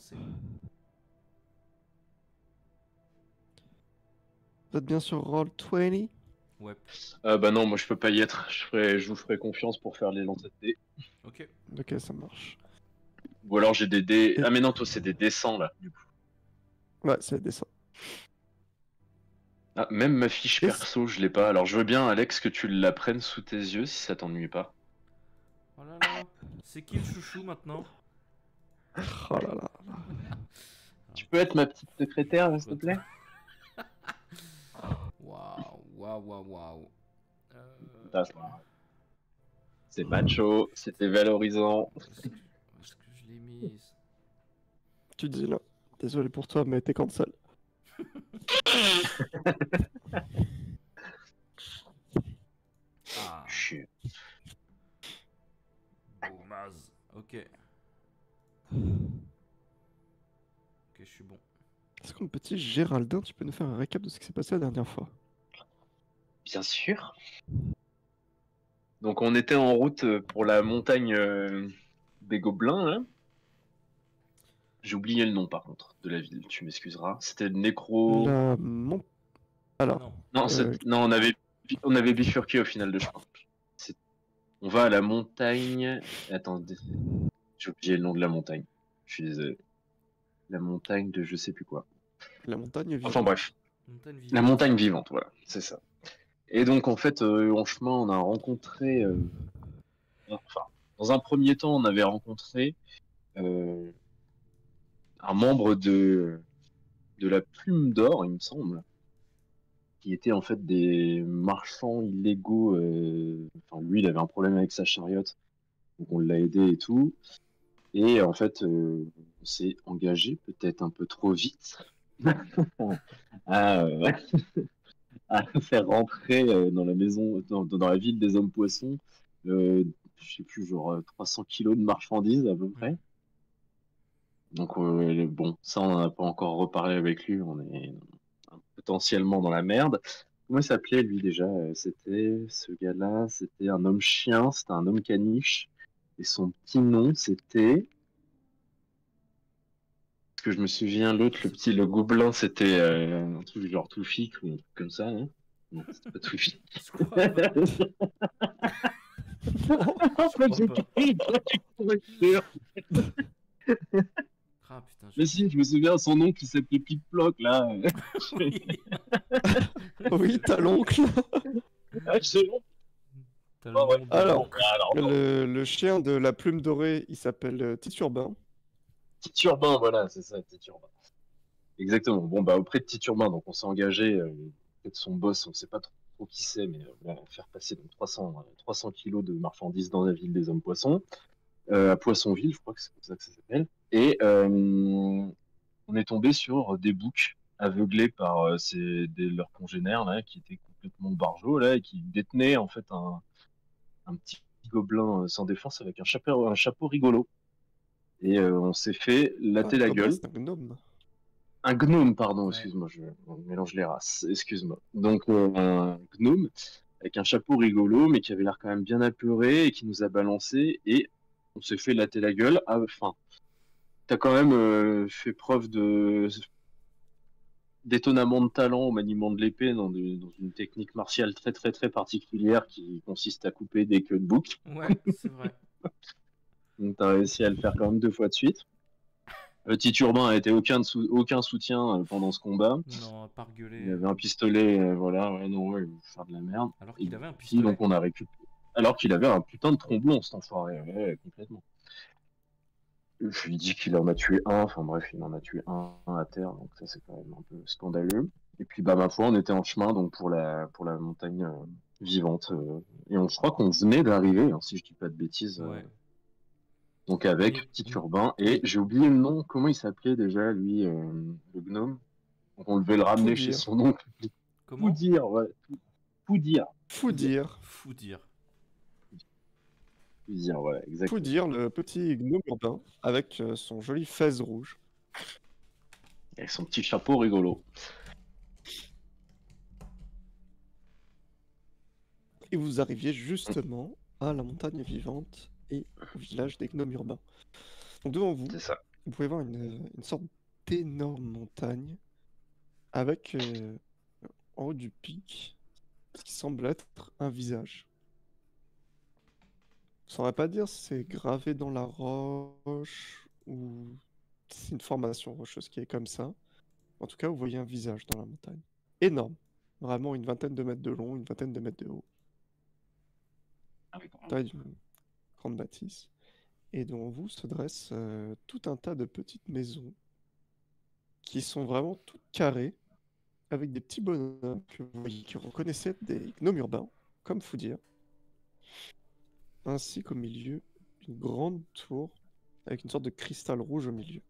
lancer. Vous êtes bien sur Roll20 Ouais. Euh, bah non, moi je peux pas y être. Je, ferai, je vous ferai confiance pour faire les lancers de dés. Ok. Ok, ça marche. Ou alors j'ai des dés. Ah mais non, toi c'est des dessins là, du coup. Ouais, c'est des dessins. Ah, même ma fiche Et perso, je l'ai pas. Alors je veux bien, Alex, que tu la prennes sous tes yeux si ça t'ennuie pas. Oh là là. C'est qui le chouchou maintenant? Oh là là. Tu peux être ma petite secrétaire, s'il te plaît? Waouh, waouh, waouh, waouh. C'est macho, c'était valorisant. Est-ce que, où est-ce que je l'ai mise Tu dis là. Désolé pour toi, mais t'es cancel. Ok, je suis bon. Est-ce que mon petit Géraldin, tu peux nous faire un récap de ce qui s'est passé la dernière fois? Bien sûr. Donc on était en route pour la montagne euh, des Gobelins. Là. J'ai oublié le nom par contre de la ville, tu m'excuseras. C'était Nécro. La mon- Alors, Non. Non, c'est- Euh, non, on avait on avait bifurqué au final de chemin. On va à la montagne. Attendez, j'ai oublié le nom de la montagne. Je suis désolé. La montagne de je sais plus quoi. la montagne vivante. Enfin bref. Montagne La vivante. montagne vivante, voilà, c'est ça. Et donc en fait, euh, en chemin, on a rencontré, euh, enfin, dans un premier temps, on avait rencontré euh, un membre de de la Plume d'Or, il me semble, qui était en fait des marchands illégaux. euh, Enfin, lui, il avait un problème avec sa chariote, donc on l'a aidé et tout. Et en fait, euh, on s'est engagé peut-être un peu trop vite. à, euh, à faire rentrer euh, dans la maison, dans, dans la ville des hommes poissons, euh, je sais plus, genre euh, 300 kilos de marchandises à peu près. Donc bon, ça on n'en a pas encore reparlé avec lui, on est potentiellement dans la merde. Comment il s'appelait lui déjà? C'était ce gars-là, c'était un homme chien, c'était un homme caniche, et son petit nom c'était. Parce que je me souviens, l'autre, le petit, le gobelin, c'était euh, un truc genre Toufik ou un truc comme ça. Hein? Non, c'était pas Toufik. Ah putain, je... Mais si, je me souviens son nom qui s'appelait Pic-Ploc, là. Oui. Oui, t'as l'oncle. Ah, c'est. Ah ouais. Alors, Alors, non. Le, le chien de la plume dorée, il s'appelle euh, Titurbain. Petit Urbain, voilà, c'est ça, Petit Urbain. Exactement. Bon, bah, auprès de Petit Urbain, donc on s'est engagé, euh, auprès de son boss, on sait pas trop, trop qui c'est, mais euh, voilà, faire passer donc, 300, euh, 300 kilos de marchandises dans la ville des hommes poissons, euh, à Poissonville, je crois que c'est comme ça que ça s'appelle. Et euh, on est tombé sur des boucs aveuglés par euh, ces, des, leurs congénères, là, qui étaient complètement barjots, là, et qui détenaient, en fait, un, un petit gobelin euh, sans défense avec un chapeau, un chapeau rigolo. Et euh, on s'est fait latter Ah, la Cobra, gueule. C'est un gnome. Un gnome, pardon, Ouais. excuse-moi, je on mélange les races, excuse-moi. Donc un gnome avec un chapeau rigolo, mais qui avait l'air quand même bien apeuré et qui nous a balancé et on s'est fait latter la gueule. Ah, Enfin, t'as quand même euh, fait preuve de d'étonnamment de talent au maniement de l'épée dans, dans une technique martiale très très très particulière qui consiste à couper des queues de bouc. Ouais, c'est vrai. Donc t'as réussi à le faire quand même deux fois de suite. Le petit urbain a été aucun, sou- aucun soutien euh, pendant ce combat. Non, pas gueuler. Il avait un pistolet, euh, voilà, ouais, non, ouais, il faire de la merde. Alors qu'il avait un pistolet. donc on a récupéré. Alors qu'il avait un putain de tromblon, cet enfoiré, ouais, ouais, complètement. Je lui dis qu'il en a tué un, enfin bref, il en a tué un, un à terre, donc ça c'est quand même un peu scandaleux. Et puis bah ma foi, on était en chemin donc pour la pour la montagne euh, vivante, euh, et on je crois qu'on venait d'arriver, hein, si je dis pas de bêtises. euh, Ouais. donc avec Oui. petit urbain et j'ai oublié le nom. Comment il s'appelait déjà lui, euh, le gnome? Donc on devait le ramener Poudir. chez son oncle. Comment? Poudir, ouais. Poudir. Fou dire. Fou dire. Poudir, voilà, exactement. Le petit gnome urbain avec euh, son joli fez rouge. Avec son petit chapeau rigolo. Et vous arriviez justement à la montagne vivante et au village des gnomes urbains. Donc devant vous, ça. vous pouvez voir une, une sorte d'énorme montagne avec euh, en haut du pic ce qui semble être un visage. Je saurais pas dire si c'est gravé dans la roche ou si c'est une formation rocheuse qui est comme ça. En tout cas, vous voyez un visage dans la montagne. Énorme. Vraiment une vingtaine de mètres de long, une vingtaine de mètres de haut. taille d'une grande bâtisse. Et devant vous se dresse euh, tout un tas de petites maisons qui sont vraiment toutes carrées, avec des petits bonhommes que vous voyez, qui reconnaissez être des gnomes urbains, comme faut dire. Ainsi qu'au milieu, une grande tour avec une sorte de cristal rouge au milieu.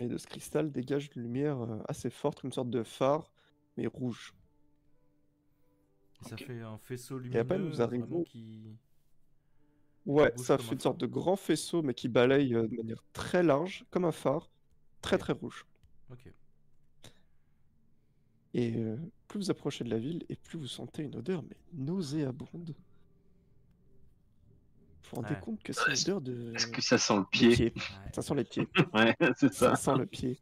Et de ce cristal dégage une lumière euh, assez forte, une sorte de phare, mais rouge. Et ça fait un faisceau Et à peine lumineux vous arrivez- vraiment qui. Ouais, ça fait un une sorte de grand faisceau, mais qui balaye euh, de manière très large, comme un phare, très très rouge. Ok. Et euh, plus vous approchez de la ville, et plus vous sentez une odeur, mais nauséabonde. Vous vous rendez Ouais. compte que c'est une odeur de... Est-ce que ça sent le pied pied. Ouais. Ça sent les pieds. Ouais, c'est Ça ça. sent le pied.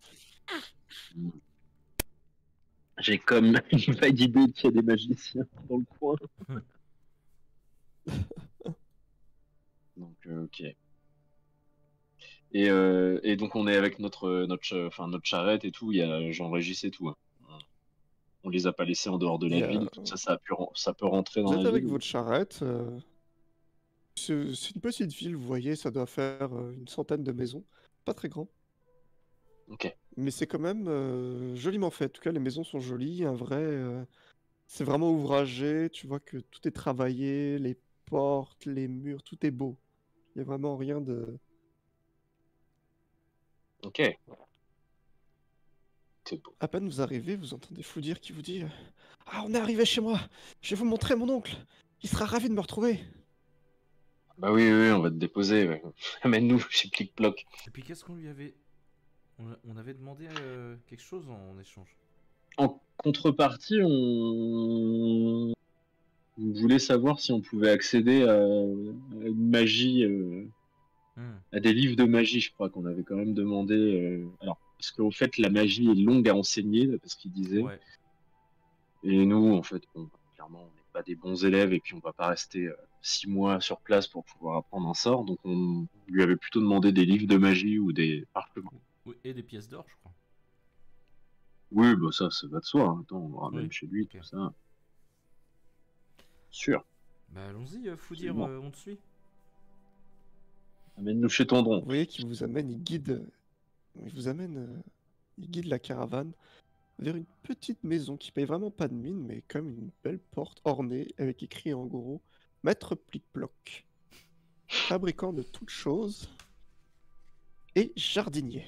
J'ai comme une vague idée qu'il y a des magiciens dans le coin. donc, euh, ok. Et, euh, et donc on est avec notre notre cha- enfin notre charrette et tout. Il y a Jean Régis et tout. hein. On les a pas laissés en dehors de la ville. Ça, ça, a pu ça peut rentrer dans Vous êtes la avec ville. votre charrette. C'est une petite ville, vous voyez, ça doit faire euh, une centaine de maisons. Pas très grand. Ok. Mais c'est quand même euh, joliment fait. En tout cas, les maisons sont jolies. Un vrai. euh, C'est vraiment ouvragé. Tu vois que tout est travaillé. Les portes, les murs, tout est beau. Il n'y a vraiment rien de. Ok. C'est beau. À peine vous arrivez, vous entendez Floudir qui vous dit Ah, on est arrivé chez moi. Je vais vous montrer mon oncle. Il sera ravi de me retrouver. Bah oui, oui, oui, on va te déposer. Amène-nous chez Plic Ploc. Et puis qu'est-ce qu'on lui avait. On, avait demandé euh, quelque chose en échange? En contrepartie, on... on voulait savoir si on pouvait accéder à, à une magie, euh, Hmm. à des livres de magie, je crois qu'on avait quand même demandé. euh, Alors, parce qu'au fait, la magie est longue à enseigner, d'après ce qu'il disait. Ouais. Et nous, en fait, bon, clairement, on n'est pas des bons élèves et puis on va pas rester euh, six mois sur place pour pouvoir apprendre un sort. Donc, on lui avait plutôt demandé des livres de magie ou des parchemins. Oui, Et des pièces d'or, je crois. Oui, bah ça, ça va de soi. hein. Attends, on le ramène Oui, chez lui, tout ça. Sûr. Bah allons-y, euh, Foudir, Absolument. euh, on te suit. Amène-nous chez Tendron. Vous voyez qu'il vous amène, il guide, il vous amène, euh, il guide la caravane vers une petite maison qui paye vraiment pas de mine, mais comme une belle porte ornée avec écrit en gros Maître Plic-Ploc, fabricant de toutes choses et jardinier.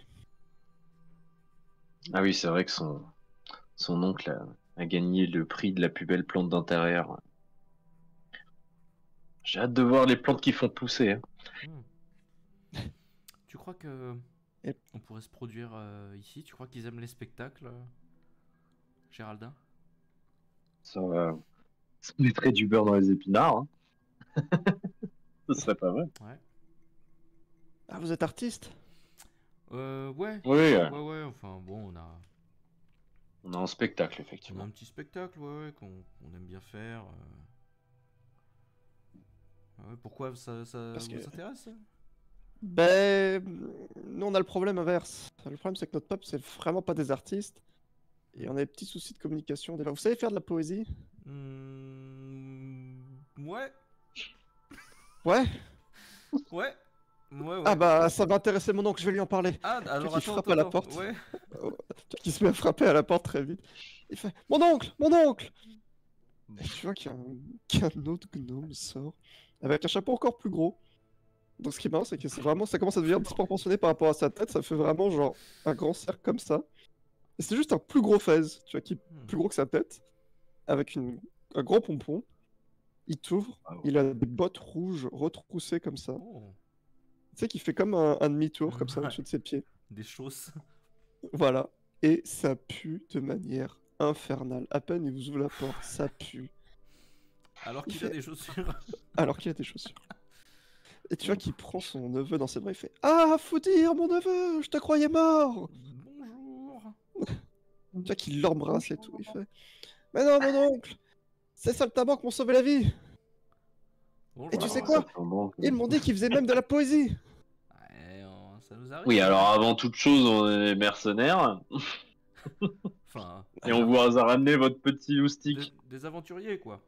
Ah oui, c'est vrai que son, son oncle a, a gagné le prix de la plus belle plante d'intérieur. J'ai hâte de voir les plantes qui font pousser. hein. Hmm. tu crois que. On pourrait se produire euh, ici? Tu crois qu'ils aiment les spectacles, euh, Géraldin? Ça, va- ça mettrait du beurre dans les épinards. hein. Ce serait pas mal. Ouais. Ah, vous êtes artiste? Euh, ouais. Oui, Ouais, ouais, enfin bon, on a, on a un spectacle, on a effectivement. un petit spectacle, ouais, ouais, qu'on aime bien faire. euh. Ouais, pourquoi ça, ça Parce vous que- intéresse? Ben, nous on a le problème inverse. Le problème c'est que notre peuple c'est vraiment pas des artistes et on a des petits soucis de communication. Déjà, vous savez faire de la poésie? Hmm, Ouais, Ouais. ouais, ouais, ouais. Ah bah ça va intéresser mon oncle, je vais lui en parler. Ah, alors attends, frappe attends, à la porte. Ouais. qui se met à frapper à la porte très vite. Il fait Mon oncle Mon oncle Et tu vois qu'un autre gnome sort avec un chapeau encore plus gros. Donc ce qui est marrant, c'est que c'est vraiment, ça commence à devenir disproportionné par rapport à sa tête. Ça fait vraiment genre un grand cercle comme ça. Et c'est juste un plus gros fez, tu vois, qui est Hmm. plus gros que sa tête, avec une, un gros pompon. Il t'ouvre, Wow. il a des bottes rouges retroussées comme ça. Oh, Tu sais, qui fait comme un, un demi-tour comme ça au-dessus de ses pieds. des choses. Voilà. Et ça pue de manière infernale. À peine il vous ouvre la porte, ça pue. Alors Il qu'il a des chaussures. Alors qu'il a des chaussures. Et tu vois qu'il prend son neveu dans ses bras, il fait Ah, faut dire, mon neveu, je te croyais mort Bonjour. Tu vois qu'il l'embrasse et tout, il fait Mais non, mon oncle C'est saltimbanques qui m'ont sauvé la vie Bonjour. Et tu sais quoi ça bon, Ils m'ont dit qu'ils faisaient même de la poésie Ouais, on- ça nous arrive. Oui, alors avant toute chose, on est mercenaires Enfin, et on vous a ramené votre petit des, loustic. des aventuriers, quoi.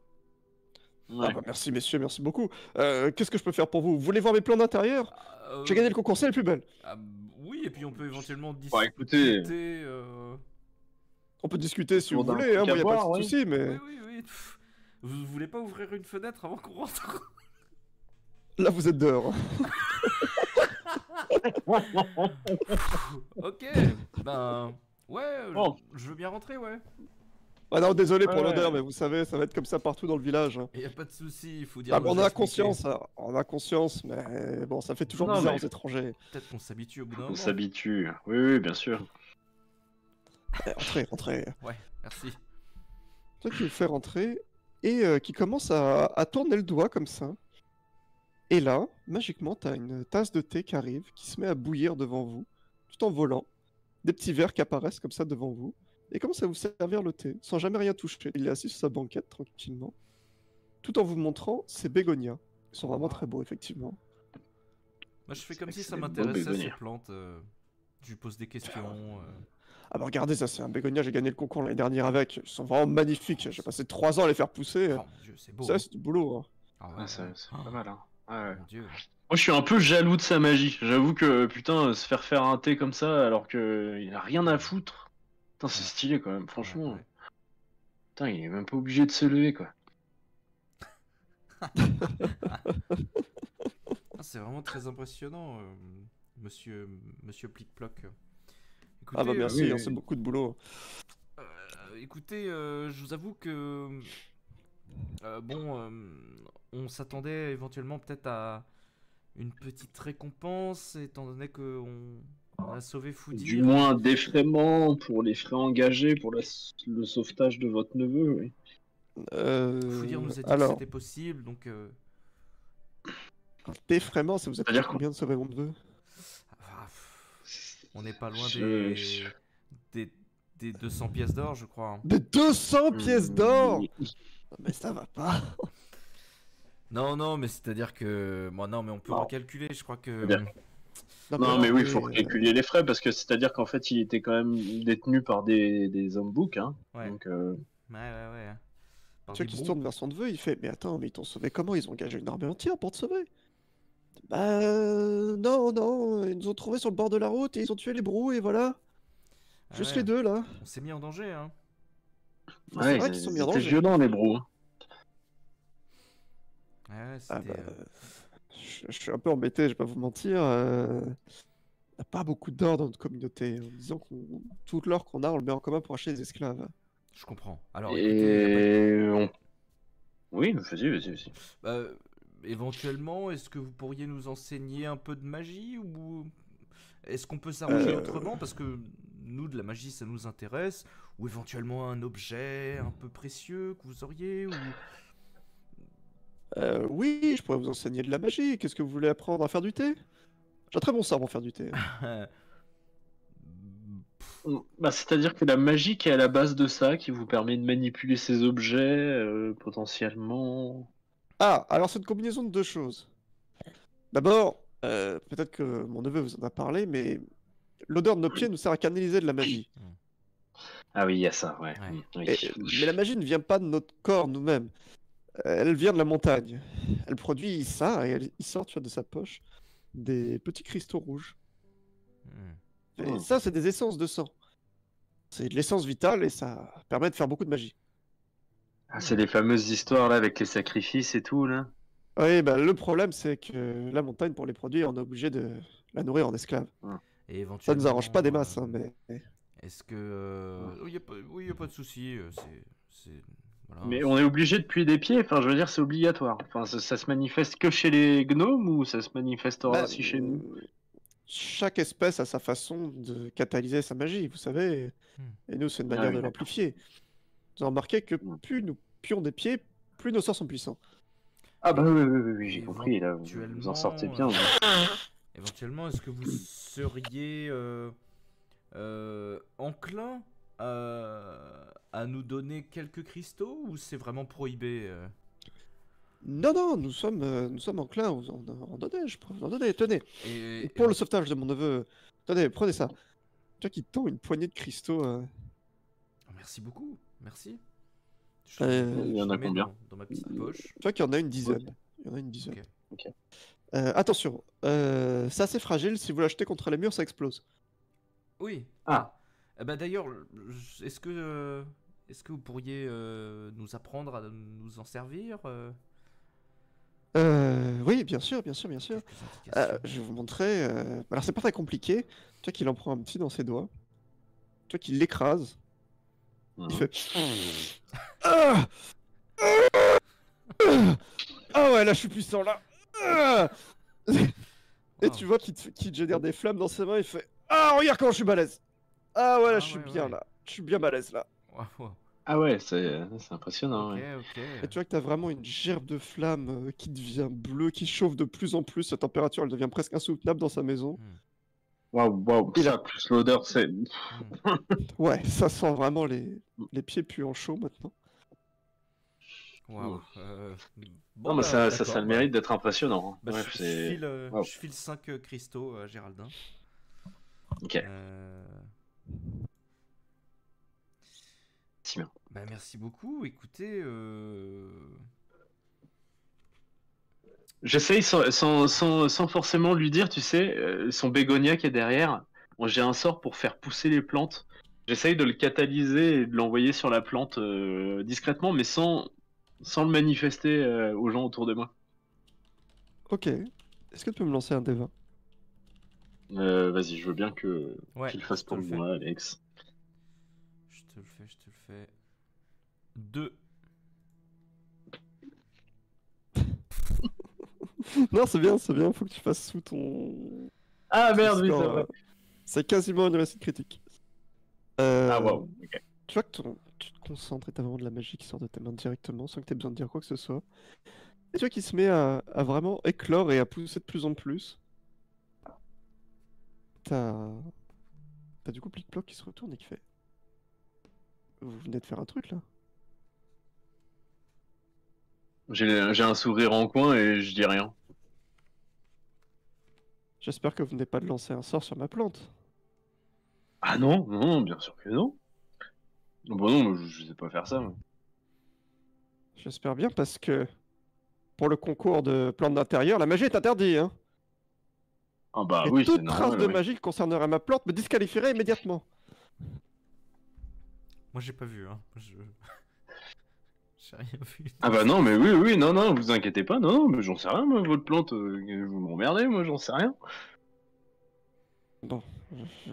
Ouais. Ah bah, Merci, messieurs, merci beaucoup. Euh, Qu'est-ce que je peux faire pour vous Vous voulez voir mes plans d'intérieur Euh, J'ai gagné le concours, c'est les plus belles. ah, oui, et puis on peut éventuellement discuter. Bah, écoutez. euh, On peut discuter si vous Autour d'un voulez, hein, moi y a pas de ouais. souci, mais Oui, oui, oui. Vous voulez pas ouvrir une fenêtre avant qu'on rentre là vous êtes dehors. Ok, ben. Ouais, Bon. je veux bien rentrer, ouais. Ah non, désolé pour Ouais. l'odeur, mais vous savez, ça va être comme ça partout dans le village. hein. Y a pas de souci, il faut dire. Ah, on a conscience, hein, on a conscience, mais bon, ça fait toujours Non, bizarre mais- aux étrangers. Peut-être qu'on s'habitue au bout d'un On moment. s'habitue. Oui, oui, bien sûr. Entrez, entrez. Ouais, merci. Toi qui le fait rentrer et euh, qui commence à, à tourner le doigt comme ça. Et là, magiquement, t'as une tasse de thé qui arrive, qui se met à bouillir devant vous, tout en volant. Des petits verres qui apparaissent comme ça devant vous. Et commence à vous servir le thé, sans jamais rien toucher. Il est assis sur sa banquette tranquillement, tout en vous montrant ses bégonias. Ils sont vraiment très beaux, effectivement. Moi, je fais comme si ça m'intéressait ces plantes. euh, Je lui pose des questions. euh. Ah bah regardez, ça c'est un bégonia, j'ai gagné le concours l'année dernière avec. Ils sont vraiment magnifiques. J'ai passé trois ans à les faire pousser. Oh mon dieu, c'est beau. ça, hein. c'est du boulot. hein. Ah ouais, Ouais, c'est Oh, pas mal, hein. Ouais, ouais. Mon dieu. Moi, je suis un peu jaloux de sa magie. J'avoue que, putain, se faire faire un thé comme ça alors qu'il a rien à foutre. Putain, c'est stylé quand même, franchement. Ouais, ouais. Putain, il est même pas obligé de se lever, quoi. Ah, c'est vraiment très impressionnant, euh, monsieur, monsieur Plic-Ploc. Ah bah merci, oui, oui. c'est beaucoup de boulot. euh, euh, écoutez, euh, je vous avoue que euh, bon, euh, on s'attendait éventuellement peut-être à une petite récompense, étant donné que on, on a sauvé Foudir. Du moins, défraiement pour les frais engagés pour la- le sauvetage de votre neveu, oui. Euh, Foudir nous a dit que alors, c'était possible, donc euh, défraiement, si vous C'est-à-dire combien de sauver mon neveu? On n'est pas loin des, des des 200 pièces d'or, je crois. hein. Des 200 pièces d'or Mm. Mais ça va pas Non, non, mais c'est-à-dire que. Bon, non, mais on peut Non. recalculer, je crois que. Bien. Non, non, mais oui, il faut calculer les frais parce que c'est-à-dire qu'en fait, il était quand même détenu par des, des hommes boucs, hein. Ouais, Donc, euh, ouais, ouais, ouais. Par Tu vois qu'il se tourne vers son neveu, il fait Mais attends, mais ils t'ont sauvé comment Ils ont engagé une armée entière pour te sauver? Bah euh, non, non, ils nous ont trouvés sur le bord de la route et ils ont tué les brous et voilà. Ah Juste ouais, les deux là. On s'est mis en danger, hein. c'est ouais, vrai qu'ils sont mis en c'était danger. violent, les bros. hein. Ouais, ouais, Ah bah, euh, je, je suis un peu embêté, je vais pas vous mentir. euh, On n'a pas beaucoup d'or dans notre communauté. Disons que tout l'or qu'on a, on le met en commun pour acheter des esclaves. Je comprends. Alors, écoutez, Et on... Oui, vas-y, vas-y, vas-y. euh, éventuellement, est-ce que vous pourriez nous enseigner un peu de magie ou est-ce qu'on peut s'arranger Euh. autrement parce que nous de la magie ça nous intéresse ou éventuellement un objet un peu précieux que vous auriez ou Euh, oui, je pourrais vous enseigner de la magie. Qu'est-ce que vous voulez apprendre à faire du thé? J'ai un très bon sort pour faire du thé. Bah, C'est-à-dire que la magie qui est à la base de ça, qui vous permet de manipuler ces objets, euh, potentiellement... Ah, alors c'est une combinaison de deux choses. D'abord, euh, peut-être que mon neveu vous en a parlé, mais l'odeur de nos pieds nous sert à canaliser de la magie. Ah oui, il y a ça, ouais. Ouais. Mm, oui. Et- mais la magie ne vient pas de notre corps nous-mêmes. Euh, Elle vient de la montagne. Elle produit ça et elle, il sort tu vois, de sa poche des petits cristaux rouges. Hmm. Et ça, c'est des essences de sang. C'est de l'essence vitale et ça permet de faire beaucoup de magie. Ah, c'est les fameuses histoires là avec les sacrifices et tout là. Oui, bah, le problème, c'est que la montagne, pour les produire, on est obligé de la nourrir en esclave. Et Ça éventuellement nous arrange pas des masses, euh, hein, mais... Est-ce que. euh, Oui, y a pas... oui, y a pas de souci. euh, C'est. c'est- Voilà, Mais on est obligé de puer des pieds, enfin je veux dire c'est obligatoire. Enfin ça, ça se manifeste que chez les gnomes ou ça se manifestera Bah, aussi chez nous? Chaque espèce a sa façon de catalyser sa magie, vous savez. Hmm. Et nous, c'est une Ah manière oui, de l'amplifier. Vous avez remarqué que Hmm. plus nous pions des pieds, plus nos sorts sont puissants. Ah bah oui, oui, oui, oui, j'ai compris, là, vous, en sortez euh, bien. vous. Éventuellement, est-ce que vous seriez euh, euh, enclin à, à nous donner quelques cristaux ou c'est vraiment prohibé euh? Non, non, nous sommes, euh, nous sommes enclins à vous en, en donner, je peux vous en donner. Tenez, Et, Et pour le sauvetage de mon neveu, tenez, prenez ça. Tu vois qu'il tend une poignée de cristaux. euh, Merci beaucoup, merci. Je, Euh, Il y en je a combien dans, dans ma petite poche. Tu vois qu'il y en a une dizaine. Il y en a une dizaine. Euh, attention, euh, c'est assez fragile. Si vous l'achetez contre les murs, ça explose. Oui. Ah. Ben, D'ailleurs, je- est-ce que, euh, est-ce que vous pourriez euh, nous apprendre à nous en servir euh, Euh, oui, bien sûr, bien sûr, bien sûr. Euh, je vais vous montrer. euh, Alors, c'est pas très compliqué. Tu vois qu'il en prend un petit dans ses doigts. Tu vois qu'il l'écrase. Il fait. Ah Ah ouais, là, je suis puissant, là. Ah Et Wow. tu vois qu'il génère des flammes dans ses mains, il fait Ah, regarde comment je suis balèze Ah ouais, là, Ah je suis ouais, bien, ouais. là. Je suis bien balèze, là. Wow. Ah ouais, c'est c'est impressionnant. Ouais. Et tu vois que t'as vraiment une gerbe de flammes euh, qui devient bleue, qui chauffe de plus en plus. Sa température, elle devient presque insoutenable dans sa maison. Waouh, waouh, Il a- ça, plus l'odeur, c'est. Ouais, ça sent vraiment les, les pieds puants chauds maintenant. Waouh. euh, bon, Non, mais bah, ça, ça, ça d'accord, a le mérite d'être impressionnant. hein. bah, je, je file, euh, Wow. je file 5 cristaux à Géraldin. Ok, Euh, si bien. bah, merci beaucoup. Écoutez, euh, J'essaye sans, sans, sans, sans forcément lui dire, tu sais, euh, son bégonia qui est derrière. Bon, J'ai un sort pour faire pousser les plantes. J'essaye de le catalyser et de l'envoyer sur la plante euh, discrètement, mais sans, sans le manifester euh, aux gens autour de moi. Ok. Est-ce que tu peux me lancer un D20 Euh, Vas-y, je veux bien que ouais, qu'il le fasse pour moi, Alex. Je te le fais, je te le fais. 2. Non, c'est bien, c'est bien. Faut que tu fasses sous ton. Ah merde, oui, c'est vrai. euh, C'est quasiment une réussite critique. Euh, Ah waouh, ok. Tu vois que ton- tu te concentres et t'as vraiment de la magie qui sort de tes mains directement sans que t'aies besoin de dire quoi que ce soit. Et tu vois qu'il se met à, à vraiment éclore et à pousser de plus en plus. T'as. T'as du coup Plic-Ploc qui se retourne et qui fait. Vous venez de faire un truc là? J'ai un sourire en coin et je dis rien. J'espère que vous venez pas de lancer un sort sur ma plante. Ah non, non, bien sûr que non. Bon non, moi, je, je sais pas faire ça. J'espère bien parce que. Pour le concours de plantes d'intérieur, la magie est interdite, hein Ah bah Et oui, c'est toute trace normal. de magie qui concernerait ma plante me disqualifierait immédiatement. Moi, j'ai pas vu, hein. Je. J'ai rien vu. Ah bah non, mais oui, oui, non, non, vous inquiétez pas, non, non, mais j'en sais rien, moi, votre plante, euh, vous m'emmerdez, moi, j'en sais rien. Bon, je-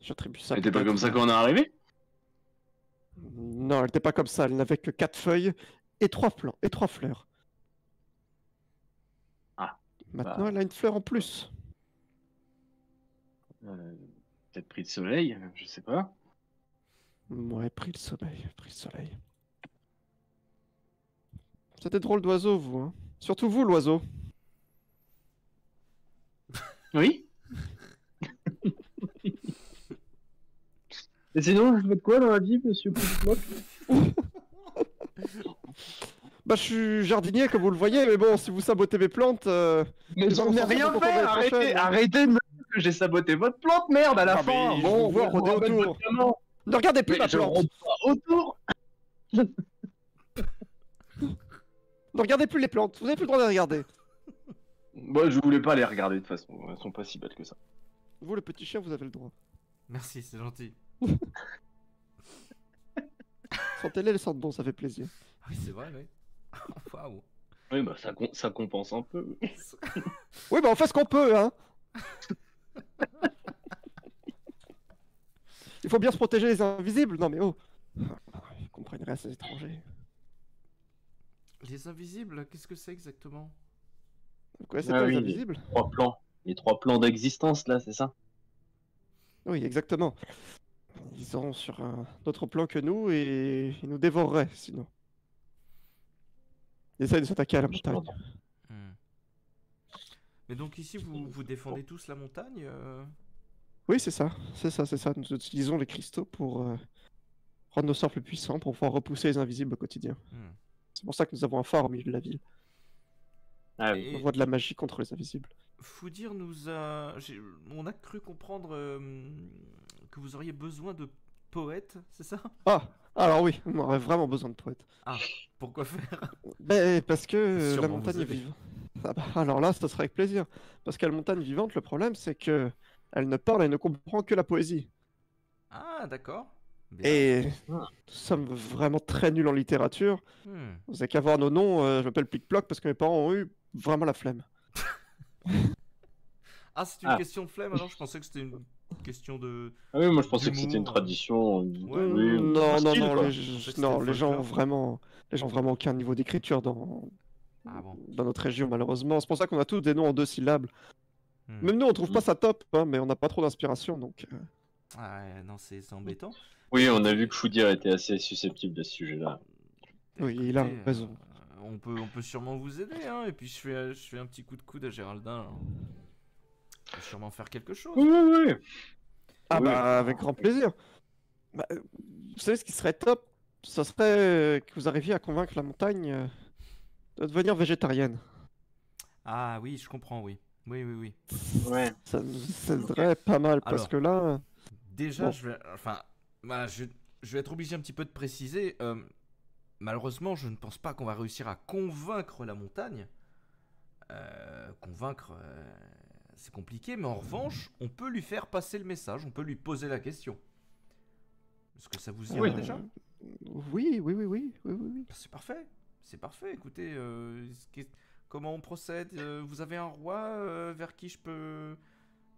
j'attribue ça. C'était pas peut-être comme ça à- qu'on est arrivé? Non, elle était pas comme ça. Elle n'avait que quatre feuilles et trois plants et trois fleurs. Ah, Maintenant, bah. elle a une fleur en plus. Euh, Peut-être pris de soleil, je sais pas. Ouais, pris le soleil, pris le soleil. C'était drôle d'oiseau, vous. Hein. Surtout vous, l'oiseau. Oui Et sinon, je fais quoi dans la vie, monsieur Bah, je suis jardinier, comme vous le voyez, mais bon, si vous sabotez mes plantes. euh, Mais j'en ai rien fait, arrêtez- arrêtez de me dire que j'ai saboté votre plante, merde, à la Ah, fin Bon, rôder remettez autour. Ne regardez plus Mais ma plante autour Ne regardez plus les plantes Vous n'avez plus le droit de les regarder Moi, je voulais pas les regarder de toute façon, elles sont pas si belles que ça. Vous, le petit chien, vous avez le droit. Merci, c'est gentil. Sentez-les, elles sentent bon, ça fait plaisir. Ah Oui, c'est vrai, oui. Waouh. Oui, bah ça, com- ça compense un peu. Oui, bah on fait ce qu'on peut, hein Il faut bien se protéger les invisibles Non mais oh Ils comprennent rien ces étrangers. Les invisibles, qu'est-ce que c'est exactement? Vous connaissez Ah pas oui, les les- invisibles Trois plans. Les trois plans d'existence, là, c'est ça? Oui, exactement. Ils sont sur un autre plan que nous et ils nous dévoreraient sinon. Ils essayent de s'attaquer à la montagne. Hmm. Mais donc ici, vous, vous défendez tous la montagne euh? Oui, c'est ça, c'est ça, c'est ça. Nous utilisons les cristaux pour euh, rendre nos sorts plus puissants, pour pouvoir repousser les invisibles au quotidien. Hmm. C'est pour ça que nous avons un phare au milieu de la ville. Ah oui. On voit de la magie contre les invisibles. Foudir nous a... On a cru comprendre euh, que vous auriez besoin de poètes, c'est ça? Ah, alors oui, on aurait vraiment besoin de poètes. Pourquoi faire? Ben, parce que la montagne est vive. Ah bah, alors là, ça serait avec plaisir. Parce qu'à la montagne vivante, le problème, c'est que elle ne parle et ne comprend que la poésie. Ah, d'accord. Bien. Et Ah. nous sommes vraiment très nuls en littérature. Hmm. Vous avez qu'à voir nos noms, euh, je m'appelle Plic-Ploc parce que mes parents ont eu vraiment la flemme. Ah, c'est une Ah. question de flemme, alors? Je pensais que c'était une question de... Ah oui, moi je pensais que c'était une D'humour. tradition. Ouais, oui, non, non, style, non, les, Je non, les gens ont vraiment, les gens ont vraiment aucun niveau d'écriture dans, Ah bon. dans notre région, malheureusement. C'est pour ça qu'on a tous des noms en deux syllabes. Hmm. Même nous, on trouve pas ça top, hein, mais on n'a pas trop d'inspiration, donc. euh, Ah, ouais, non, c'est c'est embêtant. Oui, on a vu que Foudir était assez susceptible de ce sujet-là. Oui, il a Écoutez, raison. euh, on, peut, on peut sûrement vous aider, hein, et puis je fais, je fais un petit coup de coude à Géraldin. On peut sûrement faire quelque chose. Oui, oui, oui. Ah Oui. bah avec grand plaisir. Bah, euh, vous savez ce qui serait top? Ce serait euh, que vous arriviez à convaincre la montagne euh, de devenir végétarienne. Ah oui, je comprends, oui. Oui, oui, oui. Ouais. Ça nous aiderait pas mal parce Alors. que là, Déjà, Bon. je vais... Enfin, voilà, je, je vais être obligé un petit peu de préciser. euh, malheureusement, je ne pense pas qu'on va réussir à convaincre la montagne. Euh, convaincre, euh, c'est compliqué, mais en revanche, on peut lui faire passer le message, on peut lui poser la question. Est-ce que ça vous irait Oui. déjà? Oui, oui, oui, oui, oui, oui, oui. C'est parfait, c'est parfait. Écoutez, comment on procède? Vous avez un roi vers qui je peux...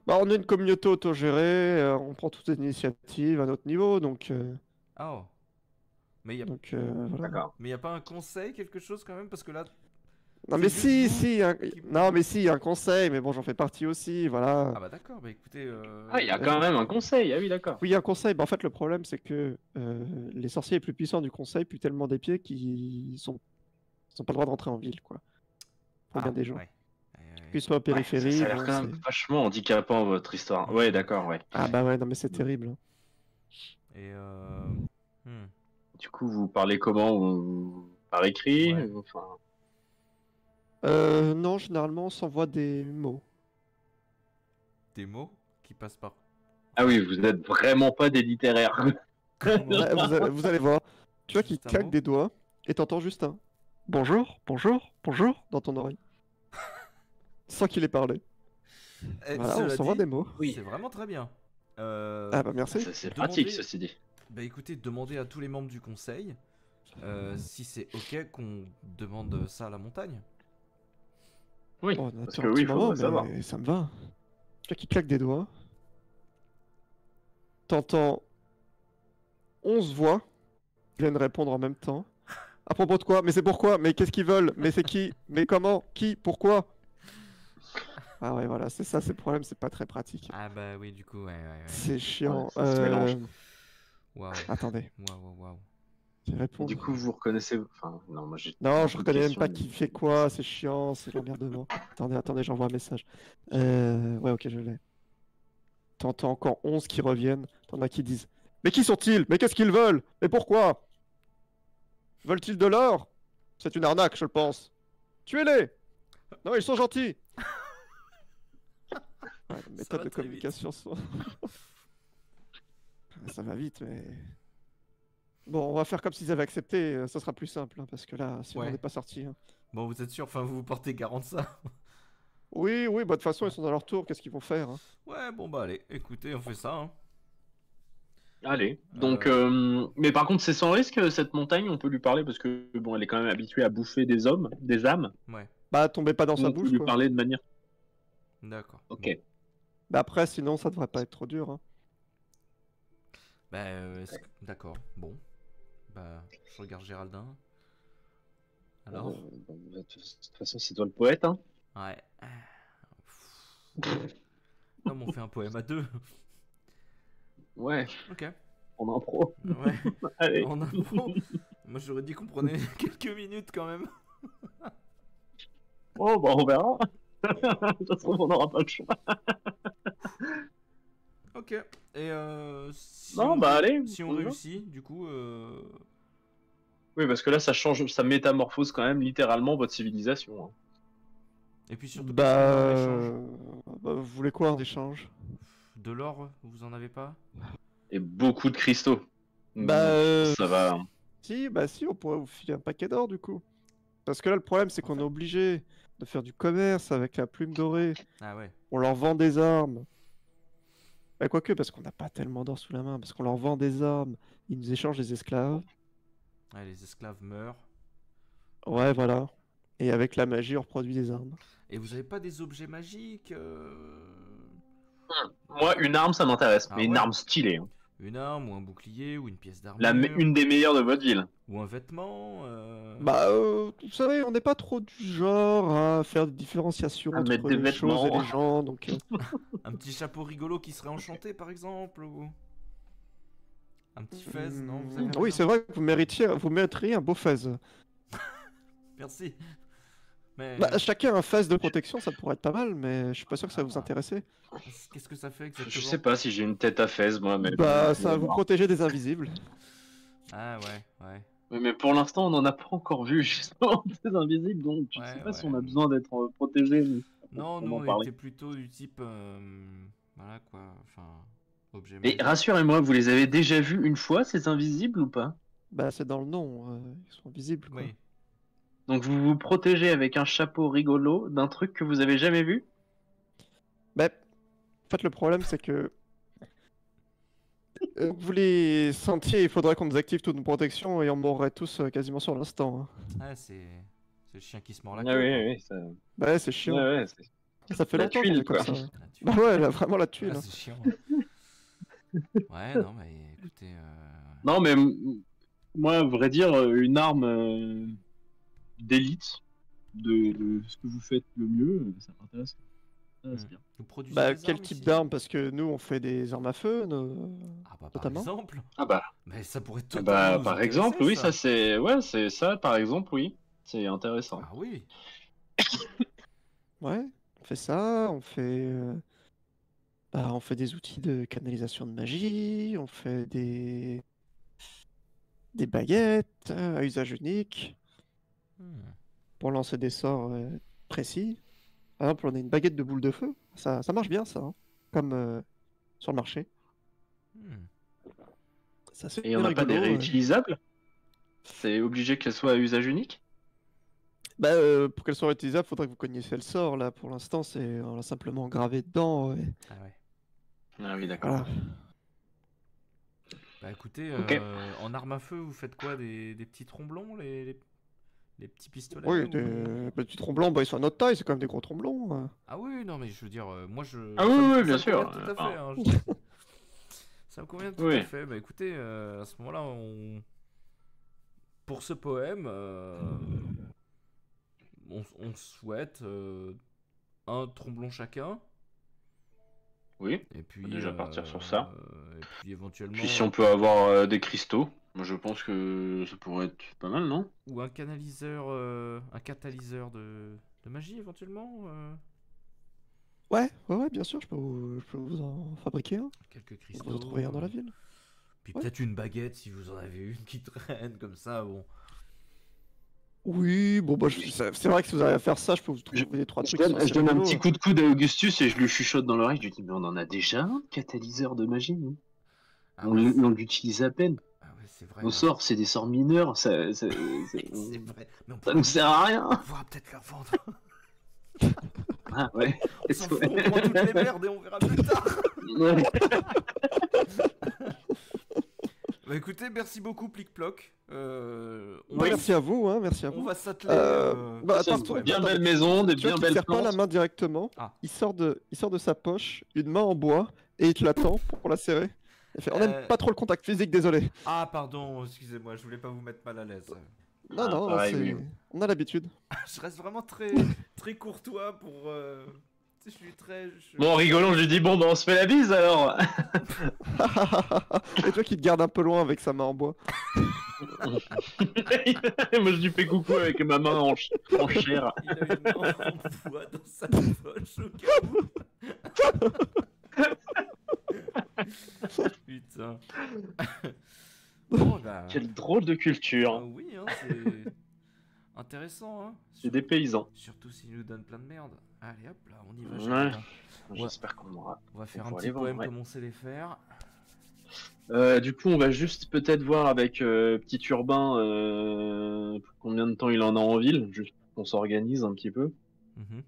Bah, on est une communauté autogérée, euh, on prend toutes les initiatives à notre niveau, donc, euh, Ah oh. Mais il n'y a... donc euh, voilà. D'accord. mais y a pas un conseil, quelque chose quand même? Parce que là, Non mais si, si, un- qui- non mais si, un conseil, mais bon, j'en fais partie aussi, voilà. Ah bah d'accord, bah écoutez... euh, Ah, il y a quand même un conseil. Ah oui, d'accord. Oui, un conseil. Bah, en fait, le problème, c'est que euh, les sorciers les plus puissants du conseil puent tellement des pieds qu'ils sont... ils ont pas le droit de rentrer en ville, quoi. Pour ah, bien des gens. ouais. Qu'ils soient en Ouais, ça, périphérie. ça a l'air bon, quand même vachement handicapant votre histoire. Ouais, d'accord, ouais. Ah bah ouais, non mais c'est terrible. hein. Et euh... hmm. Du coup, vous parlez comment? Vous- Par écrit? Ouais. Enfin, Euh, non, généralement, on s'envoie des mots. Des mots qui passent par... Ah oui, vous êtes vraiment pas des littéraires. Vous, allez, vous allez voir. Tu vois qu'il claque des doigts et t'entends juste un bonjour, bonjour, bonjour dans ton oreille. Sans qu'il ait parlé. Eh, Voilà, on s'envoie des mots. Oui. C'est vraiment très bien. Euh, Ah bah merci. C'est Demandez- pratique, ceci dit. Bah écoutez, demandez à tous les membres du conseil euh, si c'est ok qu'on demande ça à la montagne. Oui, on parce que oui, moment, savoir. ça me va. Tu vois qu'il claque des doigts. T'entends 11 voix qui viennent répondre en même temps. À propos de quoi? Mais c'est pourquoi? Mais qu'est-ce qu'ils veulent? Mais c'est qui? Mais comment? Qui? Pourquoi? Ah ouais, voilà, c'est ça, c'est le problème, c'est pas très pratique. Ah bah oui, du coup, ouais, ouais, ouais. C'est chiant. Ouais, ça se Euh, mélange. Waouh, Attendez, waouh, waouh, waouh. Du coup, vous reconnaissez. Enfin, non, moi j'ai. Non, je reconnais même pas mais- qui fait quoi, c'est chiant, c'est l'emmerdement. attendez, attendez, j'envoie un message. Euh, ouais, ok, je l'ai. T'entends encore 11 qui reviennent, t'en as qui disent Mais qui sont-ils? Mais qu'est-ce qu'ils veulent? Mais pourquoi? Veulent-ils de l'or? C'est une arnaque, je le pense. Tuez-les Non, ils sont gentils Ouais, va de communication sont. Ça va vite, mais. Bon, on va faire comme s'ils avaient accepté, euh, ça sera plus simple, hein, parce que là, sinon Ouais. on n'est pas sorti. hein. Bon, vous êtes sûr, enfin, vous vous portez garant de ça? Oui, oui, bah de toute façon, ils sont à leur tour, qu'est-ce qu'ils vont faire hein? Ouais, bon bah allez, écoutez, on fait ça. Hein. Allez. Donc, euh, mais par contre, c'est sans risque cette montagne. On peut lui parler parce que bon, elle est quand même habituée à bouffer des hommes, des âmes. Ouais, Bah, tombez pas dans sa peut bouche, lui quoi. parler de manière. d'accord. Ok. Bon. Bah après, sinon, ça devrait pas être trop dur. Hein. Bah, euh, d'accord, bon. Bah, je regarde Géraldin. Alors Euh, bon, de toute façon, c'est toi le poète. Hein. Ouais. Non, mais on fait un poème à deux. Ouais. Ok. En impro. Ouais. Allez. En impro. Moi, j'aurais dit qu'on prenait quelques minutes quand même. Oh, bah, on verra. Ça se trouve, on n'aura pas le choix. Ok. Et euh, si Non, on, bah, allez, Si on on y va. réussit, du coup. Euh... Oui, parce que là, ça change, ça métamorphose quand même littéralement votre civilisation. hein. Et puis surtout, Bah, bah, vous voulez quoi en échange? De l'or, vous en avez pas? Et beaucoup de cristaux. Bah, euh, Ça va. si, bah si, on pourrait vous filer un paquet d'or du coup. Parce que là, le problème, c'est qu'on est obligé de faire du commerce avec la plume dorée. Ah ouais. On leur vend des armes. Bah, quoique, parce qu'on n'a pas tellement d'or sous la main, parce qu'on leur vend des armes, ils nous échangent des esclaves. Ouais, les esclaves meurent. Ouais, voilà. Et avec la magie, on reproduit des armes. Et vous avez pas des objets magiques euh, Moi, une arme, ça m'intéresse, Ah mais une arme stylée. hein. Une arme ou un bouclier ou une pièce d'armure La me- une des meilleures de votre ville. ou un vêtement euh, Bah, euh, vous savez, on n'est pas trop du genre à faire des différenciations À entre mettre des les choses et les gens, donc... euh, Un petit chapeau rigolo qui serait enchanté par exemple ou... Un petit fez, non vous avez rien Oui, c'est vrai que vous méritiez, vous mériteriez un beau fez. Merci. Mais Bah, chacun un fez de protection, ça pourrait être pas mal, mais je suis pas sûr que ça va vous Ah. intéresser. qu'est-ce que ça fait exactement Je sais pas si j'ai une tête à fesse, moi, mais. Bah, ça va vous protéger des invisibles. Ah ouais, ouais. Mais- Mais pour l'instant, on n'en a pas encore vu, justement, des invisibles, donc je Ouais, sais pas si on a besoin d'être euh, protégé. mais- Non, On était plutôt du type... euh, Voilà quoi, enfin... Objet Mais rassurez-moi, vous les avez déjà vus une fois, ces invisibles ou pas? Bah, c'est dans le nom, euh, ils sont invisibles, quoi. Oui. Donc vous vous protégez avec un chapeau rigolo d'un truc que vous avez jamais vu? Bah, en fait, le problème, c'est que... Euh, Vous les sentiez, il faudrait qu'on désactive toutes nos protections et on mourrait tous euh, quasiment sur l'instant. hein. Ah c'est... C'est le chien qui se mord la Ah queue. oui, quoi. oui, ça... Bah ouais, c'est chiant. ouais, ouais, c'est- Ça fait La longtemps tuile, comme quoi. ça. Ah, Bah ouais, là, vraiment la Ah, tuile. hein. c'est chiant. ouais, non mais écoutez... euh, Non, mais moi, à vrai dire, une arme euh, d'élite de, de ce que vous faites le mieux, euh, ça m'intéresse. Hmm. bien. Vous produisez Bah, quel type ici d'arme Parce que nous, on fait des armes à feu. nos- Ah bah par exemple. Ah bah, Mais ça pourrait ah totalement bah par exemple, oui, ça c'est... Ouais, c'est ça, par exemple, oui. C'est intéressant. Ah oui. Ouais, on fait ça, on fait... euh, Bah, on fait des outils de canalisation de magie, on fait des... Des baguettes euh, à usage unique Hmm. pour lancer des sorts euh, précis. Par exemple, on a une baguette de boule de feu. Ça, ça marche bien, ça. hein, Comme euh, sur le marché. Hmm. Ça, Et on n'a pas des réutilisables? C'est obligé qu'elles soient à usage unique? Bah, euh, pour qu'elle soit réutilisable, il faudrait que vous connaissiez le sort. Là, pour l'instant, c'est on l'a simplement gravé dedans. ouais. Ah ouais. Ah oui, d'accord. Voilà. Bah écoutez, euh, en arme à feu, vous faites quoi? Des, des petits tromblons, les, les, les petits pistolets Oui, ou- des petits tromblons, bah, ils sont à notre taille, c'est quand même des gros tromblons. hein. Ah oui, non mais je veux dire, euh, moi je. Ah oui, oui, bien sûr, Tout à euh, fait. hein, je- Ça me convient tout Oui. à fait. Bah écoutez, euh, à ce moment-là, on. Pour ce poème, euh, on, on souhaite euh, un tromblon chacun. Oui. Et puis. déjà partir sur ça. euh, Et puis éventuellement. Puis si on peut avoir euh, des cristaux, moi je pense que ça pourrait être pas mal, non? Ou un canaliseur, euh, un catalyseur de, de magie éventuellement euh, Ouais, ouais, ouais, bien sûr, je peux vous, je peux vous en fabriquer un. Quelques cristaux. Vous en trouverez un dans la ville. Puis Ouais. peut-être une baguette si vous en avez une qui traîne comme ça, bon. Oui, bon, bah, je- c'est vrai que si vous arrivez à faire ça, je peux vous trouver des trois trucs. donne, je donne un petit coup de coude à Augustus et je lui chuchote dans l'oreille. Je lui dis Mais on en a déjà un catalyseur de magie, nous Ah On ouais, l'utilise à peine. ah ouais, c'est vrai. Nos hein. sorts, c'est des sorts mineurs, ça, ça, vrai. Mais on ça nous sert à rien. on pourra peut-être leur vendre. Ah ouais. On s'en fout, on prend toutes les merdes et on verra plus tard. Bah écoutez, merci beaucoup, Plic-Ploc. Euh, on, Bah, merci à vous, hein, merci à on vous. va s'atteler. Euh, euh, bah, C'est attends, une bien attends, belle maison, des bien qu'il te belles serre pas la plantes. main directement, Ah. il, sort de, il sort de sa poche une main en bois et il te la tend pour la serrer. Il fait, on n'aime Euh. pas trop le contact physique, désolé. Ah, pardon, excusez-moi, je voulais pas vous mettre mal à l'aise. Non, Ah, non, pareil, c'est- oui. on a l'habitude. Je reste vraiment très, très courtois pour. euh, Je suis très. je- Bon, en rigolant, je lui dis Bon, bah on se fait la bise alors et toi qui te garde un peu loin avec sa main en bois. Moi je lui fais coucou avec ma main en, ch- en chair. Il a une main en bois dans sa poche au cas où. Putain. Bon, bah. Quelle drôle de ah culture. oui, hein, c'est intéressant, hein. C'est des paysans. Surtout s'ils nous donnent plein de merde. Allez hop là, on y va. Ouais. J'espère qu'on aura. On va faire On un petit poème ouais. comme on sait les faire. Euh, du coup, on va juste peut-être voir avec euh, Petit Urbain euh, combien de temps il en a en ville, juste qu'on s'organise un petit peu. Mhm.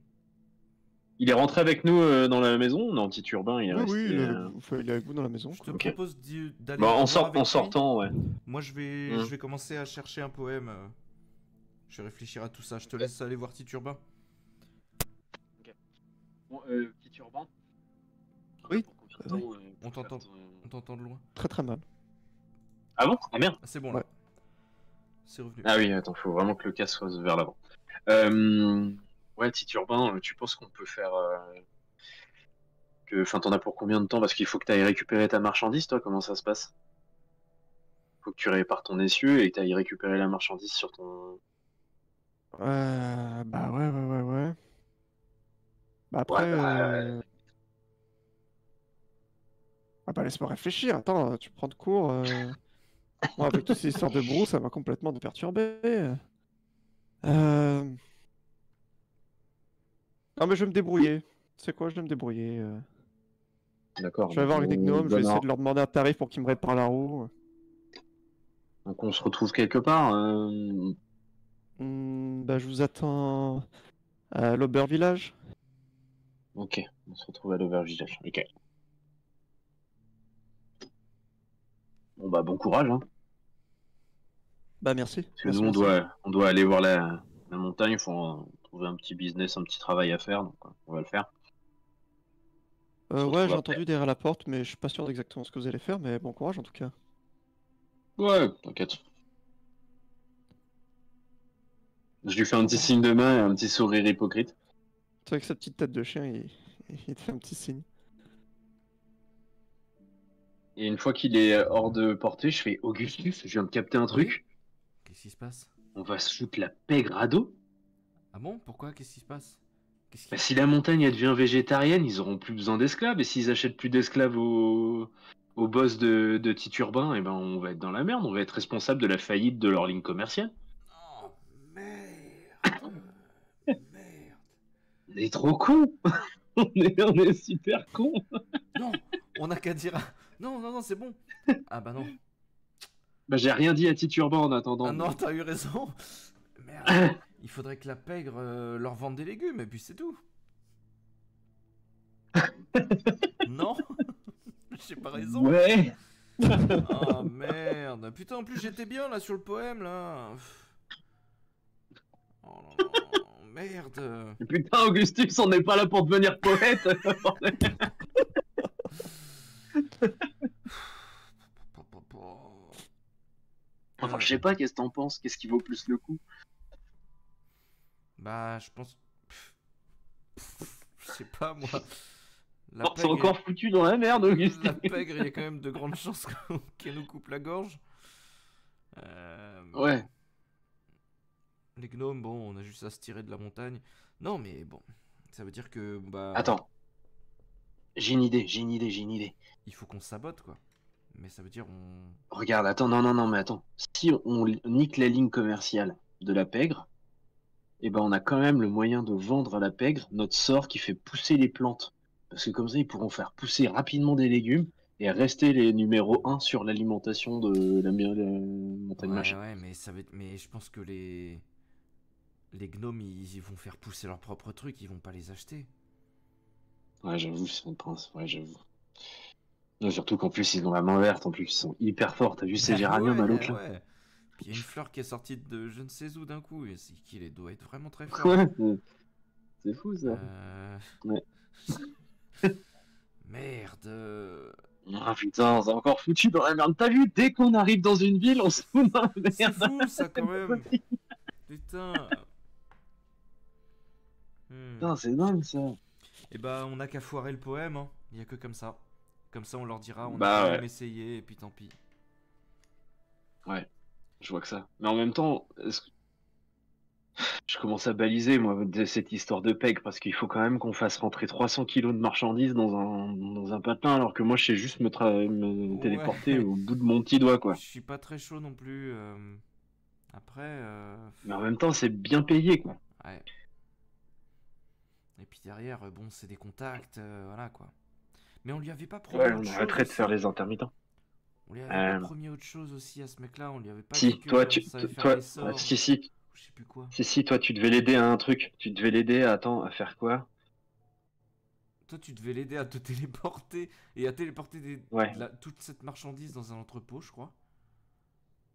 Il est rentré avec nous euh, dans la maison? Non, Petit Urbain, il est Oui, resté. oui, il est, euh, enfin, il est avec vous dans la maison. Je te propose d'aller. bah, en, voir sort- avec en lui. sortant, ouais. Moi, je vais, Mm. je vais commencer à chercher un poème. Je vais réfléchir à tout ça. Je te laisse aller voir Tite-Urbain. Bon, euh, Petit Urbain Oui. Pour combien de temps, euh, On t'entend. On de loin. Très très mal. Ah bon? Ah merde Ah, c'est bon là. Ouais. C'est revenu. Ah oui, attends, faut vraiment que le casque soit vers l'avant. Euh, ouais, Petit Urbain, euh, tu penses qu'on peut faire. euh, que... Enfin, t'en as pour combien de temps? Parce qu'il faut que tu ailles récupérer ta marchandise, toi, comment ça se passe? Faut que tu répares ton essieu et que tu ailles récupérer la marchandise sur ton. Euh, bah ouais, ouais, ouais, ouais. Bah après... Ouais, bah, euh, Ah bah laisse-moi réfléchir, attends, tu prends de cours. euh, Moi avec toutes ces histoires de brou, ça m'a complètement perturbé. Euh... Non mais je vais me débrouiller. Tu sais quoi, je vais me débrouiller. euh. D'accord. Je vais voir avec des gnomes, je vais essayer de leur demander un tarif pour qu'ils me réparent la roue. Donc on se retrouve quelque part. euh, Hmm, bah je vous attends à l'Auber Village. Ok, on se retrouve à l'auberge. Ok. Bon bah bon courage, hein. Bah merci. Parce que Merci, nous on merci. doit, on doit aller voir la, la montagne, il faut trouver un petit business, un petit travail à faire, donc euh, on va le faire. Euh, ouais, j'ai entendu derrière la porte, mais je suis pas sûr d'exactement ce que vous allez faire, mais bon courage en tout cas. Ouais, t'inquiète. Je lui fais un petit signe de main et un petit sourire hypocrite. C'est vrai que sa petite tête de chien, il, il te fait un petit signe. Et une fois qu'il est hors de portée, je fais Augustus, je viens de capter un truc. Qu'est-ce qui se passe? On va se foutre la pègre à dos. Ah bon? Pourquoi? Qu'est-ce qui se passe? Qui... Bah, si la montagne elle devient végétarienne, ils auront plus besoin d'esclaves. Et s'ils achètent plus d'esclaves au, au boss de, de Titurbain, et ben on va être dans la merde. On va être responsable de la faillite de leur ligne commerciale. Oh, merde Merde On est trop cons. On, est, on est super cons. Non On a qu'à dire... Non, non, non, c'est bon. Ah bah non. Bah j'ai rien dit à Titurbain en attendant. Ah non, t'as eu raison. Merde. Il faudrait que la pègre euh, leur vende des légumes, et puis c'est tout. non? J'ai pas raison. Ouais. Oh merde. Putain, en plus j'étais bien là sur le poème Oh là, merde Putain Augustus, on n'est pas là pour devenir poète Enfin je sais pas, qu'est-ce que t'en penses? Qu'est-ce qui vaut plus le coup? Bah, je pense. Je sais pas moi. La C'est encore foutu dans la merde Augustus la pègre, il y a quand même de grandes chances qu'elle nous coupe la gorge. Euh, Ouais. Les gnomes, bon, on a juste à se tirer de la montagne. Non, mais bon, ça veut dire que bah. Attends. J'ai une idée, j'ai une idée, j'ai une idée. Il faut qu'on sabote quoi. Mais ça veut dire on. Regarde, attends, non, non, non, mais attends. Si on nique la ligne commerciale de la pègre, eh ben on a quand même le moyen de vendre à la pègre notre sort qui fait pousser les plantes. Parce que comme ça, ils pourront faire pousser rapidement des légumes et rester les numéros 1 sur l'alimentation de la, montagne Ouais, machin. ouais, mais ça veut. Mais je pense que les. Les gnomes, ils, ils vont faire pousser leurs propres trucs, ils vont pas les acheter. Ouais, j'avoue, c'est un prince, ouais, j'avoue. Non, surtout qu'en plus, ils ont la main verte, en plus, ils sont hyper forts. T'as vu ces Ah géraniums à ouais, l'autre là ouais. Puis il y a une fleur qui est sortie de je ne sais où d'un coup, et c'est qu'il est- doit être vraiment très fort. Ouais, c'est- c'est fou ça. Euh, Ouais. Merde. Ah putain, c'est encore foutu dans la merde. T'as vu, dès qu'on arrive dans une ville, on se fout dans la C'est merde. fou ça quand même. Putain. Hmm. Putain, c'est dingue ça. Et bah on a qu'à foirer le poème, hein. il y a que comme ça. Comme ça on leur dira on Bah a quand ouais. même essayé et puis tant pis. Ouais. Je vois que ça. Mais en même temps, est-ce que- je commence à baliser, moi, de cette histoire de PEG, parce qu'il faut quand même qu'on fasse rentrer 300 kilos de marchandises dans un, dans un patin, alors que moi, je sais juste me, tra- me Ouais. téléporter au bout de mon petit doigt, quoi. Je suis pas très chaud non plus. euh, Après, euh, Mais en même temps, c'est bien payé, quoi. ouais. Et puis derrière, euh, bon, c'est des contacts, euh, voilà quoi. Mais on lui avait pas promis Ouais, on arrêterait de faire les intermittents. On lui avait Euh, pas promis autre chose aussi à ce mec-là. On lui avait pas Si, dit que toi, tu, toi, sorts, si, si, Je sais plus quoi. si, si, toi, tu devais l'aider à un truc. Tu devais l'aider à, attends, à faire quoi? Toi, tu devais l'aider à te téléporter et à téléporter des... Ouais. de la- toute cette marchandise dans un entrepôt, je crois.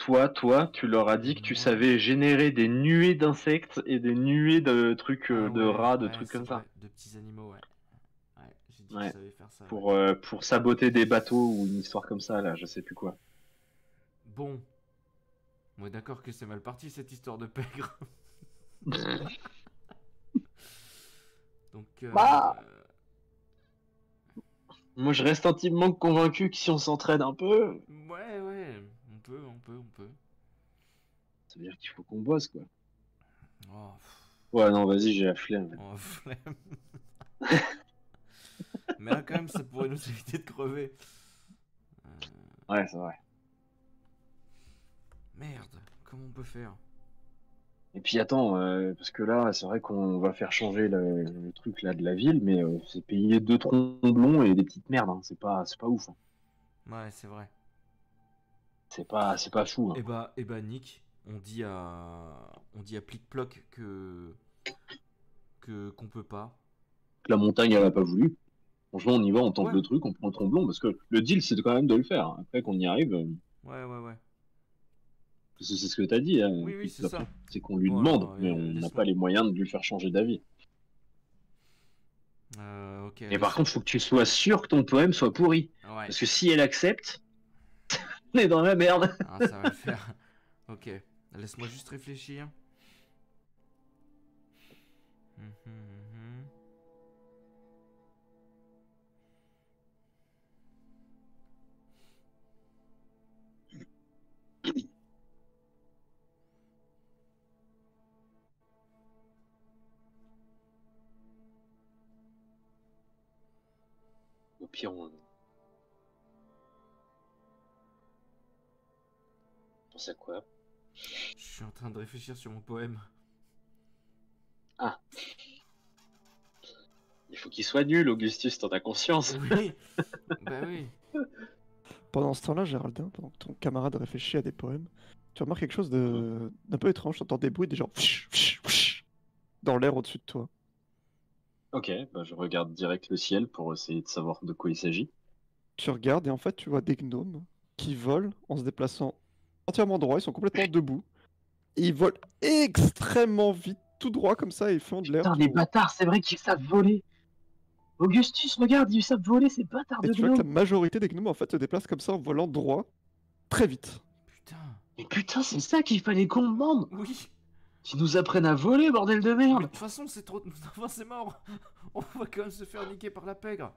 Toi, toi, tu leur as dit que tu savais générer des nuées d'insectes et des nuées de trucs, euh, Ah de rats, de ouais, trucs comme ça. vrai, De petits animaux, ouais. Ouais, j'ai dit Ouais. que je savais faire ça. ouais. Pour, euh, pour saboter des bateaux ou une histoire comme ça, là, je sais plus quoi. Bon. On est d'accord que c'est mal parti cette histoire de pègre. Donc. euh, Bah. Moi, je reste intimement convaincu que si on s'entraide un peu, Ouais, ouais. On peut, on peut, on peut. ça veut dire qu'il faut qu'on bosse, quoi. Oh, Ouais, non, vas-y, j'ai la flemme. oh, flemme. Mais là, quand même, ça pourrait nous éviter de crever. Euh, Ouais, c'est vrai. Merde, comment on peut faire? Et puis attends, euh, parce que là, c'est vrai qu'on va faire changer le, le truc là de la ville, mais euh, c'est payer deux tromblons et des petites merdes. hein. C'est pas, c'est pas ouf. hein. Ouais, c'est vrai. C'est pas, c'est pas fou. hein. Et bah, et bah, Nick, on dit à, on dit à que, que qu'on peut pas. La montagne, elle a pas voulu. Franchement, on y va, on tente Ouais. le truc, on prend le tromblon, parce que le deal, c'est quand même de le faire. Après qu'on y arrive, euh, Ouais, ouais, ouais. parce que c'est ce que t'as dit. hein, Oui, oui, c'est ça. après, C'est qu'on lui Bon, demande, alors, mais on n'a pas les moyens de lui faire changer d'avis. Euh, ok. Et par contre, faut que tu sois sûr que ton poème soit pourri. ouais. Parce que si elle accepte, on est dans la merde. Ah, ça va le faire. Ok. Laisse-moi juste réfléchir. Au pire, on... Pense à quoi Je suis en train de réfléchir sur mon poème. Il faut qu'il soit nul, Augustus, t'en as conscience. Oui. bah oui. Pendant ce temps-là, Géraldin, pendant que ton camarade réfléchit à des poèmes, tu remarques quelque chose de- d'un peu étrange. Tu entends des bruits, des gens dans l'air au-dessus de toi. Ok, bah je regarde direct le ciel pour essayer de savoir de quoi il s'agit. Tu regardes et en fait, tu vois des gnomes qui volent en se déplaçant entièrement droit. Ils sont complètement debout. Et ils volent extrêmement vite, tout droit comme ça, et ils font de l'air. Putain, les bâtards, c'est vrai qu'ils savent voler. Augustus, regarde, ils savent voler, ces bâtards Et de tu vois que la majorité des gnomes en fait se déplacent comme ça en volant droit, très vite. Putain. Mais putain, c'est ça qu'il fallait qu'on demande. Oui. Qu'ils nous apprennent à voler, bordel de Mais de merde. toute façon, c'est trop. Enfin, c'est mort. On va quand même se faire niquer par la pègre.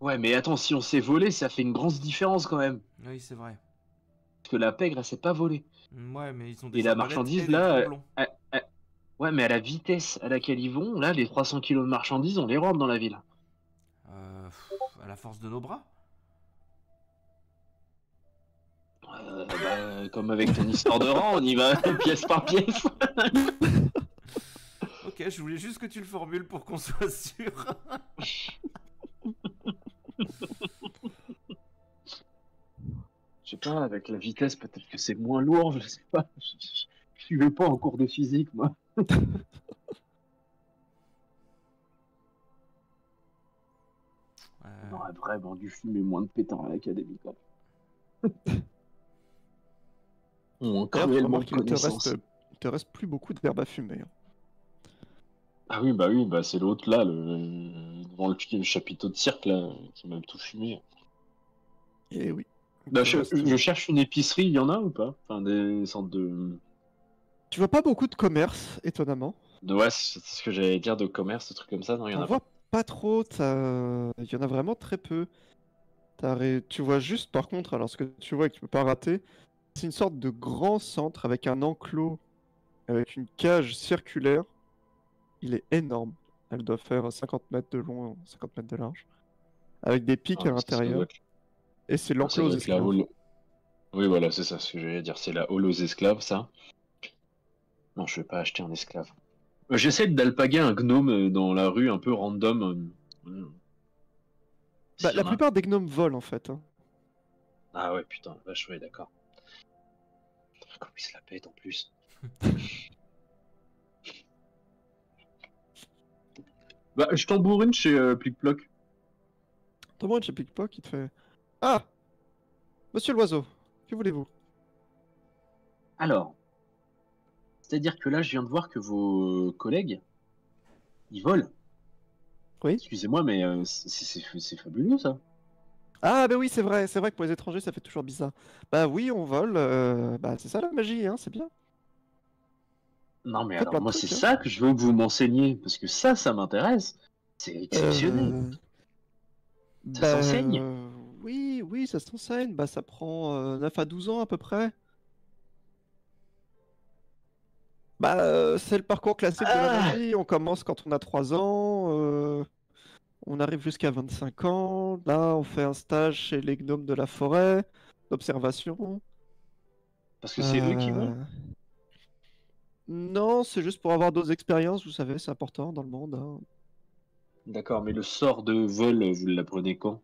Ouais, mais attends, si on sait voler, ça fait une grosse différence quand même. Oui, c'est vrai. Parce que la pègre, elle sait pas voler. Mm, Ouais, mais ils ont Et des la arbalètes marchandise, et là. Ouais, mais à la vitesse à laquelle ils vont, là, les 300 kilos de marchandises, on les robe dans la ville. Euh, à la force de nos bras? Euh, bah, comme avec ton histoire de rang, on y va pièce par pièce. Ok, je voulais juste que tu le formules pour qu'on soit sûr. pas, avec la vitesse, peut-être que c'est moins lourd, je sais pas. Je, je- je suivais pas en cours de physique, moi. On aurait vraiment dû fumer moins de pétard à l'académie, quoi. On qu'il ne te reste, il te reste plus beaucoup d'herbe à fumer. hein. Ah oui, bah oui, bah c'est l'autre là, le... devant le, le chapiteau de cirque là, qui m'a tout fumé. Et oui. Bah, je, cherche une épicerie, il y en a ou pas? Enfin, des sortes de. Tu vois pas beaucoup de commerce, étonnamment. de ouais, c'est ce que j'allais dire de commerce, des trucs comme ça, non, il y en On a voit pas trop, il y en a vraiment très peu. T'as ré- Tu vois juste, par contre, alors ce que tu vois et que tu peux pas rater, C'est une sorte de grand centre avec un enclos, avec une cage circulaire. Il est énorme. Elle doit faire 50 mètres de long, 50 mètres de large. Avec des pics Ah, à l'intérieur. Et c'est ça l'enclos aux esclaves. hall- Oui, voilà, c'est ça ce que j'allais dire. C'est la hall aux esclaves, ça. Non, je vais pas acheter un esclave. Euh, J'essaie d'alpaguer un gnome euh, dans la rue un peu random. euh, euh, Bah, la a. plupart des gnomes volent en fait. hein. Ah ouais, putain, vache, ouais, d'accord. Comment il se la pète en plus. bah, je tambourine chez euh, Plic Ploc. Thomas chez Pickpock, il te fait Ah Monsieur l'oiseau, que voulez-vous? Alors, c'est-à-dire que là, je viens de voir que vos collègues, ils volent. Oui. Excusez-moi, mais euh, c'est- fabuleux ça. Ah, bah oui, c'est vrai, c'est vrai que pour les étrangers, ça fait toujours bizarre. Bah oui, on vole, euh, bah c'est ça la magie, hein, c'est bien. Non, mais alors moi, c'est hein. ça que je veux que vous m'enseigniez, parce que ça, ça m'intéresse. C'est exceptionnel. Euh, Ça bah, s'enseigne euh, Oui, oui, ça s'enseigne. Bah ça prend euh, 9 à 12 ans à peu près. Bah euh, c'est le parcours classique de la Ah magie. On commence quand on a 3 ans, euh, on arrive jusqu'à 25 ans. Là, on fait un stage chez les gnomes de la forêt d'observation. Parce que c'est eux qui vont. Euh, Non, c'est juste pour avoir d'autres expériences, vous savez, c'est important dans le monde. hein. D'accord, mais le sort de vol, vous l'apprenez quand?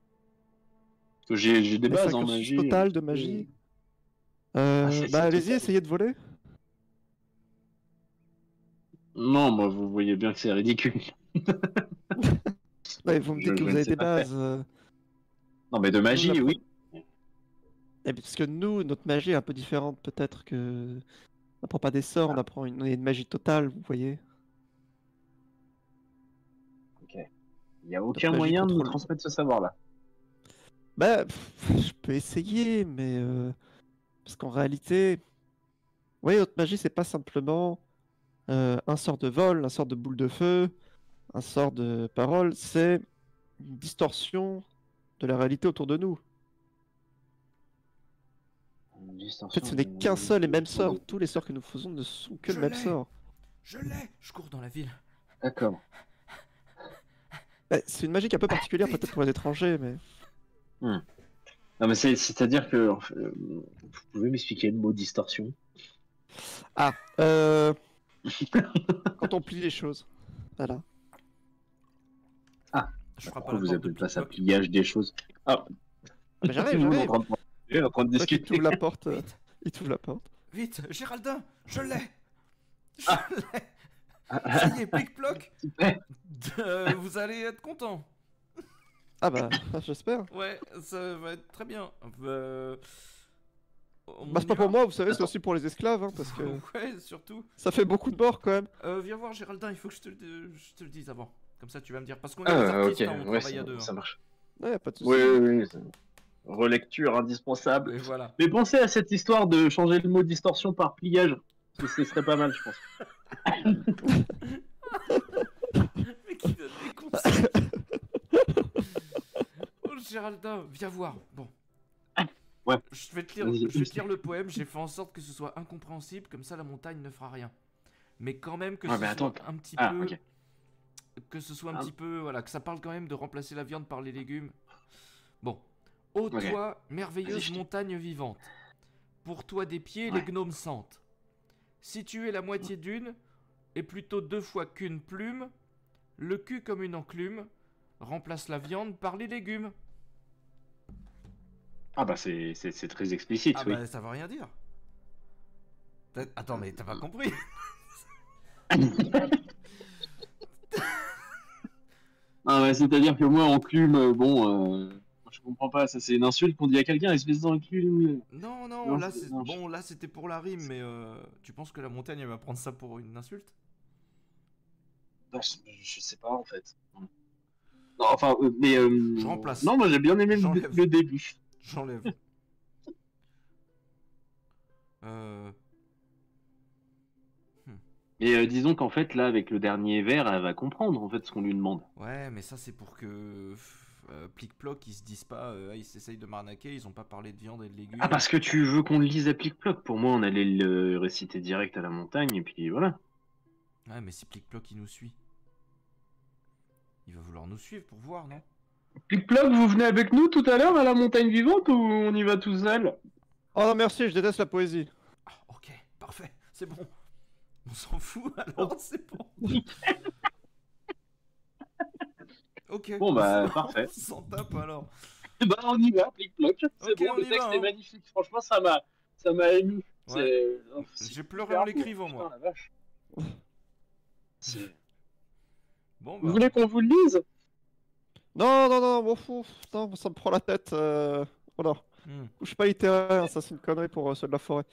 J'ai des bases en magie. total de magie. Euh, Ah, bah allez-y, essayez de voler. Non, moi, vous voyez bien que c'est ridicule. Ouais, vous me Je- dites que je vous avez des faire. bases. euh, Non, mais de magie, oui. Et parce que nous, notre magie est un peu différente peut-être que... On n'apprend pas des sorts, on Ah. apprend une, une magie totale, vous voyez. Il n'y a aucun moyen de nous transmettre ce savoir-là. Bah, pff, je peux essayer, mais... euh, Parce qu'en réalité... Vous voyez, notre magie, c'est pas simplement euh, un sort de vol, un sort de boule de feu, un sort de parole, c'est une distorsion de la réalité autour de nous. En fait, ce n'est qu'un seul et même sort. Tous les sorts que nous faisons ne sont que Je le même sort. Je l'ai Je cours dans la ville. D'accord. Bah, c'est une magie un peu particulière peut-être pour les étrangers, mais... Non, mais c'est- c'est-à-dire que. en fait, euh, vous pouvez m'expliquer le mot distorsion? Ah, euh... quand on plie les choses. Voilà. Je frappe à Pourquoi la vous appelez pas ça Pickpock. pliage des choses Ah, Ah, mais j'arrive, est j'arrive. en train de Toi qui discuter. t'ouvre la porte, euh, il t'ouvre la porte. vite, Géraldin, je l'ai Je Ah. l'ai Ça y est. Euh, Vous allez être content. Ah bah, j'espère. Ouais, ça va être très bien. Euh, Bah c'est pas pour moi, vous savez, c'est aussi pour les esclaves, hein, parce que Ouais, surtout. ça fait beaucoup de morts quand même. Euh, viens voir Géraldin, il faut que je te, le- je te le dise avant. Comme ça, tu vas me dire. Parce qu'on est des Ah, ok, artistes, hein, on ouais, travaille à deux. ça, ça hein. marche. Ouais, pas de soucis. Oui, oui, Relecture indispensable. Et voilà. Mais pensez à cette histoire de changer le mot distorsion par pliage. parce que Ce serait pas mal, je pense. Mais qui donne des conseils Géraldin, viens voir. Bon. Ouais. Je vais te lire, je vais te lire le poème. J'ai fait en sorte que ce soit incompréhensible, comme ça la montagne ne fera rien. Mais quand même que Ouais, ce attends. soit un petit Ah, peu, que ce soit un Ah. petit peu, voilà, que ça parle quand même de remplacer la viande par les légumes. Bon. Ô toi, merveilleuse montagne vivante. Pour toi des pieds, Ouais. les gnomes sentent. Si tu es la moitié d'une, et plutôt deux fois qu'une plume, le cul comme une enclume, remplace la viande par les légumes. Ah bah c'est c'est- c'est très explicite, Ah oui. bah ça veut rien dire. T'as- Attends mais t'as pas compris Ah ouais, c'est-à-dire que moi, enclume, euh, bon, euh, je comprends pas, ça c'est une insulte qu'on dit à quelqu'un, espèce d'enclume. Non non, Non, là c'est- non, bon là c'était pour la rime mais euh, tu penses que la montagne elle va prendre ça pour une insulte? Bah, je, je sais pas en fait. Non, enfin, euh, mais. euh, Je remplace. Non, moi j'ai bien aimé le début. J'enlève. euh... Mais euh, disons qu'en fait, là, avec le dernier verre, elle va comprendre en fait ce qu'on lui demande. Ouais mais ça c'est pour que... euh, Plic-Ploc, ils se disent pas, euh, Ah, ils s'essayent de m'arnaquer, ils ont pas parlé de viande et de légumes. Ah, parce que tu veux qu'on le lise à plic-ploc. Pour moi, on allait le réciter direct à la montagne, et puis voilà. Ouais, mais si Plic-Ploc il nous suit, il va vouloir nous suivre pour voir, non? Plic-ploc, vous venez avec nous tout à l'heure à la montagne vivante ou on y va tout seul? Oh non, merci, je déteste la poésie. Ah, ok, parfait, c'est bon. On s'en fout alors, c'est bon. ok. Bon, bah, on s'en- parfait. On s'en tape alors. Bah, on y va, plic-ploc. C'est Ok, bon, on le y texte va, est hein. magnifique. Franchement, ça m'a, ça m'a ému. Ouais. C'est- oh, c'est J'ai pleuré super en beau, l'écrivant, putain, moi. la vache. C'est- Bon, bah. Vous voulez qu'on vous le lise Non, non, non, bon, fou, non, ça me prend la tête. Euh... Voilà. hmm, pas littéraire, ça c'est une connerie pour euh, ceux de la forêt.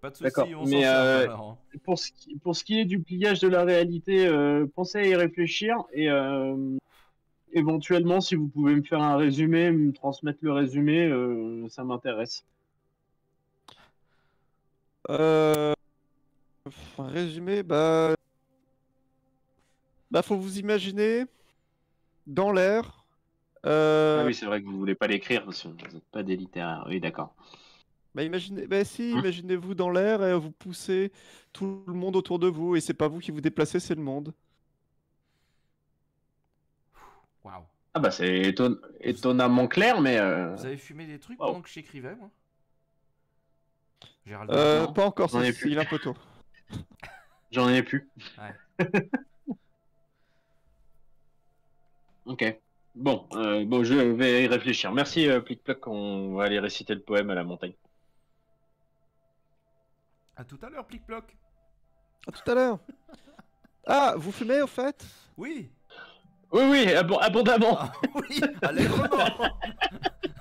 Pas de soucis, D'accord, on s'en mais, euh, alors. hein. pour ce, qui, pour ce qui est du pliage de la réalité, euh, pensez à y réfléchir et euh, éventuellement, si vous pouvez me faire un résumé, me transmettre le résumé, euh, ça m'intéresse. Euh... Résumé, bah... Bah faut vous imaginer dans l'air. Euh... Ah oui, c'est vrai que vous voulez pas l'écrire parce que vous n'êtes pas des littéraires. Oui, d'accord. Bah imaginez, bah si, Hein imaginez-vous dans l'air et vous poussez tout le monde autour de vous et c'est pas vous qui vous déplacez, c'est le monde. Waouh. Ah bah c'est éton- étonnamment clair, mais euh, Vous avez fumé des trucs Wow. pendant que j'écrivais, moi? Gérald Euh, pas encore, j'en ai c'est plus. il un peu tôt. j'en ai plus. Ouais. ok. Bon, euh, bon, je vais y réfléchir. Merci, euh, Plic-Ploc. On va aller réciter le poème à la montagne. À tout à l'heure, Plic-Ploc. À tout à l'heure. Ah, vous fumez au fait? Oui. Oui, oui, abo- abondamment. Ah, oui, allègrement.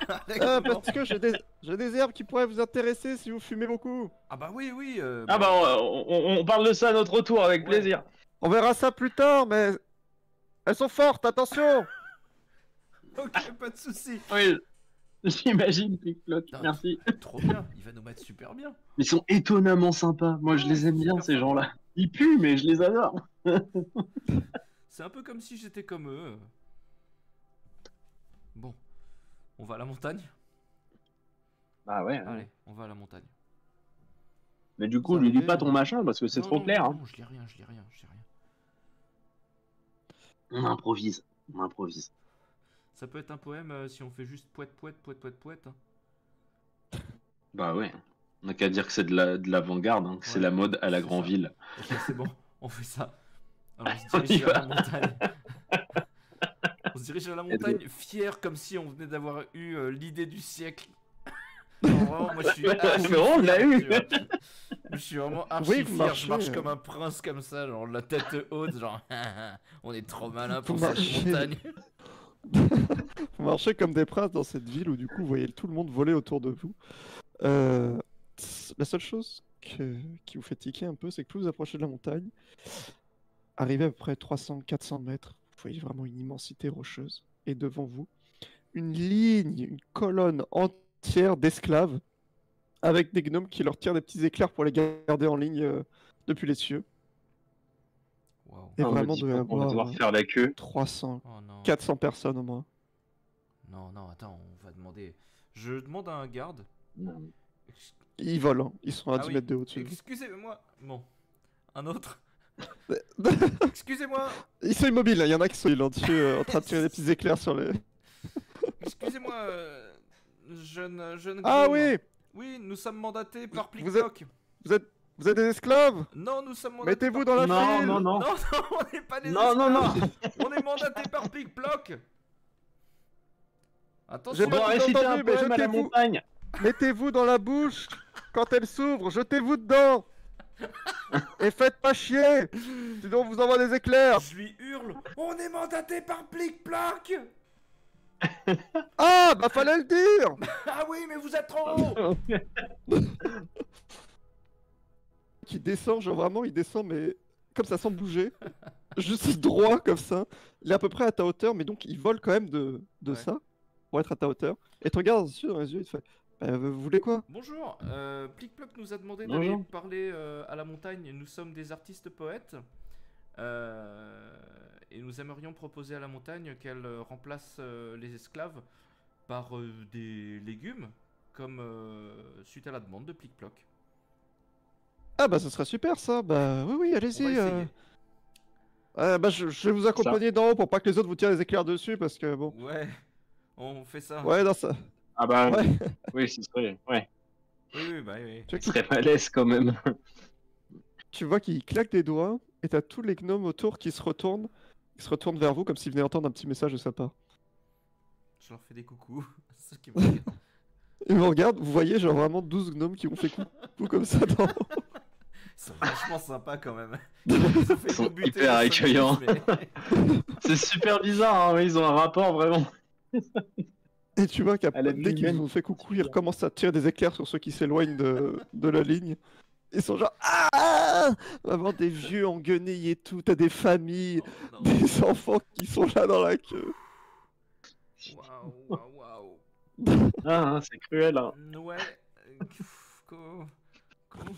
Ah, Allègrement. parce que j'ai des... j'ai des herbes qui pourraient vous intéresser si vous fumez beaucoup. Ah bah oui, oui. euh, Ah bah, on, on- on parle de ça à notre retour avec Ouais. plaisir. On verra ça plus tard, mais elles sont fortes, attention Ok, pas de soucis. Oui, j'imagine. Non. Merci. Trop bien, il va nous mettre super bien. Ils sont étonnamment sympas. Moi, je Ouais, les aime bien, ces gens-là. Ils puent, mais je les adore. C'est un peu comme si j'étais comme eux. Bon, on va à la montagne Ah ouais. Allez, on va à la montagne. Mais du coup, lui dis pas ton machin parce que c'est trop clair. Non, hein. non, je lis rien, je lis rien, je lis rien. On improvise. On improvise. Ça peut être un poème euh, si on fait juste poète, poète, poète, poète, poète. hein. Bah ouais. On n'a qu'à dire que c'est de la- de l'avant-garde, hein, que c'est Ouais, la mode à la c'est grand ça. ville. Ok, c'est bon, on fait ça. Alors, on On se y dirige va. la montagne. on se dirige vers la montagne, fier comme si on venait d'avoir eu euh, l'idée du siècle. Vraiment, moi je suis. Mais on l'a eu. Je suis vraiment archi Oui, fier, je marche comme un prince comme ça, genre la tête haute, genre on est trop malin pour cette montagne. Vous marchez comme des princes dans cette ville où du coup vous voyez tout le monde voler autour de vous. Euh, La seule chose que- qui vous fait tiquer un peu, c'est que plus vous approchez de la montagne, arrivez à peu près 300-400 mètres, vous voyez vraiment une immensité rocheuse. Et devant vous, une ligne, une colonne entière d'esclaves avec des gnomes qui leur tirent des petits éclairs pour les garder en ligne euh, depuis les cieux. Waouh. Et Ah, on me vraiment, pas qu'on va devoir euh, faire la queue. 300, Oh non. 400 personnes au moins. Non, non, attends, on va demander. Je demande à un garde. Ils volent, hein. ils sont à Ah 10 oui, mètres de haut dessus. Excusez-moi. Bon. Un autre Excusez-moi. Ils sont immobiles, hein. il y en a qui sont là dessus euh, en train de tirer des petits éclairs sur les. Excusez-moi, euh, jeune, jeune. Ah oui Oui, nous sommes mandatés par Plic-Ploc. Vous êtes, vous êtes des esclaves? Non, nous sommes mandatés Mettez-vous par... dans la Non, file non, Non, non. non, on n'est pas des Non, non, non. esclaves. On est mandatés par Plic-Ploc. Attention. J'ai pas réciter un entendu, mais poème à la jetez-vous. montagne. Mettez-vous dans la bouche quand elle s'ouvre, jetez-vous dedans Et faites pas chier Sinon on vous envoie des éclairs Je lui hurle. On est mandatés par Plic-Ploc. Ah Bah fallait le dire Ah oui, mais vous êtes trop haut. Qui descend, genre vraiment, il descend, mais comme ça sans bouger. Juste droit comme ça. Il est à peu près à ta hauteur, mais donc il vole quand même de, de Ouais. ça, pour être à ta hauteur. Et te regarde dessus dans les yeux, il te fait Bah, vous voulez quoi? Bonjour, euh, Plic-Ploc nous a demandé d'aller parler euh, à la montagne. Nous sommes des artistes poètes. Euh, et nous aimerions proposer à la montagne qu'elle euh, remplace euh, les esclaves par euh, des légumes, comme euh, suite à la demande de Plic Ploc. Ah bah ça serait super ça, bah oui oui allez-y. euh. Euh, bah je, je vais vous accompagner d'en haut pour pas que les autres vous tirent les éclairs dessus parce que bon. Ouais, on fait ça. Ouais non ça. Ah bah Ouais. oui, ce serait. Ouais. Oui, oui, bah oui. Tu serait malaise quand même. tu vois qu'il claque des doigts et t'as tous les gnomes autour qui se retournent, se retournent vers vous comme s'ils venaient entendre un petit message de sa part. Je leur fais des coucous. Ceux qui me regardent. Ils vous regardent, vous voyez genre vraiment 12 gnomes qui ont fait coucou comme ça dans... Ils sont vachement sympas quand même. Ils Ils sont nous hyper accueillants. mais- C'est super bizarre, hein, ouais, ils ont un rapport vraiment. Et tu vois À la qu'après, dès qu'ils ont fait coucou, ils recommencent à tirer des éclairs sur ceux qui s'éloignent de, de la ligne. Ils sont genre Ah Vraiment des vieux enguenilles et tout, t'as des familles, Oh, des enfants qui sont là dans la queue. Waouh, waouh, waouh. Ah, hein, c'est cruel. Hein. Ouais. euh, pff, co- Comment...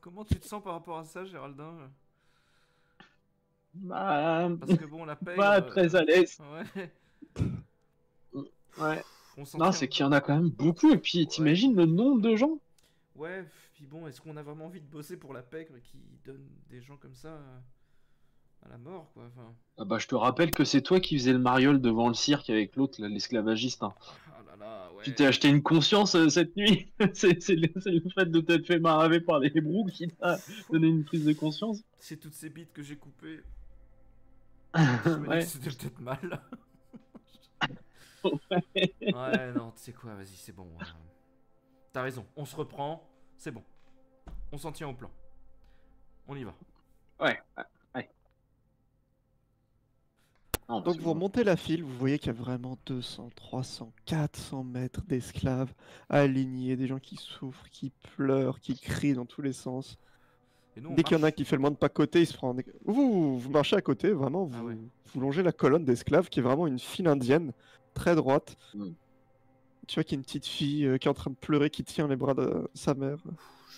Comment tu te sens par rapport à ça, Géraldin? Bah, Parce que bon, la paix. pas très à l'aise. Ouais. Ouais. On s'en Non, c'est qu'il y en a quand même beaucoup. Et puis, t'imagines le nombre de gens. Ouais, puis bon, est-ce qu'on a vraiment envie de bosser pour la pègre qui donne des gens comme ça euh, à la mort, quoi enfin... ah bah, Je te rappelle que c'est toi qui faisais le mariole devant le cirque avec l'autre, l'esclavagiste. hein. Ah là là, ouais. Tu t'es acheté une conscience euh, cette nuit. c'est le, fait de t'être fait maraver par les brous qui t'a donné une prise de conscience. C'est toutes ces bites que j'ai coupées. Ouais. c'était peut-être mal. ouais, non, tu sais quoi, vas-y, c'est bon. euh, T'as raison, on se reprend, c'est bon. On s'en tient au plan. On y va. Ouais. ouais. Non, Donc vous remontez la file, vous voyez qu'il y a vraiment 200, 300, 400 mètres d'esclaves alignés, des gens qui souffrent, qui pleurent, qui crient dans tous les sens. Et nous, on Dès qu'il y en a qui fait le moins de pas côté, il se prend. Vous, vous, vous marchez à côté, vraiment, vous, Ah ouais. vous longez la colonne d'esclaves qui est vraiment une file indienne, très droite. Mm. Tu vois qu'il y a une petite fille euh, qui est en train de pleurer, qui tient les bras de sa mère.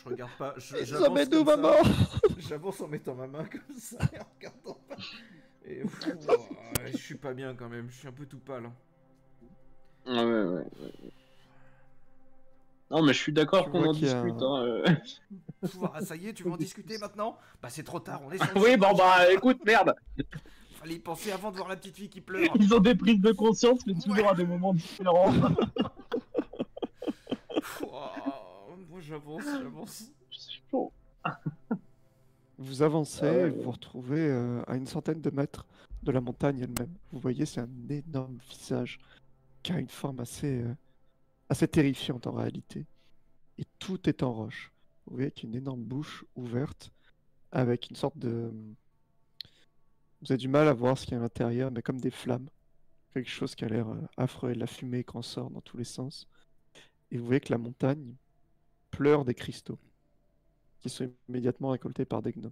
Je regarde pas. je- J'avance ça. J'avance en mettant ma main comme ça et en regardant pas. Et ouais, je suis pas bien quand même, je suis un peu tout pâle. hein. Ouais, ouais, ouais, ouais. Non, mais je suis d'accord Tu qu'on en a discute. un- Hein, euh. Ah, ça y est, tu veux en discuter maintenant? Bah c'est trop tard, on est sur le oui, bon, bah écoute, merde. Fallait y penser avant de voir la petite fille qui pleure. Ils ont des prises de conscience, mais toujours à des moments différents. Pff, oh, moi j'avance, j'avance. Je suis chaud. Vous avancez Ah et vous vous retrouvez euh, à une centaine de mètres de la montagne elle-même. Vous voyez, c'est un énorme visage qui a une forme assez, euh, assez terrifiante en réalité. Et tout est en roche. Vous voyez qu'il y a une énorme bouche ouverte avec une sorte de... Vous avez du mal à voir ce qu'il y a à l'intérieur, mais comme des flammes. Quelque chose qui a l'air euh, affreux et de la fumée qui en sort dans tous les sens. Et vous voyez que la montagne pleure des cristaux qui sont immédiatement récoltés par des gnomes.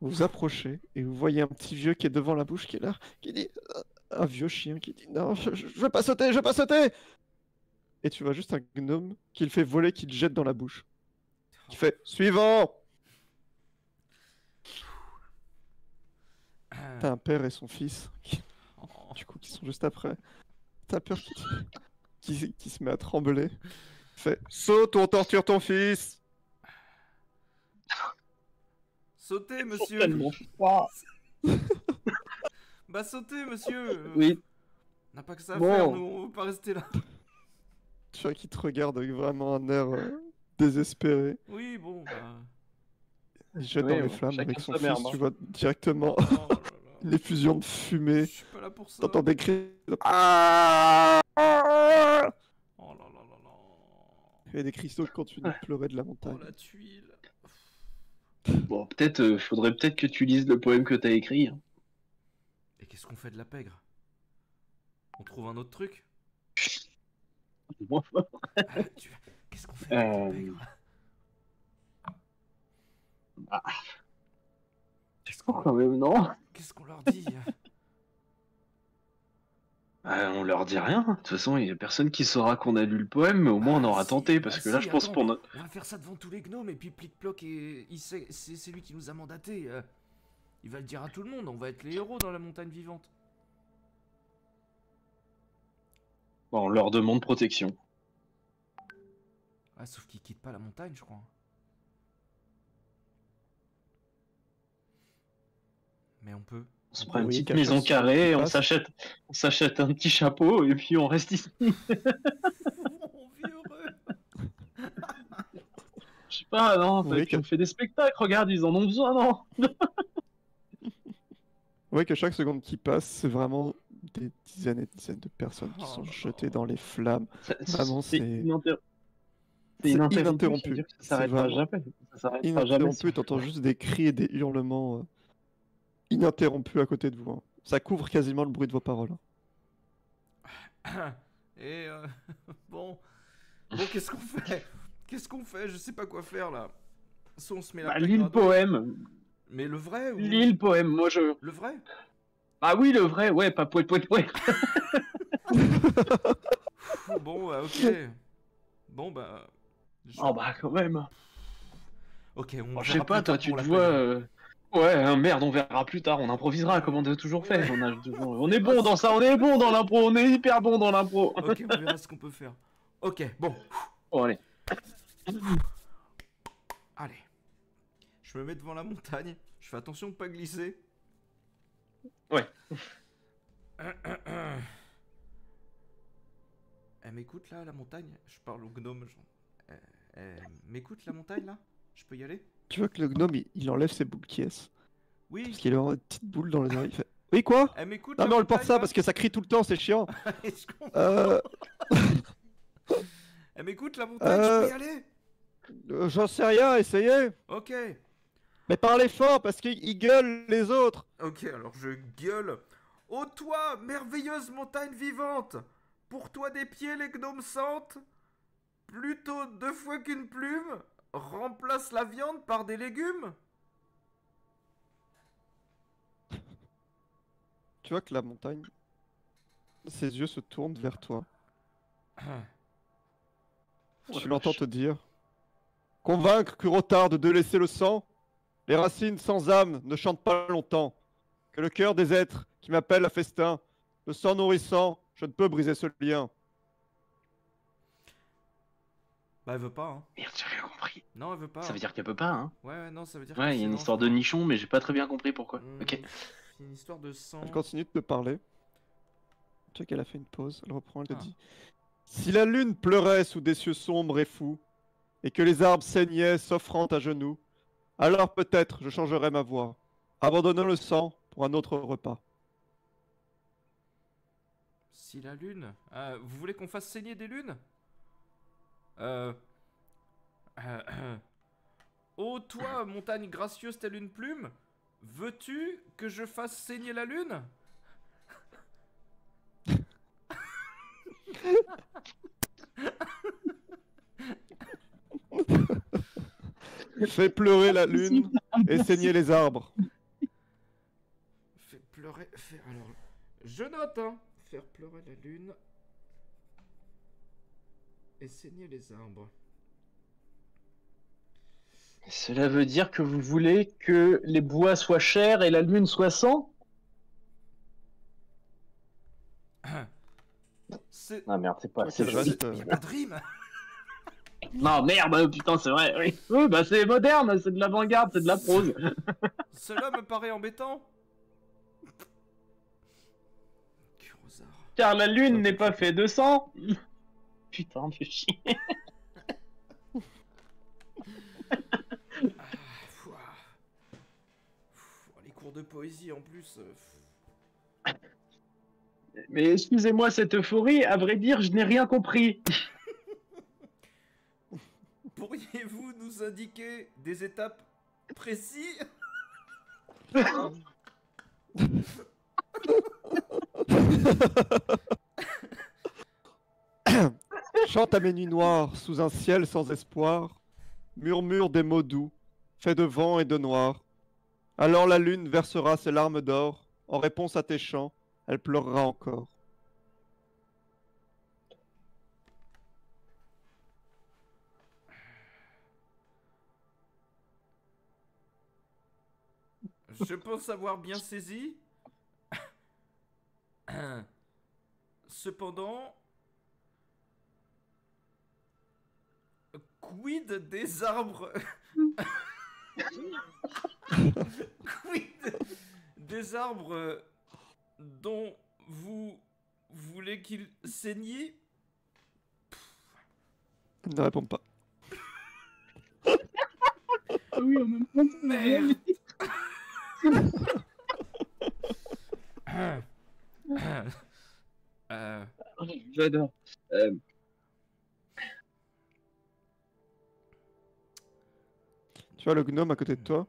Vous vous approchez et vous voyez un petit vieux qui est devant la bouche qui est là, qui dit euh, un vieux chien qui dit non, je, je, veux pas sauter, je veux pas sauter. Et tu vois juste un gnome qui le fait voler, qui le jette dans la bouche, qui fait suivant. T'as un père et son fils qui, du coup, qui sont juste après. T'as peur qui, qui, qui se met à trembler. Il fait saute ou on torture ton fils. Sautez, monsieur. Bah sautez, monsieur Oui. On n'a pas que ça à Bon. faire, nous, on veut pas rester là. Tu vois qu'il te regarde avec vraiment un air euh, désespéré. Oui, bon, bah... Il jette Oui, dans les bon, flammes avec son fils, merde, hein. tu vois directement Oh là là. une effusion de Je fumée. suis pas là pour ça. T'entends des cris. Ah Oh là là là là. Il y a des cristaux qui continuent de pleurer de la montagne. Oh la tuile. Bon, peut-être, euh, faudrait peut-être que tu lises le poème que t'as écrit. hein. Et qu'est-ce qu'on fait de la pègre? On trouve un autre truc? Moi, Ah, tu- Qu'est-ce qu'on fait avec la Euh, pègre? Qu'est-ce qu'on quand même, non? Qu'est-ce qu'on leur dit? Euh, On leur dit rien. De toute façon, il y a personne qui saura qu'on a lu le poème, mais au moins on Ah, aura tenté, parce ah, que là, si, je pense pour notre... On va faire ça devant tous les gnomes et puis Plic Ploc et il sait c'est lui qui nous a mandaté. euh. Il va le dire à tout le monde, on va être les héros dans la montagne vivante. Bon, on leur demande protection. Ah, sauf qu'il quitte pas la montagne, je crois. Mais on peut. On se prend une petite maison carrée, on s'achète, on s'achète un petit chapeau et puis on reste ici. on vit heureux. Je sais pas, non, Oui, puis on que- fait des spectacles, regarde, ils en ont besoin, non voyez que chaque seconde qui passe, c'est vraiment des dizaines et dizaines de personnes qui Oh sont jetées dans les flammes. Ça- Vraiment, c'est c'est- ininter- c'est c'est ininterrompu, que ça C'est s'arrêtera vraiment jamais. Ça s'arrêtera jamais. Ininterrompu, t'entends juste des cris et des hurlements ininterrompus à côté de vous. hein. Ça couvre quasiment le bruit de vos paroles. hein. Et euh, bon, bon, qu'est-ce qu'on fait? Qu'est-ce qu'on fait? Je sais pas quoi faire là. Soit on se met la Bah, plaque lis dans le la dos- poème. Mais le vrai ou Lis le poème, moi je. le vrai? Ah oui, le vrai, ouais, pas poète, poète, poète. Pff, Bon, bah, ok. Bon, bah. je- Oh bah quand même. Ok, on. Oh, je sais pas, plus toi, tard tu pour te la vois. euh, Ouais, hein, merde, on verra plus tard, on improvisera comme on a toujours fait. Ouais. On, a toujours- on est bon dans ça, on est bon dans l'impro, on est hyper bon dans l'impro. Ok, on verra ce qu'on peut faire. Ok, bon, Bon, allez. allez. Je me mets devant la montagne. Je fais attention de pas glisser. Ouais. Elle m'écoute là, la montagne? Je parle au gnome. genre. Euh, Elle m'écoute la montagne là? Je peux y aller? Tu vois que le gnome, il, il enlève ses boules qui est. Oui. Parce qu'il a une petite boule dans les oreilles. Il fait Oui, quoi Elle m'écoute Non, mais on le porte ça là parce que ça crie tout le temps, c'est chiant. Je. Euh, Elle m'écoute la montagne, je Euh. peux y aller? Euh, J'en sais rien, essayez. Ok. Mais parlez fort parce qu'ils ils gueulent les autres. Ok, alors je gueule. Ô toi, merveilleuse montagne vivante Pour toi des pieds les gnomes sentent Plutôt deux fois qu'une plume Remplace la viande par des légumes Tu vois que la montagne, ses yeux se tournent vers toi. Tu l'entends te dire Convaincre que retarde de laisser le sang Les racines sans âme ne chantent pas longtemps. Que le cœur des êtres qui m'appellent à festin, le sang nourrissant, je ne peux briser ce lien. Bah elle veut pas, hein. Merde, j'ai rien compris. Non, elle veut pas. Ça veut dire qu'elle peut pas, hein. Ouais, ouais, non, ça veut dire Ouais, il y a une histoire je de nichon, mais j'ai pas très bien compris pourquoi. Hmm, Ok. C'est une histoire de sang. Elle continue de te parler. Tu vois qu'elle a fait une pause, elle reprend, elle te Ah. dit Si la lune pleurait sous des cieux sombres et fous, et que les arbres saignaient s'offrant à genoux, alors peut-être je changerai ma voix, abandonnant le sang pour un autre repas. Si la lune. Ah, vous voulez qu'on fasse saigner des lunes? Euh. euh, euh. Ô toi, montagne gracieuse telle une plume, veux-tu que je fasse saigner la lune? Fais pleurer la lune et saigner les arbres. Fais pleurer. Fais... Alors. Je note, hein Faire pleurer la lune. Et saigner les arbres. Cela veut dire que vous voulez que les bois soient chers et la lune soit sans? C'est. Ah merde, c'est pas. C'est euh, pas Non, merde, putain, c'est vrai. Oui, Oui, bah c'est moderne, c'est de l'avant-garde, c'est de la prose. Cela me paraît embêtant. Car la lune n'est pas faite de sang. Putain. Ah, fouah. Fou, les cours de poésie en plus. euh. Mais excusez-moi cette euphorie, à vrai dire, je n'ai rien compris. Pourriez-vous nous indiquer des étapes précises Chante à mes nuits noires sous un ciel sans espoir, murmure des mots doux, faits de vent et de noir. Alors la lune versera ses larmes d'or, en réponse à tes chants, elle pleurera encore. Je pense avoir bien saisi. Cependant, quid des arbres? Quid des arbres dont vous voulez qu'ils saignent ne répond pas. Ah oui, en même temps, Merde. Euh, J'adore. Euh, Tu vois le gnome à côté de toi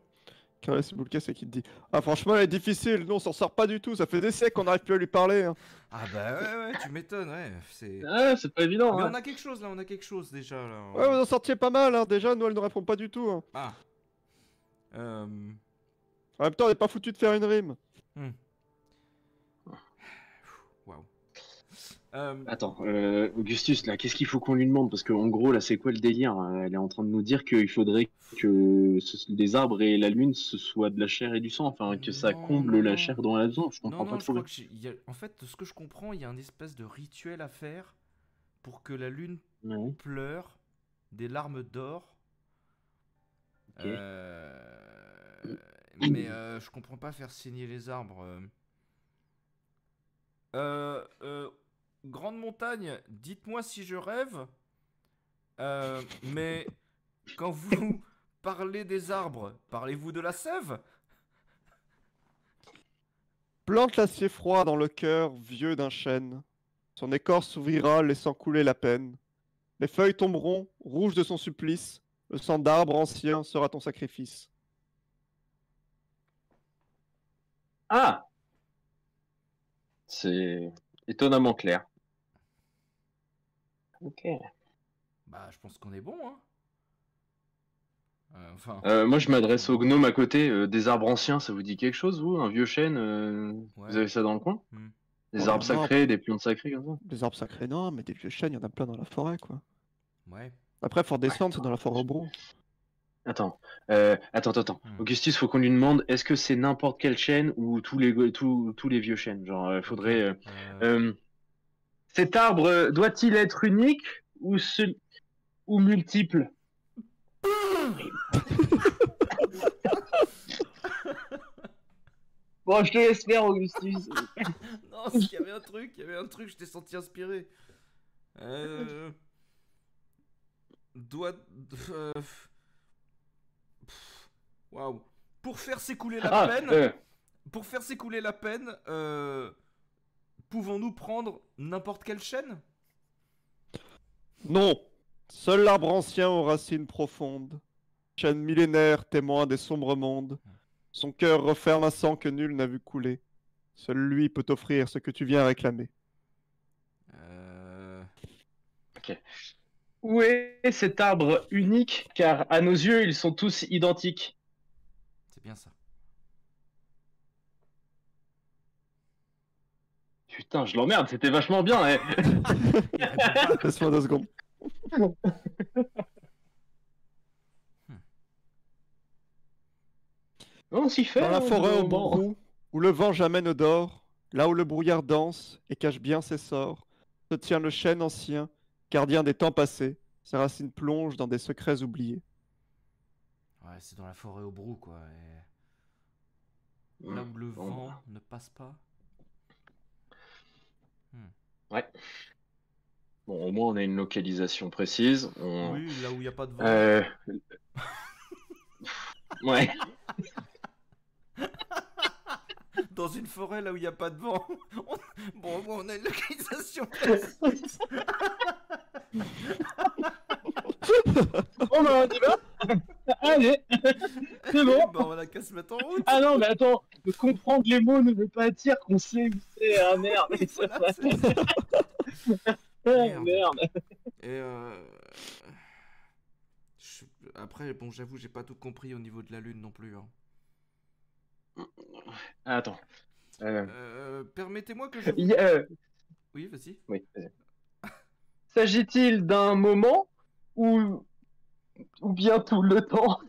qui boules caisses et qui te dit Ah, franchement, elle est difficile, nous on s'en sort pas du tout, ça fait des siècles qu'on n'arrive plus à lui parler. hein. Ah bah ouais, ouais, tu m'étonnes, ouais. C'est... Ah, c'est pas évident. Mais hein. on a quelque chose là, on a quelque chose déjà là. Ouais, vous en sortiez pas mal, hein. déjà, nous elle ne répond pas du tout. hein. Ah. Euh... En même temps, on est pas foutu de faire une rime. Waouh. Euh, Attends, euh, Augustus, là, qu'est-ce qu'il faut qu'on lui demande? Parce qu'en gros, là, c'est quoi le délire? Elle est en train de nous dire qu'il faudrait que ce- les arbres et la lune, ce soit de la chair et du sang, enfin, que ça Non, comble la chair dont elle a besoin. Je comprends non, pas trop. a- En fait, ce que je comprends, il y a un espèce de rituel à faire pour que la lune Ouais. pleure des larmes d'or. Euh, Mais euh, je comprends pas faire saigner les arbres. euh. Euh, euh, grande montagne, dites-moi si je rêve. Euh, mais quand vous parlez des arbres, parlez-vous de la sève? Plante l'acier froid dans le cœur vieux d'un chêne. Son écorce s'ouvrira, laissant couler la peine. Les feuilles tomberont, rouges de son supplice. Le sang d'arbre ancien sera ton sacrifice. Ah C'est étonnamment clair. Ok. Bah, je pense qu'on est bon, hein. Euh, enfin, Euh, moi, je m'adresse au gnome à côté. euh, des arbres anciens, ça vous dit quelque chose, vous? Un vieux chêne euh, Ouais. Vous avez ça dans le coin? Hmm. Des Ouais, arbres non. sacrés, des plantes sacrées comme ça? Des arbres sacrés, non, mais des vieux chênes, il y en a plein dans la forêt, quoi. ouais. Après, faut descendre, c'est dans la forêt au brou. Attends, euh, attends, attends, attends. Hmm. Augustus, faut qu'on lui demande est-ce que c'est n'importe quel chêne ou tous les, go- tous, tous les vieux chênes? Genre, euh, faudrait. Cet arbre euh, doit-il être unique ou, seul- ou multiple Bon, je te laisse faire, Augustus. Non, il y avait un truc, il y avait un truc, je t'ai senti inspiré. Euh... Doit... euh, Waouh. Pour faire s'écouler la Ah, peine, euh, pour faire s'écouler la peine, euh, pouvons-nous prendre n'importe quelle chaîne? Non Seul l'arbre ancien aux racines profondes. Chêne millénaire, témoin des sombres mondes. Son cœur referme un sang que nul n'a vu couler. Seul lui peut t'offrir ce que tu viens réclamer. euh... Où est cet arbre unique? Car à nos yeux, ils sont tous identiques. C'est bien ça. Putain, je l'emmerde, c'était vachement bien. eh. Laisse-moi deux secondes. On s'y fait. Dans la hein, forêt au bon. brou, où le vent jamais ne dort, là où le brouillard danse et cache bien ses sorts, se tient le chêne ancien, gardien des temps passés. Ses racines plongent dans des secrets oubliés. Ouais, c'est dans la forêt au brou, quoi. et Là où le Bon, vent bah. ne passe pas. Bon, au moins, on a une localisation précise. On- Oui, là où il n'y a pas de vent. Euh... ouais. Dans une forêt là où il n'y a pas de vent. On- Bon, au moins, on a une localisation. Bah, on y va Allez C'est bon bah, on a qu'à se mettre en route. Ah non, mais attends, de comprendre les mots ne veut pas dire qu'on sait où c'est. Ah merde Oui, voilà, c'est- Ah, Merde. merde Et euh... je- Après, bon, j'avoue, j'ai pas tout compris au niveau de la lune non plus. hein. Ah, Attends. Euh... Euh, Permettez-moi que je. euh, Oui, vas-y. Oui, vas-y. S'agit-il d'un moment ou ou bien tout le temps.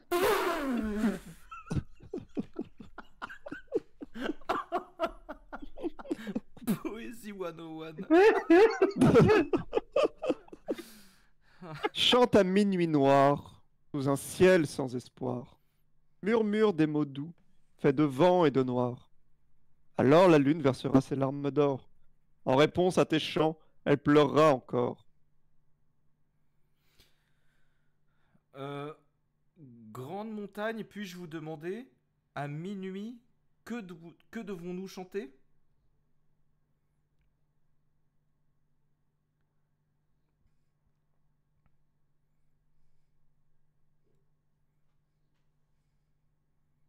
Poésie 101. Chante à minuit noir, sous un ciel sans espoir. Murmure des mots doux, faits de vent et de noir. Alors la lune versera ses larmes d'or. En réponse à tes chants, elle pleurera encore. Euh, grande montagne, puis-je vous demander, à minuit, que, de- que devons-nous chanter?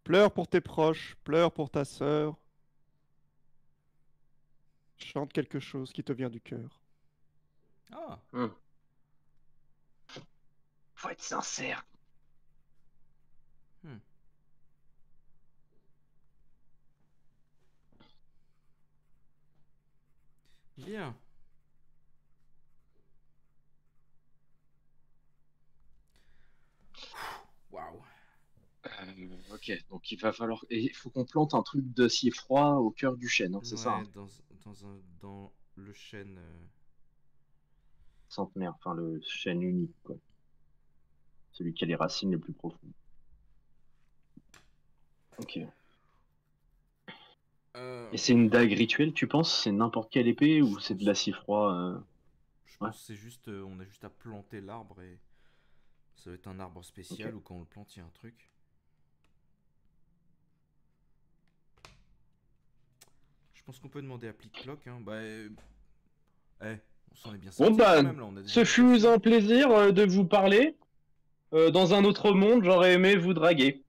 Pleure pour tes proches, pleure pour ta sœur. Chante quelque chose qui te vient du cœur. Ah, Faut être sincère. bien. Waouh. Euh, ok, donc il va falloir. Et il faut qu'on plante un truc d'acier froid au cœur du chêne, hein, c'est ça hein, dans, dans, un, dans le chêne. euh, Centenaire, enfin le chêne unique, quoi. Celui qui a les racines les plus profondes. Ok. euh, Et c'est une dague rituelle, tu penses? C'est n'importe quelle épée ou c'est de l'acier froid euh? Je pense c'est juste. euh, on a juste à planter l'arbre et. Ça va être un arbre spécial ou quand on le plante, il y a un truc. Je pense qu'on peut demander à Plic-Ploc. Hein. Bah. Eh, on s'en est bien Bon, bah, même là. On a déjà Ce fut un plaisir de vous parler. Euh, dans un autre monde, j'aurais aimé vous draguer.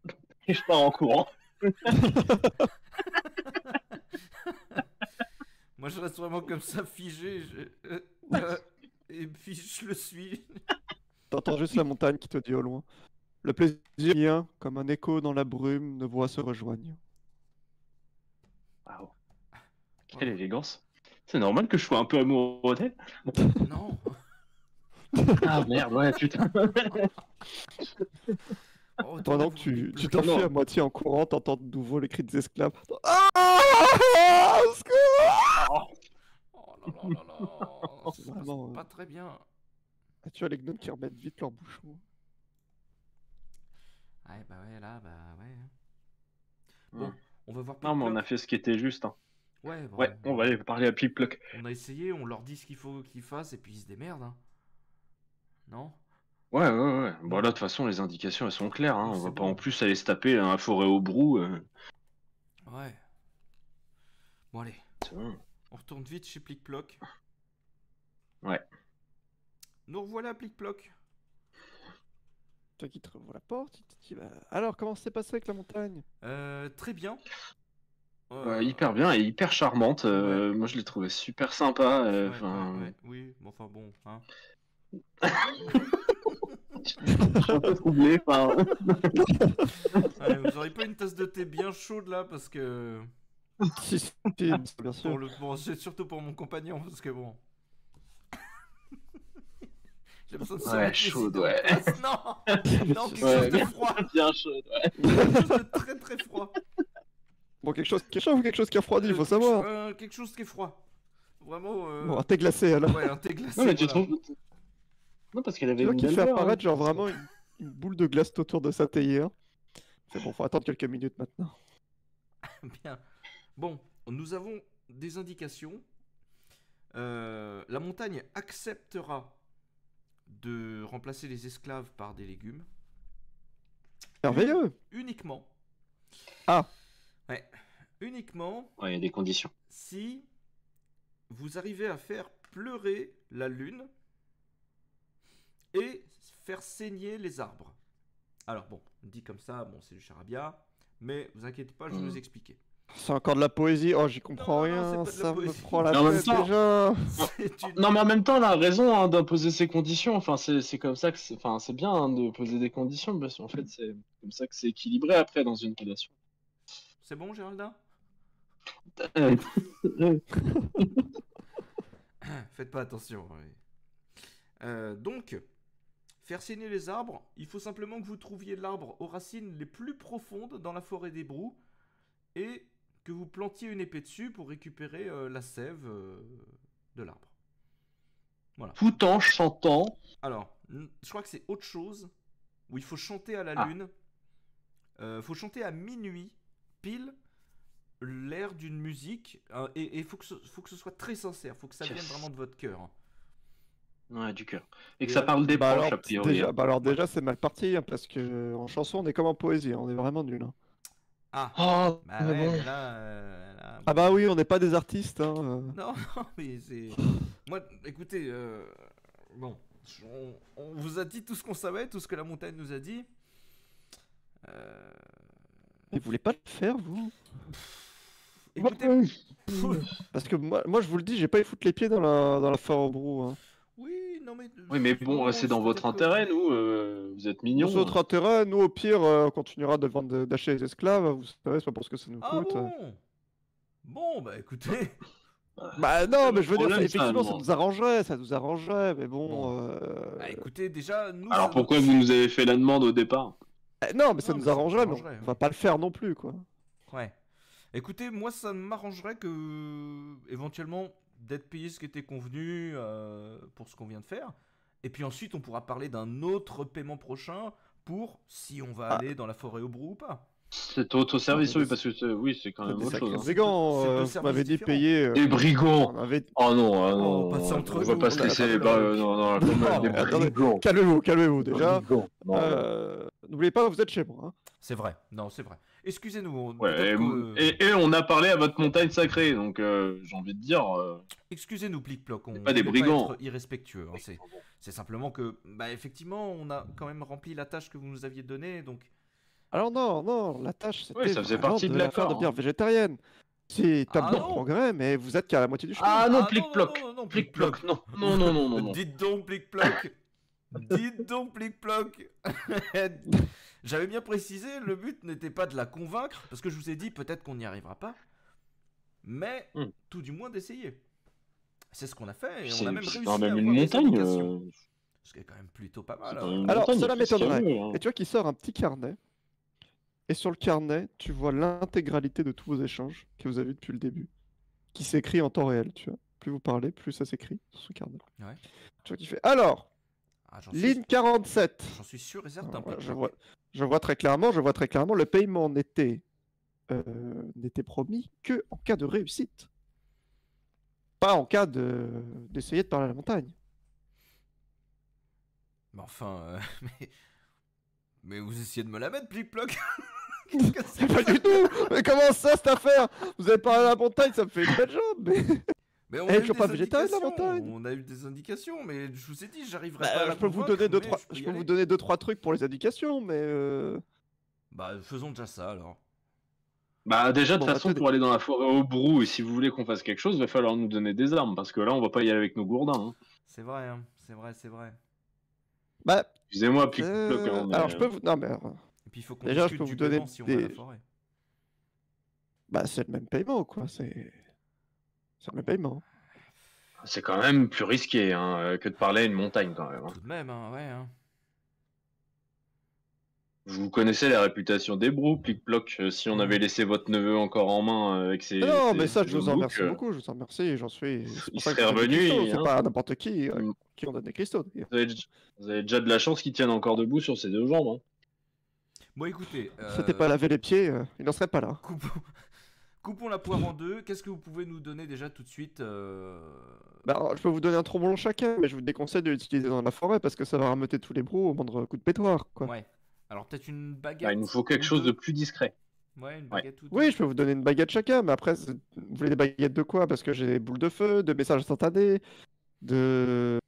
Et je pars en courant. Moi, je reste vraiment comme ça, figé. je- euh, euh, et puis, je le suis. T'entends juste la montagne qui te dit au loin. Le plaisir vient, comme un écho dans la brume, nos voix se rejoignent. Waouh. Quelle élégance. C'est normal que je sois un peu amoureux d'elle. Non. Ah merde, ouais, putain. Oh, Pendant que tu tu t'enfuis à moitié en courant, t'entends de nouveau les cris des esclaves. Ah Au secours Oh là là là là. C'est vraiment, euh, pas très bien. Ah, Tu as les gnomes qui remettent vite leur bouchon. Ouais, bah ouais, là, bah ouais. hein. Hmm. Bon, on va voir Non, mais on a fait ce qui était juste. hein. Ouais, bon, Ouais, on va aller parler à Plic-Ploc. on a essayé, on leur dit ce qu'il faut qu'ils fassent et puis ils se démerdent. hein. Non? Ouais, ouais, ouais. Bon, là, de toute façon, les indications, elles sont claires. Hein. On va pas bon. en plus aller se taper dans la forêt au brou. euh. Ouais. Bon, allez, bon. on retourne vite chez Plic-Ploc. Ouais. Nous revoilà Plic-Ploc. Toi qui te revois la porte, il te dit bah, Alors, comment s'est passé avec la montagne? Euh, très bien. Euh, Ouais, hyper bien et hyper charmante. euh, Moi, je l'ai trouvé super sympa. euh, ouais, enfin, ouais, ouais, oui, mais enfin bon, hein. Je suis un peu troublé. Enfin, Ouais, vous aurez pas une tasse de thé bien chaude là parce que. Bien Pour sûr. le... bon, c'est surtout pour mon compagnon parce que bon. J'ai besoin de se Ouais, chaude, ouais. Non Non, quelque Ouais. chose de froid bien chaud. Ouais. Quelque chose de très très froid Bon, quelque chose qui chauffe ou quelque chose qui refroidit, il faut Euh, savoir. euh, quelque chose qui est froid. Vraiment. Euh... Bon, un thé glacé alors. Ouais, un thé glacé. Non, mais tu voilà. trouves. Non, parce qu'elle avait Tu vois une qu'il fait apparaître hein. genre vraiment une, une boule de glace tout autour de sa théière. C'est bon, faut attendre quelques minutes maintenant. Bien. Bon, nous avons des indications. Euh, la montagne acceptera de remplacer les esclaves par des légumes Merveilleux uniquement. Ah. Ouais. Uniquement Ouais, il y a des conditions. si vous arrivez à faire pleurer la lune et faire saigner les arbres. Alors bon, dit comme ça, bon, c'est du charabia, mais vous inquiétez pas, je vais Mhm. vous expliquer. C'est encore de la poésie. Oh, j'y comprends Non, non, rien. la Ça me prend la tête temps- déjà. Une- Non, mais en même temps, elle a raison hein, d'imposer ses conditions. Enfin, c'est c'est comme ça que c'est. Enfin, c'est bien hein, de poser des conditions parce qu'en fait, c'est comme ça que c'est équilibré après dans une relation. C'est bon, Géraldin Faites pas attention. oui. Euh, donc, faire saigner les arbres, il faut simplement que vous trouviez l'arbre aux racines les plus profondes dans la forêt des brous et que vous plantiez une épée dessus pour récupérer euh, la sève euh, de l'arbre. Tout en chantant. Alors, je crois que c'est autre chose où il faut chanter à la Ah. lune. Il faut chanter à minuit, pile, l'air d'une musique. euh, et il faut, que ce- faut que ce soit très sincère, faut que ça vienne vraiment de votre cœur. Ouais, du cœur. Et que ça euh, parle des Bah proches, alors, a priori. déjà, hein. bah alors déjà c'est mal parti hein, parce que en chanson on est comme en poésie, hein, on est vraiment nul. hein. Ah, Oh, bah ouais, bon. là, euh, là, Ah bah oui, on n'est pas des artistes. Hein. euh. Non, non, mais c'est. Moi, écoutez, euh, bon, on, on vous a dit tout ce qu'on savait, tout ce que la montagne nous a dit. Euh, Mais vous voulez pas le faire vous? Écoutez, Parce que moi, moi je vous le dis, j'ai pas eu foutre les pieds dans la, dans la forêt au brou. Hein. Oui, non mais. Oui, mais bon, c'est dans votre intérêt, nous. euh, vous êtes mignons. Sur notre intérêt, nous au pire, euh, on continuera de vendre d'acheter les esclaves, vous savez, c'est pas pour ce que ça nous Ah coûte. bon? Bon, bah écoutez. Bah non, mais je veux dire, ça, effectivement, ça nous arrangerait, ça nous arrangerait, mais bon. Bon. euh, Bah écoutez, déjà, nous. Alors pourquoi vous nous avez fait la demande au départ? Eh, non, mais ça Non, nous mais arrangerait, mais arrangerait, on va pas le faire non plus, quoi. Ouais. Écoutez, moi, ça m'arrangerait que, éventuellement, d'être payé ce qui était convenu euh, pour ce qu'on vient de faire. Et puis ensuite, on pourra parler d'un autre paiement prochain pour si on va Ah. aller dans la forêt au brou ou pas. C'est auto-service, oui, parce que c'est- oui, c'est quand même des autre chose. hein. brigands, euh, vous services m'avez dit payer. euh, Des brigands on avait... Oh non, ah Oh, non, pas ça on va pas se on laisser. pas bah, de- euh, non, non, des brigands. Calmez-vous, calmez-vous déjà. Euh, N'oubliez pas, vous êtes chez moi. hein. C'est vrai. Non, c'est vrai. Excusez-nous. on- Ouais, et, que- et- et on a parlé à votre montagne sacrée, donc euh, j'ai envie de dire. euh, Excusez-nous, Plic-Ploc. On pas des brigands. être irrespectueux. hein, c'est- C'est simplement que, bah, effectivement, on a quand même rempli la tâche que vous nous aviez donnée, donc. Alors non, non, la tâche, c'était Oui, ça faisait partie de la faire l'accord, de bière hein. végétarienne. C'est un Ah bon progrès, mais vous êtes qu'à la moitié du chemin. Ah non, non, plic-ploc. non, non, non, Plic-ploc, non. Non, non, non, non. non. Dites donc, Plic-Ploc. Dites donc, Plic-Ploc. J'avais bien précisé, le but n'était pas de la convaincre, parce que je vous ai dit peut-être qu'on n'y arrivera pas, mais Hmm. tout du moins d'essayer. C'est ce qu'on a fait, et on a même c'est réussi quand même à une montagne. euh, Ce qui est quand même plutôt pas mal. hein. Alors, montagne, cela m'étonnerait. hein. Et tu vois qu'il sort un petit carnet. Et sur le carnet, tu vois l'intégralité de tous vos échanges que vous avez depuis le début. Qui s'écrit en temps réel, tu vois. Plus vous parlez, plus ça s'écrit sur ce carnet. Ouais. Tu vois qu'il fait. Alors, Ah, suis- ligne 47. J'en suis sûr et certain. Alors, je, vois, je vois très clairement, je vois très clairement, le paiement n'était euh, n'était promis que en cas de réussite. Pas en cas de d'essayer de parler à la montagne. Mais enfin, euh, mais... mais vous essayez de me la mettre, Plic-Ploc Qu'est-ce que c'est Pas du tout Mais comment ça cette affaire? Vous avez parlé à la montagne, ça me fait une belle jambe mais... Mais on Elle a pas végétarienne, la indications, montagne On a eu des indications, mais je vous ai dit, j'arriverai Bah, pas à je peux vous donner deux trois, je peux je peux vous donner deux trois trucs pour les indications, mais euh, Bah, faisons déjà ça alors. Bah déjà de toute bah, façon pour aller dans la forêt au brou et si vous voulez qu'on fasse quelque chose, il va falloir nous donner des armes parce que là on va pas y aller avec nos gourdins. Hein. C'est vrai, hein, c'est vrai, c'est vrai. bah, Excusez-moi, plic euh, hein, alors je peux euh, vous, non mais Et puis il faut qu'on Déjà, je discute peux du vous donner paiement si on va à la des- forêt. bah c'est le même paiement quoi, c'est c'est le même paiement. c'est quand même plus risqué hein, euh, que de parler à une montagne quand même. hein. Tout de même, hein, ouais. Hein. Vous connaissez la réputation des brous, plic ploc. euh, si on avait laissé votre neveu encore en main euh, avec ses. non, ses- mais ça je vous en remercie euh, beaucoup, je vous en remercie, j'en suis. il serait donne revenu, C'est hein. pas n'importe qui euh, Mm. qui ont donné des cristaux. Vous avez, vous avez déjà de la chance qu'il tienne encore debout sur ses deux jambes. hein. Bon, écoutez. C'était euh, pas laver les pieds, euh, il n'en serait pas là. Coupons... Coupons la poire en deux. Qu'est-ce que vous pouvez nous donner déjà tout de suite euh, Bah, alors, je peux vous donner un tromblon chacun, mais je vous déconseille de l'utiliser dans la forêt parce que ça va rameuter tous les brous au moindre coup de pétoire quoi. Ouais. Alors peut-être une baguette. Bah, il nous faut quelque chose de plus discret. Ouais, une baguette ou deux. Oui, je peux vous donner une baguette chacun, mais après, vous voulez des baguettes de quoi? Parce que j'ai des boules de feu, de messages instantanés, de.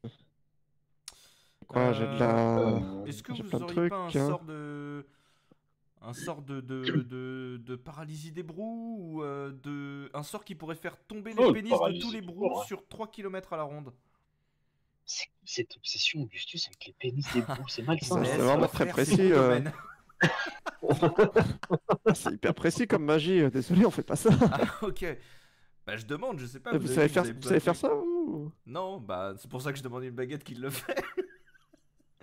Quoi? J'ai de la. Euh, Est-ce que vous auriez trucs, pas un hein. sort de un sort de, de, de, de paralysie des brous ou euh, de un sort qui pourrait faire tomber les Oh, le pénis de tous les brous ouais. sur 3 km à la ronde C'est cette obsession, Augustus, avec les pénis des brous, c'est malsain. Ça, c'est vraiment très faire, précis, euh. c'est hyper précis comme magie, euh, désolé, on fait pas ça. Ah, ok. Bah je demande, je sais pas. vous, avez savez faire, avez vous savez faire ça Non, bah c'est pour ça que je demandais une baguette qui le fait.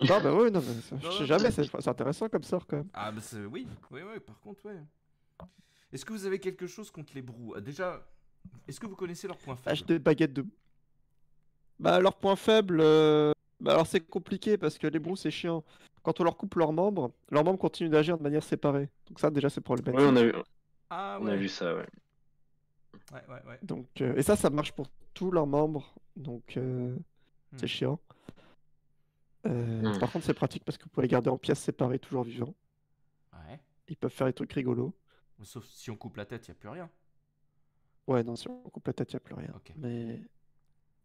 Non, bah oui, non, mais ça- je sais jamais, c'est intéressant comme sort quand même. Ah bah c'est oui, oui, oui. Par contre, ouais. Est-ce que vous avez quelque chose contre les brous? Ah, Déjà, est-ce que vous connaissez leurs points Lâche faibles des baguettes de. Bah, leur point faible. euh, Bah, alors c'est compliqué parce que les brous c'est chiant. Quand on leur coupe leurs membres, leurs membres continuent d'agir de manière séparée. Donc, ça, déjà, c'est problématique. Ouais, on a vu, Ah on ouais. a vu ça, ouais. Ouais, ouais, ouais. Donc, euh, Et ça, ça marche pour tous leurs membres. Donc, euh, Hmm. c'est chiant. Euh, Hmm. Par contre, c'est pratique parce que vous pouvez les garder en pièces séparées, toujours vivants. Ouais. Ils peuvent faire des trucs rigolos. Sauf si on coupe la tête, il a plus rien. Ouais, non, si on coupe la tête, il a plus rien. Mais...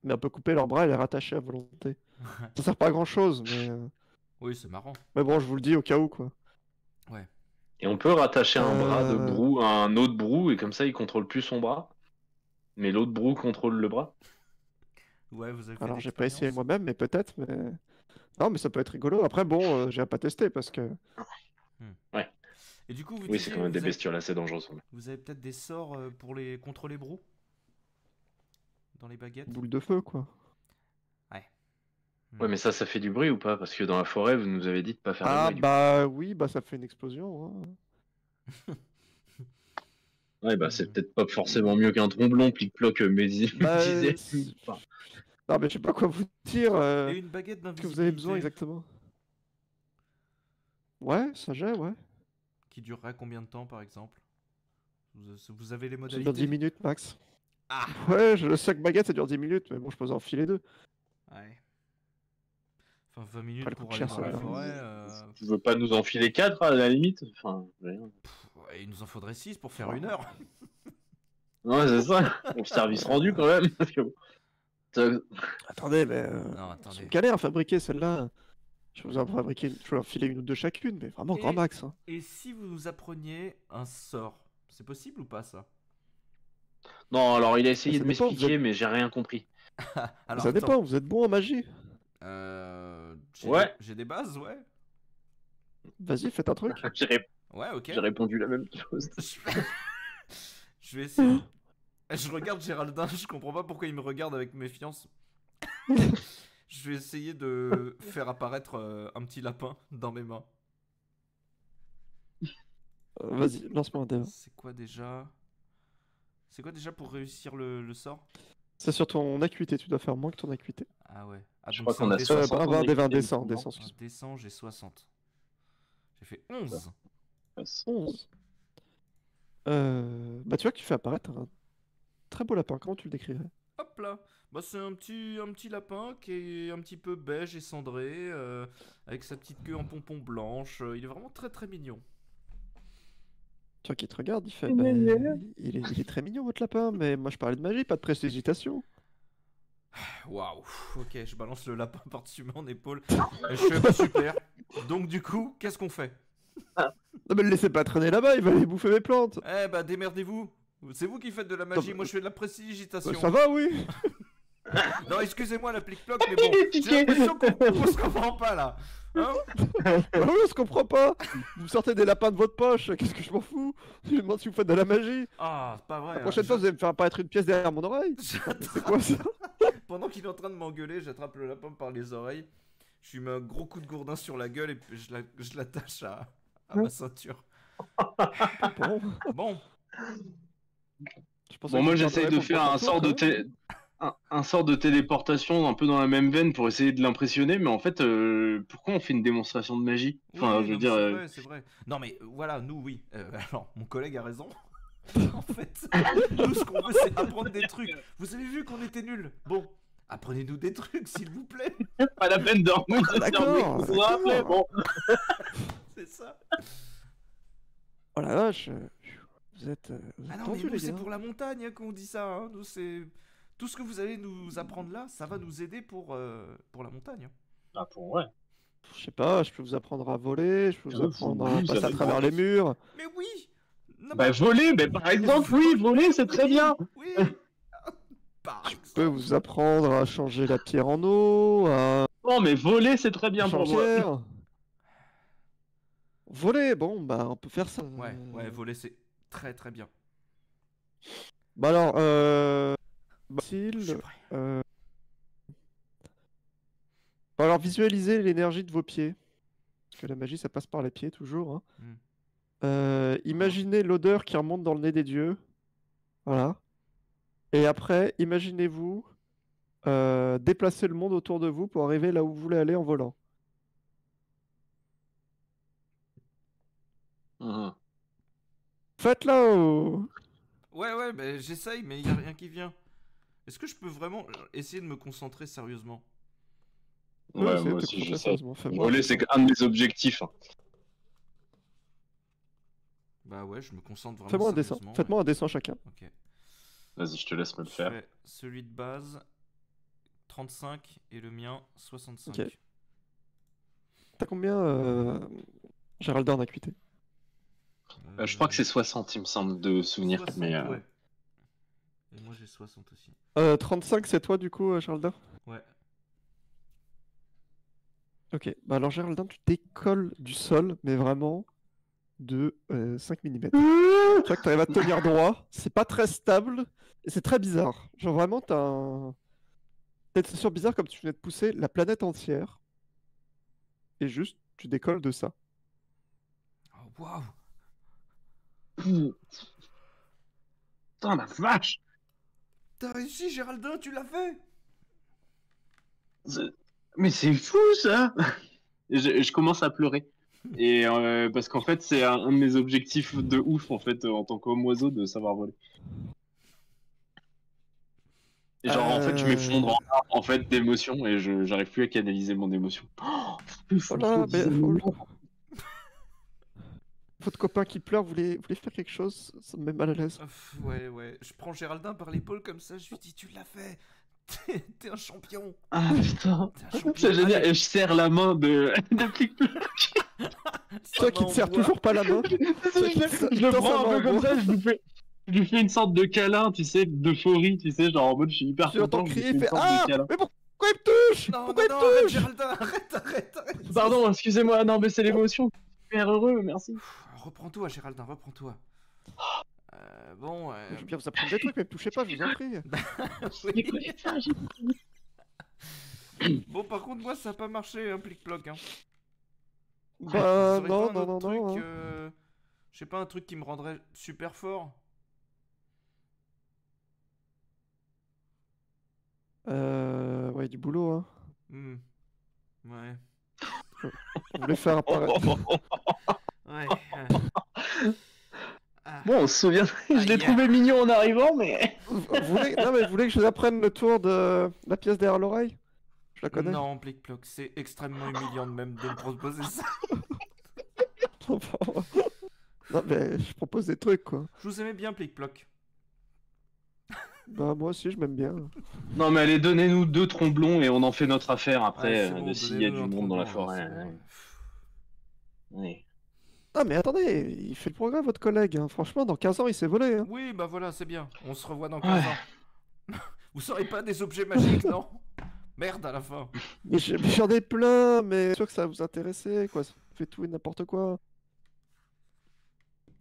mais on peut couper leurs bras et les rattacher à volonté. Ça sert pas à grand chose, mais, euh, oui, c'est marrant. mais bon, je vous le dis au cas où, quoi. Et on peut rattacher un bras de Euh. brou à un autre brou et comme ça il contrôle plus son bras. Mais l'autre brou contrôle le bras. Ouais, vous avez Alors, j'ai pas essayé moi-même, mais peut-être, mais. Non, mais ça peut être rigolo. Après, bon, euh, j'ai pas testé parce que. Et du coup, vous Oui, c'est quand même des avez- bestioles assez dangereuses. Vous avez peut-être des sorts euh, pour les contre les brous Dans les baguettes Boule de feu, quoi. Ouais, mais ça, ça fait du bruit ou pas? Parce que dans la forêt, vous nous avez dit de pas faire Ah, de bruit. bah oui, bah ça fait une explosion. hein. Ouais, bah c'est peut-être pas forcément mieux qu'un tromblon, plic-ploc, euh, mais Bah, Non, mais je sais pas quoi vous dire. euh, Et une baguette que vous avez besoin exactement Ouais, ça gère, ouais. qui durerait combien de temps par exemple? Vous, vous avez les Ça modalités? dure 10 minutes max. Ah Ouais, je sais que baguette ça dure 10 minutes, mais bon, je peux en filer deux. Ouais. Enfin, 20 minutes le pour aller dans ça, la forêt. euh, Tu veux pas nous enfiler 4 à la limite? Enfin, rien. pff, ouais, il nous en faudrait 6 pour faire une heure. Ouais, c'est ça. Pour le service rendu quand même. Attendez, mais. euh, Non, C'est attendez. une galère à fabriquer celle-là. Je vais vous en fabriquer une... Je vais en filer une ou deux chacune, mais vraiment grand max. hein. Et si vous appreniez un sort C'est possible ou pas ça? Non, alors il a essayé Ça de m'expliquer, êtes- mais j'ai rien compris. Alors, ça attends. dépend, vous êtes bon en magie. Euh, j'ai Ouais. des- J'ai des bases, ouais. Vas-y, faites un truc. J'ai ré- Ouais, ok. j'ai répondu la même chose. Je... je vais essayer. Je regarde Géraldin, je comprends pas pourquoi il me regarde avec méfiance. je vais essayer de faire apparaître euh, un petit lapin dans mes mains. Euh, Vas-y, lance-moi un dé. C'est quoi déjà? C'est quoi déjà pour réussir le, le sort? C'est sur ton acuité, tu dois faire moins que ton acuité. Ah ouais. Ah, Je crois c'est qu'on a D100. Euh, 60 bah, ans bah, des 20, d'acuité, des 100, il me des semble. 100, Un descend, j'ai 60. J'ai fait 11. 11. Euh... Bah tu vois que tu fais apparaître un très beau lapin, comment tu le décrirais? Hop là bah, C'est un petit, un petit lapin qui est un petit peu beige et cendré, euh, avec sa petite queue en pompon blanche. Euh, Il est vraiment très très mignon. Tu vois qu'il te regarde, il fait bah, il, est, il est très mignon votre lapin, mais moi je parlais de magie, pas de précipitation. Waouh, ok, je balance le lapin par-dessus mon épaule. Et je fais super. Donc du coup, qu'est-ce qu'on fait? Non mais le laissez pas traîner là-bas, il va aller bouffer mes plantes. Eh bah démerdez-vous. C'est vous qui faites de la magie, moi je fais de la précipitation. Euh, ça va, oui Non, excusez-moi la plic-ploc, mais bon, j'ai l'impression qu'on qu'on se comprend pas là. Hein Bah oui, on se comprend pas Vous sortez des lapins de votre poche, qu'est-ce que je m'en fous? Je me demande si vous faites de la magie Ah, c'est pas vrai. La hein. prochaine fois, vous allez me faire apparaître une pièce derrière mon oreille C'est quoi ça? Pendant qu'il est en train de m'engueuler, j'attrape le lapin par les oreilles. Je lui mets un gros coup de gourdin sur la gueule et puis je la- je l'attache à, à ma ceinture. Bon, Bon, je Bon, moi j'essaye de faire un sort de té- un, un sort de téléportation un peu dans la même veine pour essayer de l'impressionner, mais en fait, euh, pourquoi on fait une démonstration de magie? Enfin, Oui, je veux non, dire, c'est euh, vrai, c'est vrai. Non mais voilà, nous oui. Euh, alors, mon collègue a raison. en fait, nous ce qu'on veut c'est apprendre des trucs. Vous avez vu qu'on était nuls? Bon, apprenez-nous des trucs s'il vous plaît. pas la peine de remonter sur d'accord, bon. C'est ça. Oh la vache euh, Vous êtes, euh, vous êtes Ah non tendus, mais nous les c'est pour la montagne hein, qu'on dit ça. hein. Nous c'est tout ce que vous allez nous apprendre là, ça va nous aider pour euh, pour la montagne. hein. Ah, pour ouais. Je sais pas, je peux vous apprendre à voler, je peux vous Ah, apprendre oui, à passer à travers les murs. Mais oui. Non, Bah, mais- voler, mais par exemple, oui, voler, c'est très bien. Oui. Par Je peux vous apprendre à changer la pierre en eau, à Non, mais voler, c'est très bien pour moi. Voler, bon, bah on peut faire ça. Ouais, ouais, voler c'est très très bien. Bah alors, euh... Prêt. euh... bah alors visualisez l'énergie de vos pieds. Parce que la magie, ça passe par les pieds toujours. hein. Hmm. Euh, imaginez l'odeur qui remonte dans le nez des dieux. Voilà. Et après, imaginez-vous euh, déplacer le monde autour de vous pour arriver là où vous voulez aller en volant. Mhm. Faites là-haut Ouais, ouais, mais j'essaye, mais il y a rien qui vient. Est-ce que je peux vraiment euh, essayer de me concentrer sérieusement? Ouais, c'est- moi aussi, concentré, j'essaie. sérieusement, fais-moi. Voler, c'est un de mes objectifs. hein. Bah ouais, je me concentre vraiment Faites-moi un dessin. Faites-moi un dessin chacun. ouais. Ok. Vas-y, je te laisse me le Je faire. fais celui de base, 35, et le mien, 65. Ok. T'as combien, euh... Géraldin en acuité Euh, je crois que c'est 60, il me semble, de souvenir. 60, mais euh, ouais. Et moi j'ai 60 aussi. euh, 35, c'est toi du coup, euh, Géraldin Ouais. Ok, bah alors Géraldin, tu décolles du sol, mais vraiment de euh, 5 mm. Tu vois que tu arrives à te tenir droit, c'est pas très stable, et c'est très bizarre. Genre vraiment, t'as un... Une sensation bizarre comme si tu venais de pousser la planète entière, et juste, tu décolles de ça. Oh, waouh Putain, la vache T'as réussi, Géraldin, tu l'as fait Mais c'est fou ça je, je commence à pleurer. Et euh, parce qu'en fait, c'est un, un de mes objectifs de ouf en fait euh, en tant qu'homme oiseau de savoir voler. Et genre en fait, je m'effondre en, en fait d'émotion et je j'arrive plus à canaliser mon émotion. Oh, Voilà, mais- je dise faut- non. Votre copain qui pleure, vous voulez, vous voulez faire quelque chose? Ça me met mal à l'aise. Ouf, Ouais, ouais. Je prends Géraldin par l'épaule comme ça, je lui dis Tu l'as fait T'es un champion Ah putain, T'es un champion c'est génial. Allez, Et je serre la main de, de Plic. Toi qui te serres toujours pas la main. je, le- je prends un peu comme ça, je lui fais, je lui fais une sorte de câlin, tu sais, d'euphorie, tu sais, genre en mode je suis hyper content. je lui crier, fait Ah. Mais pourquoi il me touche? Non, Pourquoi non, il me arrête, touche? Géraldin, arrête, arrête, arrête Pardon, excusez-moi, non mais c'est l'émotion. Super heureux, merci. Reprends-toi, Géraldin, reprends-toi. Euh, bon, euh, Je veux bien vous apprendre des trucs, mais me touchez pas, je vous en prie. oui. Bon, par contre, moi, ça a pas marché, un plic-ploc. Hein. Bah non, pas un non, autre non, non. truc, hein. euh, Je sais pas, un truc qui me rendrait super fort Euh, ouais, du boulot, hein. Hmm. Ouais. Vous voulez faire apparaître. Ouais. euh. Ah. Bon, on se souvient, je l'ai trouvé mignon en arrivant, mais. vous, voulez... Non, mais vous voulez que je vous apprenne le tour de la pièce derrière l'oreille? Je la connais Non, plic-ploc, c'est extrêmement humiliant de même de me proposer ça. Non, mais je propose des trucs, quoi. Je vous aimais bien, plic-ploc. Bah, moi aussi, je m'aime bien. Non, mais allez, donnez-nous deux tromblons et on en fait notre affaire après, c'est euh, bon, de s'il y a du monde dans la forêt. ouais. Ah, mais attendez, il fait le progrès, votre collègue. hein. Franchement, dans 15 ans, il s'est volé. Hein. Oui, bah voilà, c'est bien. On se revoit dans 15 ans. Vous serez pas des objets magiques, non? Merde à la fin. J'en ai plein, mais sûr que ça va vous intéresser, quoi. Ça fait tout et n'importe quoi.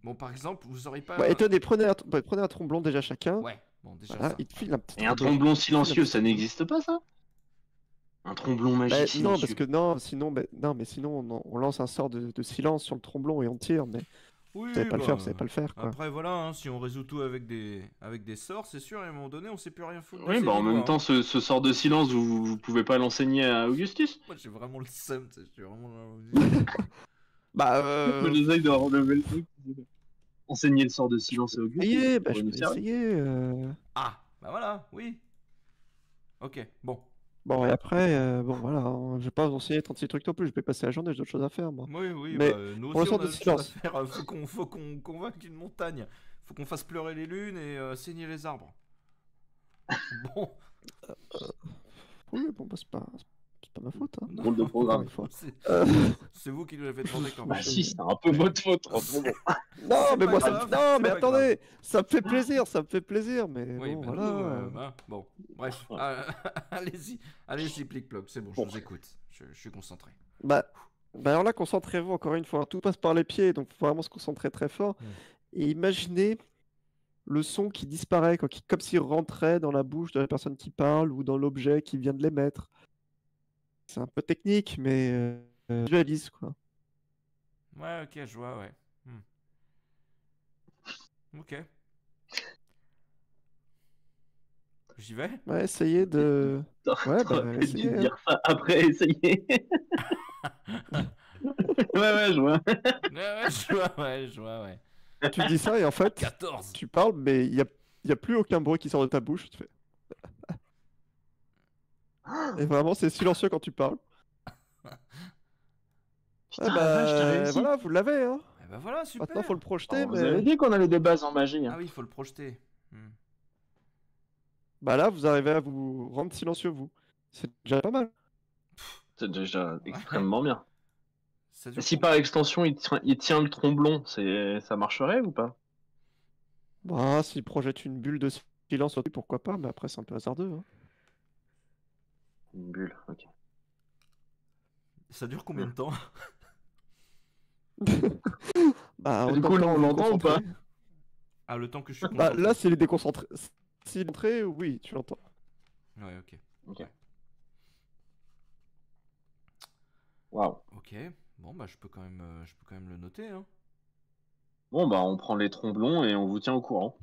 Bon, par exemple, vous aurez pas. Ouais, et tenez, prenez un, bah, prenez un tromblon déjà chacun. Ouais, bon, déjà Voilà, ça. il te file un petit Et un tromblon. tromblon silencieux, ça n'existe pas, ça? Un tromblon Bah, magique non, parce que non, sinon, bah, non, mais sinon on, on lance un sort de, de silence sur le tromblon et on tire, mais Oui, vous savez pas le faire, bah, vous savez pas le faire, quoi. Après, voilà, hein, si on résout tout avec des, avec des sorts, c'est sûr, à un moment donné, on sait plus rien foutre. Oui, bah en même temps, ce, ce sort de silence, vous, vous pouvez pas l'enseigner à Augustus Moi, j'ai vraiment le seum, vraiment. Bah, euh... J'essaye de relever le truc. Enseigner le sort de silence à Augustus. bah, je peux essayer. euh. ah, bah voilà, oui. Ok, bon. Bon, et après, euh, bon, voilà, hein, je vais pas vous enseigner 36 trucs non plus, je vais passer la journée, j'ai d'autres choses à faire, moi. Oui, oui, Mais bah, nous aussi, on a de des choses à silence. faire. euh, Faut qu'on faut qu'on convainque une montagne. Faut qu'on fasse pleurer les lunes et euh, saigner les arbres. Bon, Oui, bon, bah, c'est pas, c'est pas ma faute, hein. non, de programme. C'est Euh, c'est vous qui nous l'avez demandé quand Bah même. si, c'est un peu votre faute. en ce moment. Non, C'est mais moi, ça... non, c'est mais attendez, ça me fait plaisir, ça me fait plaisir, mais Oui, bon, bah, voilà. nous, euh, bah, bon, bref, euh, allez-y, allez-y, plic-ploc, c'est bon, je vous écoute, je, je suis concentré. Bah, bah alors là, concentrez-vous encore une fois. Tout passe par les pieds, donc faut vraiment se concentrer très fort. Et imaginez le son qui disparaît, quoi, qui, comme s'il rentrait dans la bouche de la personne qui parle ou dans l'objet qui vient de l'émettre. C'est un peu technique, mais euh, visualise quoi. Ouais, ok, je vois, ouais. Hmm. Ok. J'y vais? Ouais, essayez de. Ouais, bah, essayez, hein. dire ça après essayer. ouais, ouais, je vois. Ouais, ouais, je vois, ouais, je vois, ouais. Tu dis ça et en fait, 14 tu parles, mais il n'y a, y a plus aucun bruit qui sort de ta bouche. Tu fais... Et vraiment, c'est silencieux quand tu parles. Putain, Ah la vache, t'as bah, réussi. voilà, vous l'avez. Hein. Ben voilà, super Maintenant, faut le projeter. Oh, vous avez dit qu'on avait des bases en magie. Hein. Ah oui, il faut le projeter. Hmm. Bah là, vous arrivez à vous rendre silencieux, vous. C'est déjà pas mal. C'est déjà extrêmement bien. Ça Et dure si combien par extension il tient, il tient le tromblon, c'est ça marcherait ou pas? Bah, s'il projette une bulle de silence pourquoi pas, mais après, c'est un peu hasardeux. Hein. Une bulle, ok. Ça dure combien de temps? Bah, du coup, là, on l'entend ou pas? Ah, le temps que je suis Bah, là, s'il est déconcentré. S'il est entré, oui, tu l'entends. Ouais, ok. Waouh. Ok. Bon, bah, je peux quand même, euh, je peux quand même le noter, hein. Bon bah on prend les tromblons et on vous tient au courant.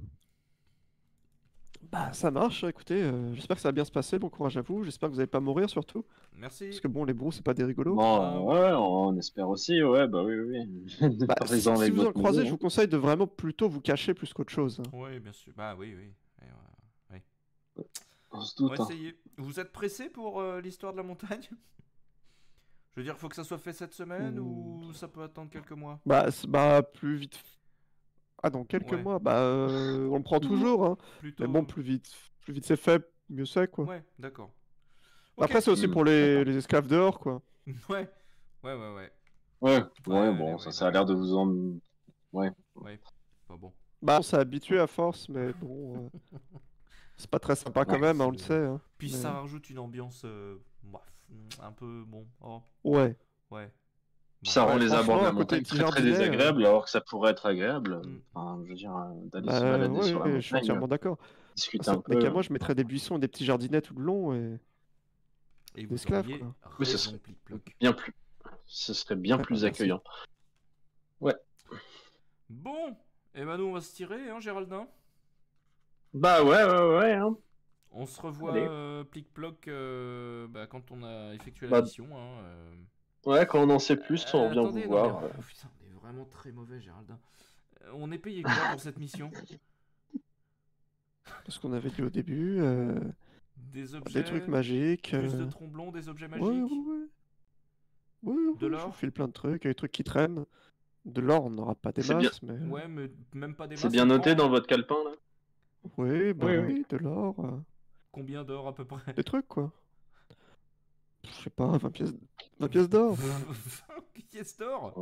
Bah, ça marche, écoutez, euh, j'espère que ça va bien se passer, bon courage à vous, j'espère que vous allez pas mourir surtout, Merci. parce que bon, les brous, c'est pas des rigolos. Bon, ouais, on espère aussi, ouais, bah oui, oui. oui. Bah, si, si vous en croisez, je vous conseille de vraiment plutôt vous cacher plus qu'autre chose. hein. Oui, bien sûr. Bah oui, oui. Hein. On se On doute. va hein. essayer. Vous êtes pressé pour euh, l'histoire de la montagne? Je veux dire, faut que ça soit fait cette semaine ou ça peut attendre quelques mois? Bah, c'est- bah, plus vite. Ah, dans quelques Ouais. mois, bah, euh, on le prend toujours, hein. Plutôt. Mais bon, plus vite, plus vite c'est fait, mieux c'est, quoi. Ouais, d'accord. Après, Ok. c'est aussi pour les, les esclaves dehors, quoi. Ouais, ouais, ouais, ouais. Ouais, Ouais, ouais, ouais, bon, ouais, ça, ouais. ça a l'air de vous en. Ouais. Pas bon. Bah, on s'est habitué à force, mais bon, euh, c'est pas très sympa quand Ouais, même, hein, on le sait. hein. Puis Mais- ça rajoute une ambiance, euh, bref, un peu bon. Oh, Ouais. ouais. Puis ça Ouais, rend les abords très très euh, désagréables alors que ça pourrait être agréable. Mm. Enfin, je veux dire, euh, d'aller Bah, se balader ouais, sur la ouais, je suis montagne, entièrement d'accord. discuter un peu. qu'à moi, je mettrais des buissons, des petits jardinets tout le long et. Et vous auriez raison, serait-. Bien plus. Ce serait bien Ouais, plus merci. accueillant. Bon, et ben nous on va se tirer, hein, Géraldin. Bah ouais, ouais, ouais. Hein. On se revoit euh, Plic-Ploc euh, bah, quand on a effectué Bah, la mission. Hein, euh. Ouais, quand on en sait plus, on Euh, vient attendez, vous non, voir. mais- oh, putain, on est vraiment très mauvais, Géraldin. Euh, on est payé quoi pour cette mission? Ce qu'on avait dit au début, euh, Des objets, des trucs magiques. plus de euh, tromblons, des objets Ouais, magiques. ouais, ouais. Ouais, ouais, De je l'or file plein de trucs, des trucs qui traînent. De l'or, on n'aura pas des bien. masses, mais. Ouais, mais même pas des C'est bien noté dans votre calepin là Oui, bah Oui, oui, oui. de l'or. euh, Combien d'or à peu près? Des trucs, quoi. Je sais pas, 20 pièces, 20 pièces d'or. 20 pièces d'or?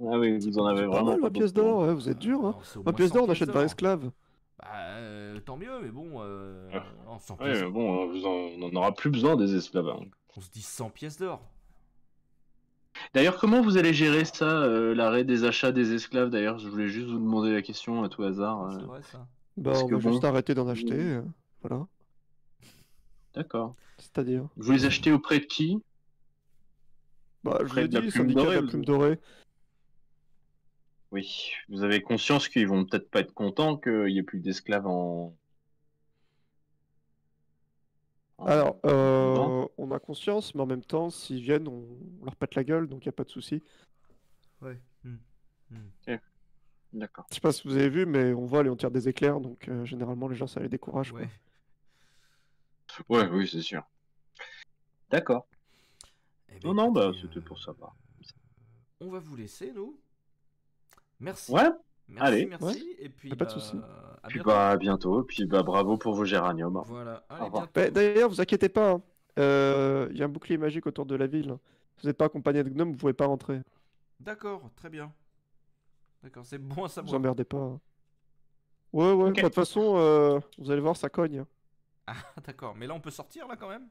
Ah oui, vous en avez C'est pas vraiment mal, pas 20 pièces d'or, ouais, vous êtes dur, hein. Alors, c'est au 20 moins pièces 100 d'or, on achète 20 d'or. esclaves. Bah, euh, tant mieux, mais bon, euh, Ouais. 100 Ouais, mais bon, euh, vous en- on en aura plus besoin des esclaves. hein. on se dit 100 pièces d'or. D'ailleurs, comment vous allez gérer ça, euh, l'arrêt des achats des esclaves D'ailleurs, je voulais juste vous demander la question à tout hasard. Ah, euh. C'est vrai ça. Bah, on que va juste arrêter d'en acheter, euh, voilà. D'accord. C'est-à-dire. Vous les achetez auprès de qui? Bah, je l'ai de la dit, plume syndicat de dorée, la plume dorée. Oui. Vous avez conscience qu'ils vont peut-être pas être contents qu'il y ait plus d'esclaves en. en- Alors, euh, on a conscience, mais en même temps, s'ils viennent, on, on leur pète la gueule, donc il a pas de souci. Ouais. Hmm. D'accord. Je sais pas si vous avez vu, mais on vole et on tire des éclairs, donc euh, généralement les gens ça les décourage. quoi. Ouais. Oui, c'est sûr. D'accord. Eh ben, Non, non, bah, c'était pour savoir. On va vous laisser, nous. Merci. Ouais. Merci, allez. merci. Et puis, pas de bah, souci. à Puis bientôt. bah, à bientôt. Puis bah, bravo pour vos géraniums. Voilà. Bah, D'ailleurs, vous inquiétez pas, hein. Euh, il y a un bouclier magique autour de la ville. hein. Si vous n'êtes pas accompagné de gnomes, vous pouvez pas rentrer. D'accord, très bien. D'accord, c'est bon à Vous savoir. emmerdez pas. hein. Ouais, ouais, bah, de toute façon, euh, vous allez voir, ça cogne. Hein. Ah, d'accord. Mais là, on peut sortir, là, quand même?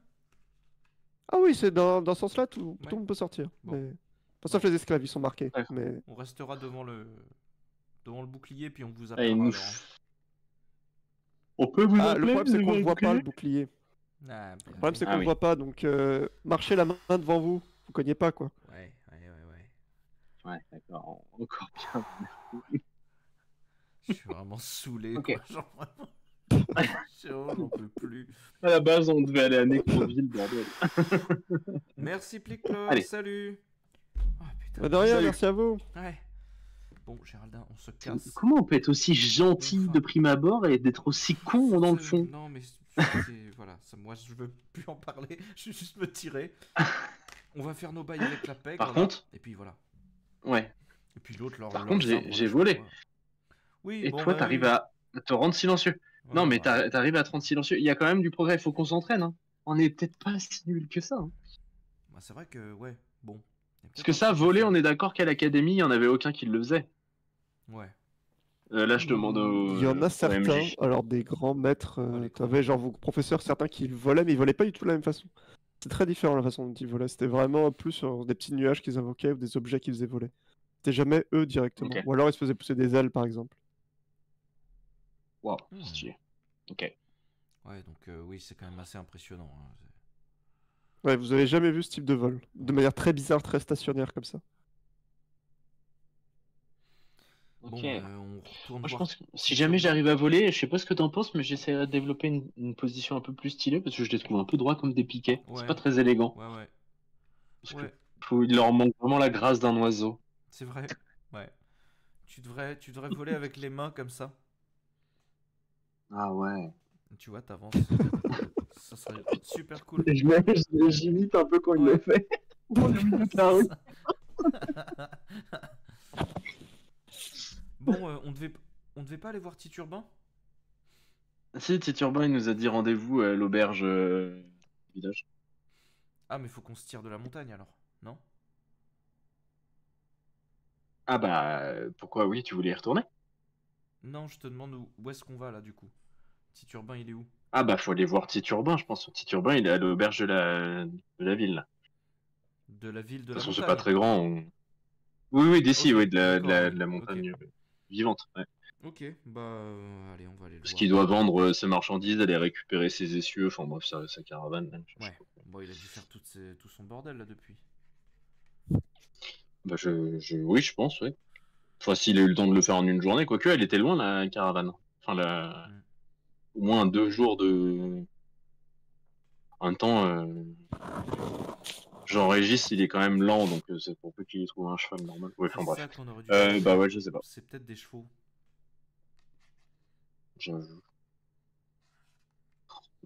Ah oui, c'est dans, dans ce sens-là, tout, Ouais. tout le monde peut sortir. Bon. Mais... Enfin, sauf les esclaves, ils sont marqués. Mais On restera devant le devant le bouclier, puis on vous appellera. nous... alors. On peut vous ah, appeler le problème, c'est vous qu'on ne voit pas le bouclier. Ah, Le problème, c'est Ah qu'on ne oui. voit pas, donc euh, marchez la main devant vous. Vous cognez pas, quoi. Ouais, ouais, ouais, ouais. Ouais, d'accord. Encore bien. Je suis vraiment saoulé. Ok. quoi, genre vraiment. J'en peux plus. À la base, on devait aller à Necroville, bordel. Merci Allez. salut. Ah putain. Bah, de rien, Salut. merci à vous. Ouais. Bon, Géraldin, on se casse. Comment on peut être aussi gentil de prime abord et d'être aussi con dans le fond? Non, mais voilà, ça, moi je veux plus en parler, je vais juste me tirer. On va faire nos bails avec la PEG. Par voilà. contre- Et puis voilà. Ouais. Et puis l'autre, leur. Par contre, j'ai- volé. Oui, Et bon, toi, bah, t'arrives oui. à te rendre silencieux. Non, mais t'ar- t'arrives à te rendre silencieux. Il y a quand même du progrès, il faut qu'on s'entraîne. Hein. On est peut-être pas si nul que ça. hein. bah, c'est vrai que, ouais, bon. Parce que ça, voler, on est d'accord qu'à l'académie, il y en avait aucun qui le faisait. Ouais. Euh, là, je demande au. Il y en a certains, alors des grands maîtres, euh, t'avais genre vos professeurs, certains qui volaient, mais ils volaient pas du tout de la même façon. C'est très différent la façon dont ils volaient. C'était vraiment plus sur des petits nuages qu'ils invoquaient ou des objets qu'ils faisaient voler. C'était jamais eux directement. Ou alors ils se faisaient pousser des ailes par exemple. Waouh, Hmm. stylé. Ok. Ouais, donc euh, oui, c'est quand même assez impressionnant. hein. C'est- Ouais, vous avez jamais vu ce type de vol. De manière très bizarre, très stationnaire comme ça? Bon, Ok. euh, on retourne Moi, je voir. pense que si jamais j'arrive à voler, je sais pas ce que t'en penses, mais j'essaierai de développer une, une position un peu plus stylée parce que je les trouve un peu droits comme des piquets. Ouais. C'est pas très élégant. Ouais, ouais. Parce que Ouais, faut- il leur manque vraiment la grâce d'un oiseau. c'est vrai. Ouais. Tu devrais, tu devrais voler avec les mains comme ça. Ah ouais. Tu vois, t'avances. ça serait super cool. J'imite un peu quand il le fait. Bon, euh, on devait, on devait pas aller voir Titurbain Si, Titurbain, il nous a dit rendez-vous à l'auberge euh, du village. Ah, mais faut qu'on se tire de la montagne alors, non? Ah bah, pourquoi oui, tu voulais y retourner? Non, je te demande où, où est-ce qu'on va là du coup? Titurbain, il est où? Ah bah, faut aller voir Titurbain, je pense. Titurbain, il est à l'auberge de la, de la ville. là. De la ville de De la toute façon, c'est pas très grand. on- Oui, oui, d'ici, Ok, oui, de la, de la, de montagne euh, vivante. ouais. Ok, bah euh, allez, on va aller le Parce qu'il doit vendre euh, ses marchandises, aller récupérer ses essieux, enfin bref, sa, sa caravane. là, je Ouais, bon, il a dû faire ses- tout son bordel là depuis. Bah, je, je, oui, je pense, oui. Enfin, s'il a eu le temps de le faire en une journée, quoique, elle était loin, la caravane. Enfin, la... Au moins deux jours de. Un temps. Euh... Jean Régis, il est quand même lent, donc euh, c'est pour peu qu'il y trouve un cheval normal. Ouais, enfin C'est bref. ça qu'on aurait dû Euh, bah ouais, je sais pas. C'est peut-être des chevaux. Je-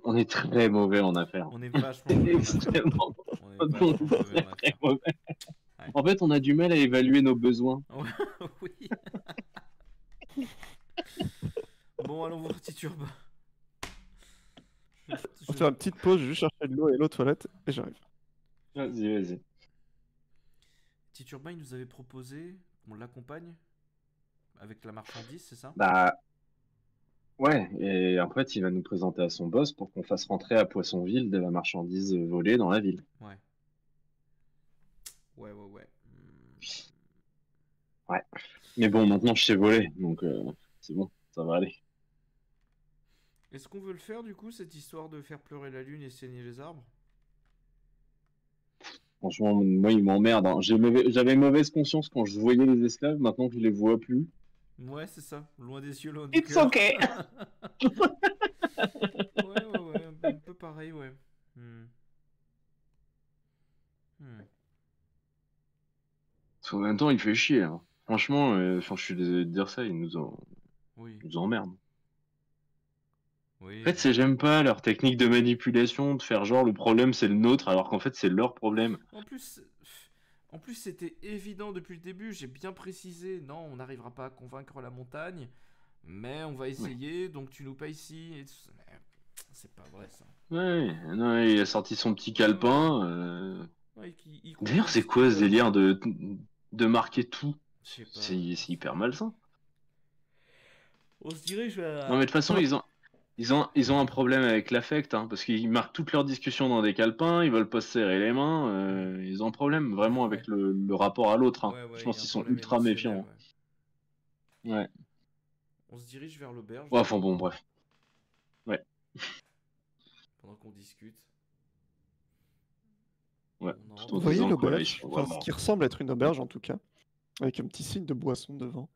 On est très mauvais en affaires. On est vachement mauvais On est vachement mauvais en affaires. En fait, on a du mal à évaluer nos besoins. oui. bon, allons voir Titurbain. Je- On fait une petite pause, je vais chercher de l'eau et l'eau toilette et j'arrive. Vas-y, vas-y. Titurbain, il nous avait proposé qu'on l'accompagne avec la marchandise, c'est ça? Bah. Ouais, et en fait, il va nous présenter à son boss pour qu'on fasse rentrer à Poissonville de la marchandise volée dans la ville. Ouais, ouais, ouais. Hmm. Mais bon, maintenant je sais voler, donc euh, c'est bon, ça va aller. Est-ce qu'on veut le faire du coup, cette histoire de faire pleurer la lune et saigner les arbres? Franchement, moi, il m'emmerde. hein. J'avais mauvaise conscience quand je voyais les esclaves, maintenant que je les vois plus. Ouais, c'est ça. Loin des yeux, loin du It's cœur. okay. ouais, ouais, ouais. Un peu, un peu pareil, ouais. Hmm. Hmm. En même temps, il fait chier. hein. Franchement, euh, je suis désolé de dire ça, il nous, en... Oui. il nous emmerde. oui. En fait, c'est j'aime pas leur technique de manipulation, de faire genre le problème c'est le nôtre, alors qu'en fait c'est leur problème. En plus, en plus, c'était évident depuis le début. J'ai bien précisé. Non, on n'arrivera pas à convaincre la montagne, mais on va essayer. Donc tu nous payes ici. Et C'est pas vrai ça. Ouais, non, il a sorti son petit calepin. euh. Ouais, D'ailleurs, c'est ce quoi ce délire de, de marquer tout? C'est hyper malsain. On se dirait, je vais. Non, mais de toute façon, ils ont, ils ont, ils ont un problème avec l'affect, hein, parce qu'ils marquent toutes leurs discussions dans des calepins, ils veulent pas se serrer les mains, euh, ils ont un problème vraiment avec le, le rapport à l'autre. hein. Ouais, ouais, Je pense qu'ils sont ultra méfiants. ouais. Ouais. On se dirige vers l'auberge. Ouais, enfin bon, bref. Pendant qu'on discute. Ouais, tout en Vous voyez l'auberge Enfin, ce qui ressemble à être une auberge en tout cas, avec un petit signe de boisson devant.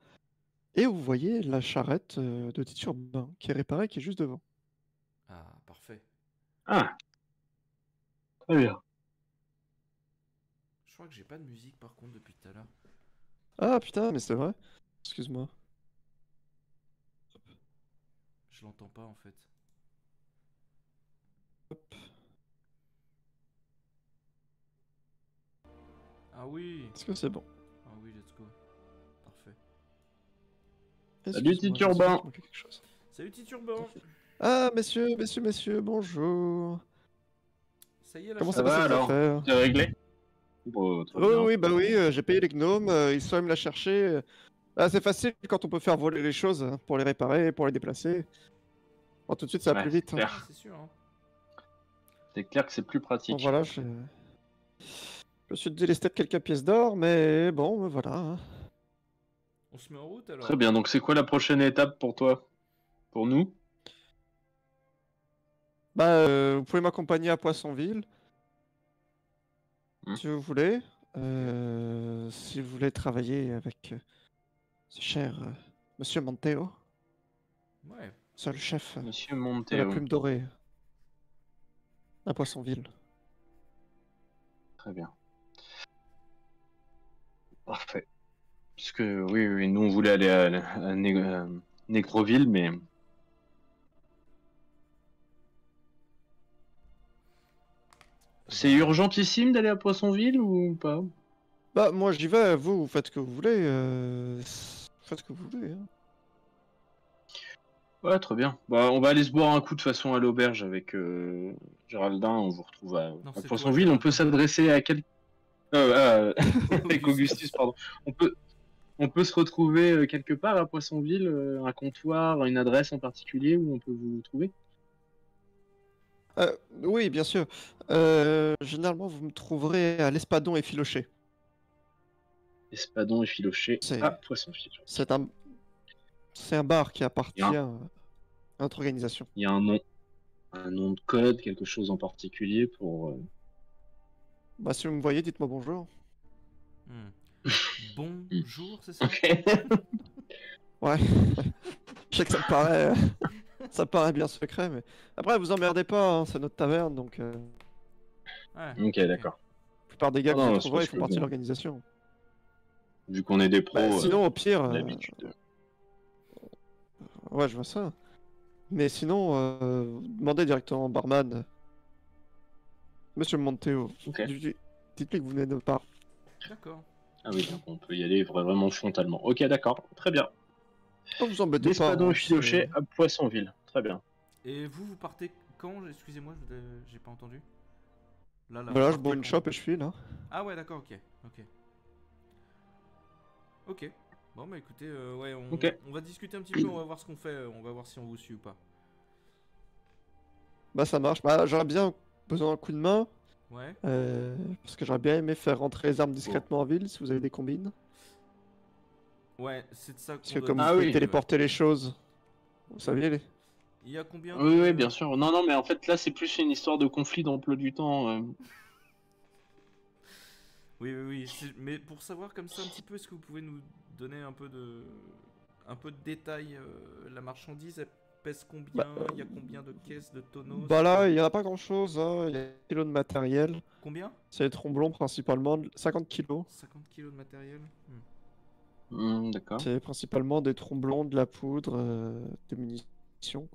Et vous voyez la charrette euh, de Tite Urbain qui est réparée, qui est juste devant. Ah, parfait. Ah. Très bien. Je crois que j'ai pas de musique par contre depuis tout à l'heure. Ah putain, mais c'est vrai. Excuse-moi. Je l'entends pas en fait. Hop. Ah oui. Est-ce que c'est bon? Salut, Tite Urbain. Salut Titurban. Ah, messieurs, messieurs, messieurs, bonjour. Ça y est, la Comment ça va, alors C'est réglé Bon, très Oui, bien. oui, bah oui, euh, j'ai payé les gnomes, euh, ils sont allés me la chercher. Ah, c'est facile quand on peut faire voler les choses hein, pour les réparer, pour les déplacer. Bon, tout de suite, ça va Ouais, plus vite. c'est hein. clair. C'est sûr. Hein. C'est clair que c'est plus pratique. voilà, je... je me suis délesté de quelques pièces d'or, mais bon, voilà. On se met en route alors. Très bien, donc c'est quoi la prochaine étape pour toi? Pour nous? Bah, euh, vous pouvez m'accompagner à Poissonville. Hmm. Si vous voulez. Euh, si vous voulez travailler avec euh, ce cher euh, Monsieur Monteo, Ouais. seul chef Monsieur de la Monteo. plume dorée à Poissonville. Très bien. Parfait. Puisque oui, oui, nous on voulait aller à, à Né- à Négroville, mais c'est urgentissime d'aller à Poissonville ou pas? Bah, moi j'y vais, vous, vous faites ce que vous voulez. euh, Faites ce que vous voulez. hein. Ouais, très bien. Bah, on va aller se boire un coup de façon à l'auberge avec euh, Géraldin. On vous retrouve à, Non, à c'est Poissonville. toi, On peut s'adresser à quel euh, avec Augustus. Augustus, pardon. On peut, on peut se retrouver euh, quelque part à Poissonville, euh, un comptoir, une adresse en particulier où on peut vous trouver? Euh, oui, bien sûr. Euh, généralement, vous me trouverez à l'Espadon et Filoché. Espadon et Filoché C'est- à Poissonville. C'est un... C'est un bar qui appartient à notre organisation. Il y a un nom, un nom de code, quelque chose en particulier pour. Bah, si vous me voyez, dites-moi bonjour. Hmm. Bonjour, c'est ça? Ouais. Je sais que ça me paraît, euh, ça me paraît bien secret, mais après, vous emmerdez pas, hein, c'est notre taverne, donc euh, Ouais. ok, d'accord. la plupart des gars Ah que vous parce font partie de l'organisation. Vu qu'on est des pros, Bah, sinon, au pire, euh, ouais, je vois ça. Mais sinon, euh, vous demandez directement au barman, Monsieur Monteo. Dites-lui que vous venez de part. D'accord. Ah oui, donc on peut y aller vraiment frontalement. Ok, d'accord, très bien. Oh, vous embêtez pas. D'Espadon hein, et Filoché à Poissonville. Très bien. Et vous, vous partez quand? Excusez-moi, j'ai pas entendu. Là, là, Voilà, je bois une chope et je file. Hein. Ah ouais, d'accord, ok. Ok. Ok. Bon, bah écoutez, euh, ouais, on, on va discuter un petit peu, on va voir ce qu'on fait, euh, on va voir si on vous suit ou pas. Bah, ça marche. Bah, j'aurais bien besoin d'un coup de main. Ouais. euh, parce que j'aurais bien aimé faire rentrer les armes discrètement en ville si vous avez des combines. Ouais, c'est de ça Parce que qu'on comme Ah vous oui. pouvez téléporter les choses, vous saviez les. Il y a combien Oui, de- oui, bien sûr. Non, non, mais en fait, là, c'est plus une histoire de conflit d'emploi du temps. euh. Oui, oui, oui. c'est- Mais pour savoir comme ça un petit peu, est-ce que vous pouvez nous donner un peu de, un peu de détails euh, La marchandise, elle pèse combien Bah, Il y a combien de caisses de tonneaux Bah là, il n'y en a pas grand chose. Hein. Il y a 1 kg de matériel. Combien? C'est les tromblons principalement. 50 kilos. 50 kilos de matériel Hmm. D'accord. C'est principalement des tromblons, de la poudre, euh, des munitions.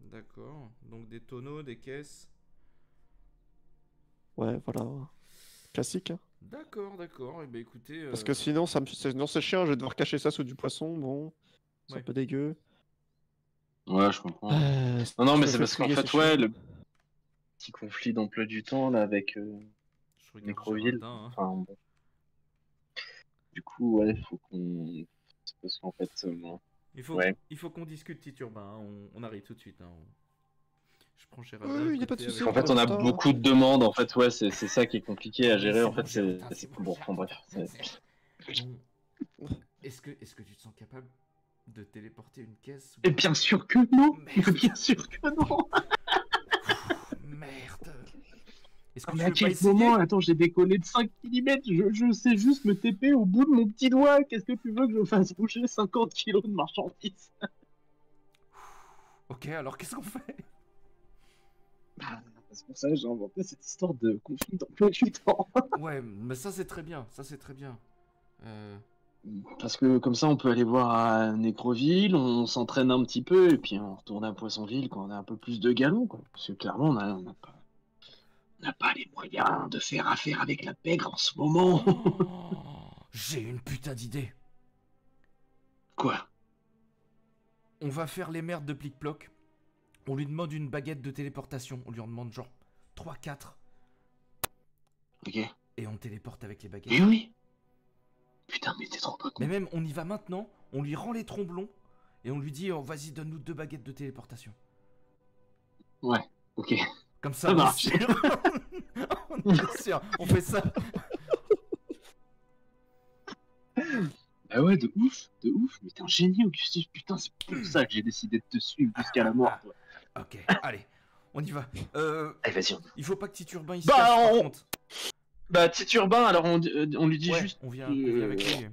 D'accord. Donc des tonneaux, des caisses. Ouais, voilà. Classique. Hein. D'accord, d'accord. Et ben écoutez. Parce euh, que sinon, ça me... sinon c'est chiant. Je vais devoir cacher ça sous du poisson. Bon, c'est Ouais. un peu dégueu. Ouais, je comprends. Euh, Non, mais c'est parce qu'en fait, ouais, le petit conflit d'emploi du temps, là, avec. euh, je regarde Nécroville. Géraldin, hein. Enfin, bon. Du coup, ouais, faut qu'on. C'est parce qu'en fait. euh, bon. Il faut, Ouais. il faut qu'on discute, Titurbain. hein. On, on arrive tout de suite. hein. On- Je prends Géraldin. Oui, y a pas de côté souci, avec- En fait, on a beaucoup de demandes. En fait, ouais, c'est c'est ça qui est compliqué à gérer. En fait, c'est. Bon, bon, enfin bref. Est-ce que, est-ce que tu te sens capable de téléporter une caisse Et bien sûr que non Merde. Bien sûr que non Merde Est-ce que Mais tu à veux quel moment Attends, j'ai décollé de 5 mm, je, je sais juste me TP au bout de mon petit doigt. Qu'est-ce que tu veux que je fasse bouger 50 kilos de marchandises? Ok, alors qu'est-ce qu'on fait? Bah, C'est pour ça que j'ai inventé cette histoire de conflit d'emploi du temps. Ouais, mais ça c'est très bien, ça c'est très bien. Euh, Parce que comme ça, on peut aller voir à Nécroville, on s'entraîne un petit peu, et puis on retourne à Poissonville quand on a un peu plus de galons. Quoi. Parce que clairement, on n'a pas... on pas les moyens de faire affaire avec la pègre en ce moment. oh, J'ai une putain d'idée. Quoi? On va faire les merdes de Plic-Ploc. On lui demande une baguette de téléportation. On lui en demande genre 3-4. Ok. Et on téléporte avec les baguettes. Eh oui Putain, mais t'es trop pas con. Mais même, on y va maintenant. On lui rend les tromblons. Et on lui dit, oh, vas-y, donne-nous deux baguettes de téléportation. Ouais, ok. Comme ça, Ça on est sûr. on est sûr. On fait ça. Ah ouais, de ouf, de ouf. Mais t'es un génie, Augustus. Putain, c'est pour ça que j'ai décidé de te suivre jusqu'à la mort. toi. Ok, allez. On y va. Euh, Allez, vas-y. on- il faut pas que Titurbain il se Bah, cache, par on- contre. Bah, Titurbain, alors on, euh, on lui dit Ouais, juste. on vient, on vient avec euh, lui.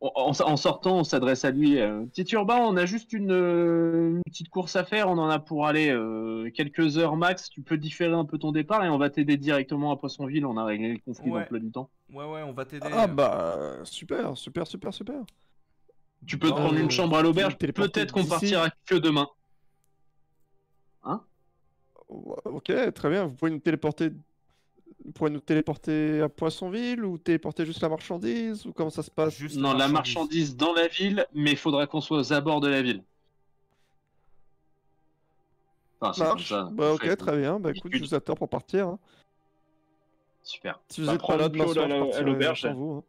En, en- sortant, on s'adresse à lui. Euh, Titurbain, on a juste une, euh, une petite course à faire. On en a pour aller euh, quelques heures max. Tu peux différer un peu ton départ et on va t'aider directement à Poissonville. On a réglé le conflit Ouais. d'emploi du temps. Ouais, ouais, on va t'aider. Ah bah, super, super, super, super. Tu peux te prendre une chambre à l'auberge. Peut-être qu'on partira que demain. Ouais, Ok, très bien. Vous pouvez nous téléporter. Vous pourrez nous téléporter à Poissonville ou téléporter juste la marchandise ou comment ça se passe Juste Non, la marchandise dans la ville, mais il faudra qu'on soit aux abords de la ville. Enfin, comme Marche. ça. Bah ok, très bien. Bah écoute, je vous attends pour partir. hein. Super. Si vous Bah, êtes prends pas là demain soir, à je la- à partirai l'auberge. sans vous. hein.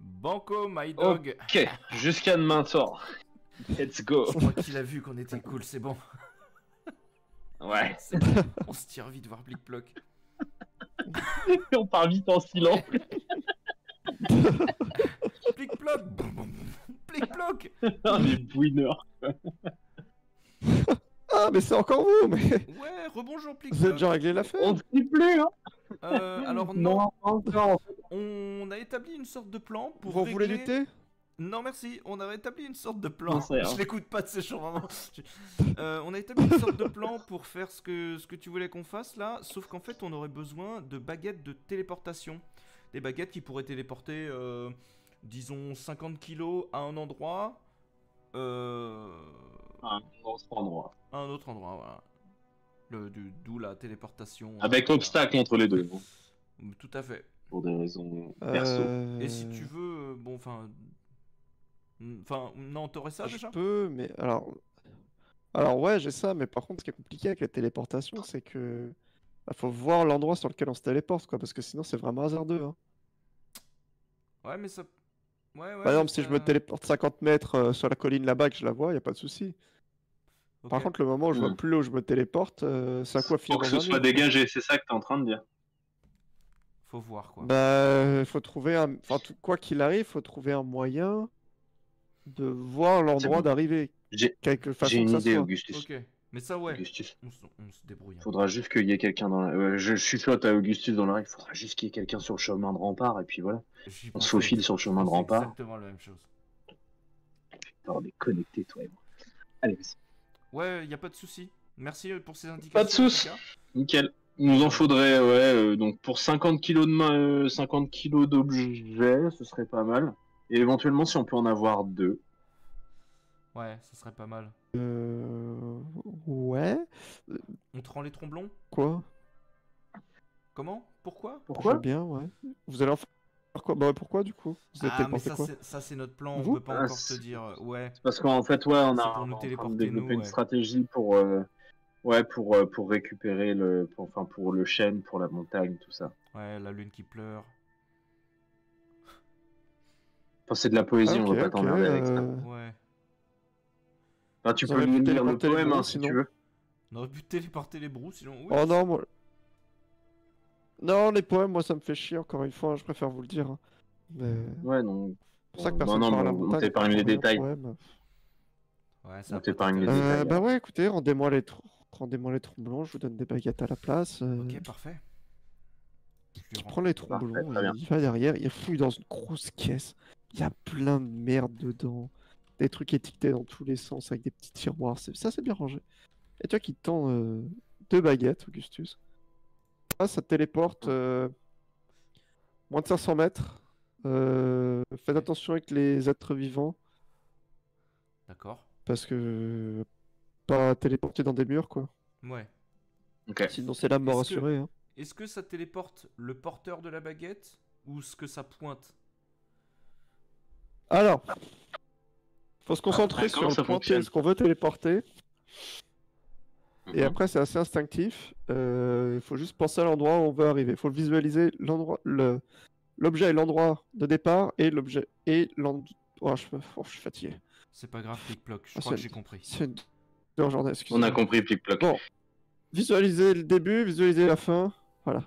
Banco, my dog. Ok, jusqu'à demain soir. Let's go. Je crois qu'il a vu qu'on était cool, c'est bon. Ouais. C'est bon. On se tire vite voir On part vite en silence. Plic-Ploc. Plic-Ploc Les bouineurs. Ah, mais c'est encore vous, mais Ouais, rebonjour vous avez déjà réglé l'affaire On ne sait plus, hein. Euh, alors non, encore. on a établi une sorte de plan pour Vous voulez régler- lutter? Non merci, on a établi une sorte de plan. Non. Je l'écoute pas de ces gens vraiment. Euh, on a établi une sorte de plan pour faire ce que, ce que tu voulais qu'on fasse là, sauf qu'en fait on aurait besoin de baguettes de téléportation. Des baguettes qui pourraient téléporter, euh, disons, 50 kilos à un endroit, euh, Un autre endroit. à un autre endroit, voilà. D'où la téléportation. Avec euh, obstacle entre les deux. Tout à fait. Pour des raisons perso. Et si tu veux, bon, enfin. Mm, Enfin, non, t'aurais ça Je déjà? peux, mais alors. Alors, ouais, j'ai ça, mais par contre, ce qui est compliqué avec la téléportation, c'est que. Il faut voir l'endroit sur lequel on se téléporte, quoi, parce que sinon, c'est vraiment hasardeux. Hein. Ouais, mais ça. Ouais, ouais. Par exemple, si je me téléporte 50 mètres euh, sur la colline là-bas, que je la vois, y a pas de souci. Par contre, le moment où je vois Hmm. plus où je me téléporte, euh, c'est à quoi Faut que ce soit dégagé, c'est ça que t'es en train de dire. Faut voir quoi. Bah, il faut trouver un. Enfin, tout- quoi qu'il arrive, faut trouver un moyen de voir l'endroit bon. d'arrivée. J'ai Quelque façon j'ai une que ça idée, soit. Augustus. Mais ça, ouais. Augustus. On, se- on se débrouille. hein. Faudra juste qu'il y ait quelqu'un dans la... ouais, je, je suis toi, t'as Augustus dans la règle. Faudra juste qu'il y ait quelqu'un sur le chemin de rempart, et puis voilà. On se faufile sur le chemin de rempart. exactement la même chose. Putain, on est connectés, toi et moi. Allez, vas-y. Ouais, y a pas de souci. Merci euh, pour ces indications. Pas de cas. Nickel. Il nous en faudrait, ouais, euh, donc pour 50 kilos de main, euh, 50 kilos d'objets, ce serait pas mal. Et éventuellement, si on peut en avoir deux. Ouais, ça serait pas mal. Euh... Ouais. On te rend les tromblons? Quoi? Comment? Pourquoi? Très bien, ouais. Vous allez en faire quoi? Bah, ouais, pourquoi du coup? Vous êtes Ah, mais ça, quoi? c'est- ça, c'est notre plan. Vous? On peut pas Ah, encore te dire. euh, Ouais. Parce qu'en fait, ouais, on a pour nous en train de développer nous, une ouais. stratégie pour, euh, ouais, pour, euh, pour récupérer le, pour- enfin, pour le chêne, pour la montagne, tout ça. Ouais, la lune qui pleure. Enfin, c'est de la poésie, Ah, on ok, va pas t'emmerder avec ça. Ouais. Enfin, tu peux nous lire le téléporter les poème, hein, si sinon. tu veux. On aurait pu téléporter les brous, sinon. Oui. Oh non, moi. Non, les poèmes, moi ça me fait chier encore une fois, je préfère vous le dire. hein. Mais... Ouais, non. C'est pour ça que Non, personne non, parle à la mais on- on montagne. t'épargne les on détails. Ouais, ça On t'épargne les. Euh, détails. bah ouais, écoutez, rendez-moi les, tr- Rendez-moi les tromblons, je vous donne des baguettes à la place. euh, Ok, parfait. Lui Il prend les tromblons, il va derrière, il fouille dans une grosse caisse. Il y a plein de merde dedans. Des trucs étiquetés dans tous les sens avec des petits tiroirs. c'est- Ça, c'est bien rangé. Et tu vois qu'il tend euh, deux baguettes, Augustus. Ah, ça te téléporte euh, moins de 500 mètres. Euh, faites attention avec les êtres vivants D'accord. parce que pas téléporter dans des murs quoi. Ouais. Ok. Sinon c'est la mort que- assurée. hein. Est-ce que ça téléporte le porteur de la baguette ou ce que ça pointe Alors, faut se concentrer Après, sur le fonctionne ce qu'on veut téléporter. Et Mhm. après, c'est assez instinctif. Euh, Il faut juste penser à l'endroit où on veut arriver. Il faut visualiser l'endroit, le- l'objet et l'endroit de départ et l'objet et l'endroit. Oh, je... oh, je suis fatigué. C'est pas grave, clic-ploc, je Ah, crois que j'ai compris. C'est une journée, On a compris, plic-ploc. Bon. Visualiser le début, visualiser la fin. Voilà.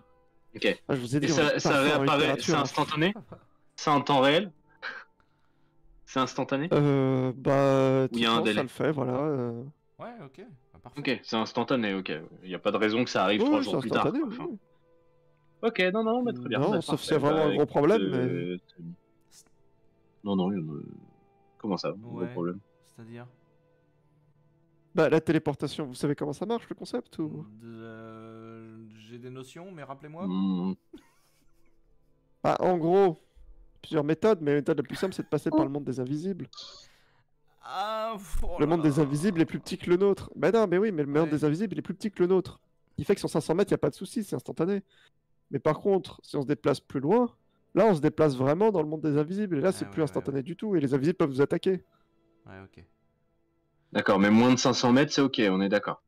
Ok. Ah, je vous ai dit, Et ça, ça réapparaît, c'est hein. instantané? C'est en temps réel? C'est instantané? Euh, bah, il y a un délai ça le fait, voilà. euh. Ouais, ok, bah, parfait. Ok, c'est instantané, ok. Il n'y a pas de raison que ça arrive trois jours c'est plus tard. instantané, quoi. oui, Enfin, oui. Ok, non, non, mais très bien. Non, bah, sauf s'il y a vraiment Bah, un gros problème, euh, Non, non, euh, comment ça Gros Ouais. problème? C'est-à-dire? Bah, la téléportation, vous savez comment ça marche le concept ou... De- euh, J'ai des notions, mais rappelez-moi. Hmm, Bah, en gros, plusieurs méthodes, mais la méthode la plus simple, c'est de passer par le monde des invisibles. Ah, oh le monde des invisibles est plus petit que le nôtre. Bah non, mais oui, mais le monde Ouais. des invisibles est plus petit que le nôtre. Il fait que sur 500 mètres, il n'y a pas de souci, c'est instantané. Mais par contre, si on se déplace plus loin, là, on se déplace vraiment dans le monde des invisibles. Et là, c'est Ah plus ouais, instantané ouais. du tout. Et les invisibles peuvent vous attaquer. Ouais, ok. D'accord, mais moins de 500 mètres, c'est ok, on est d'accord.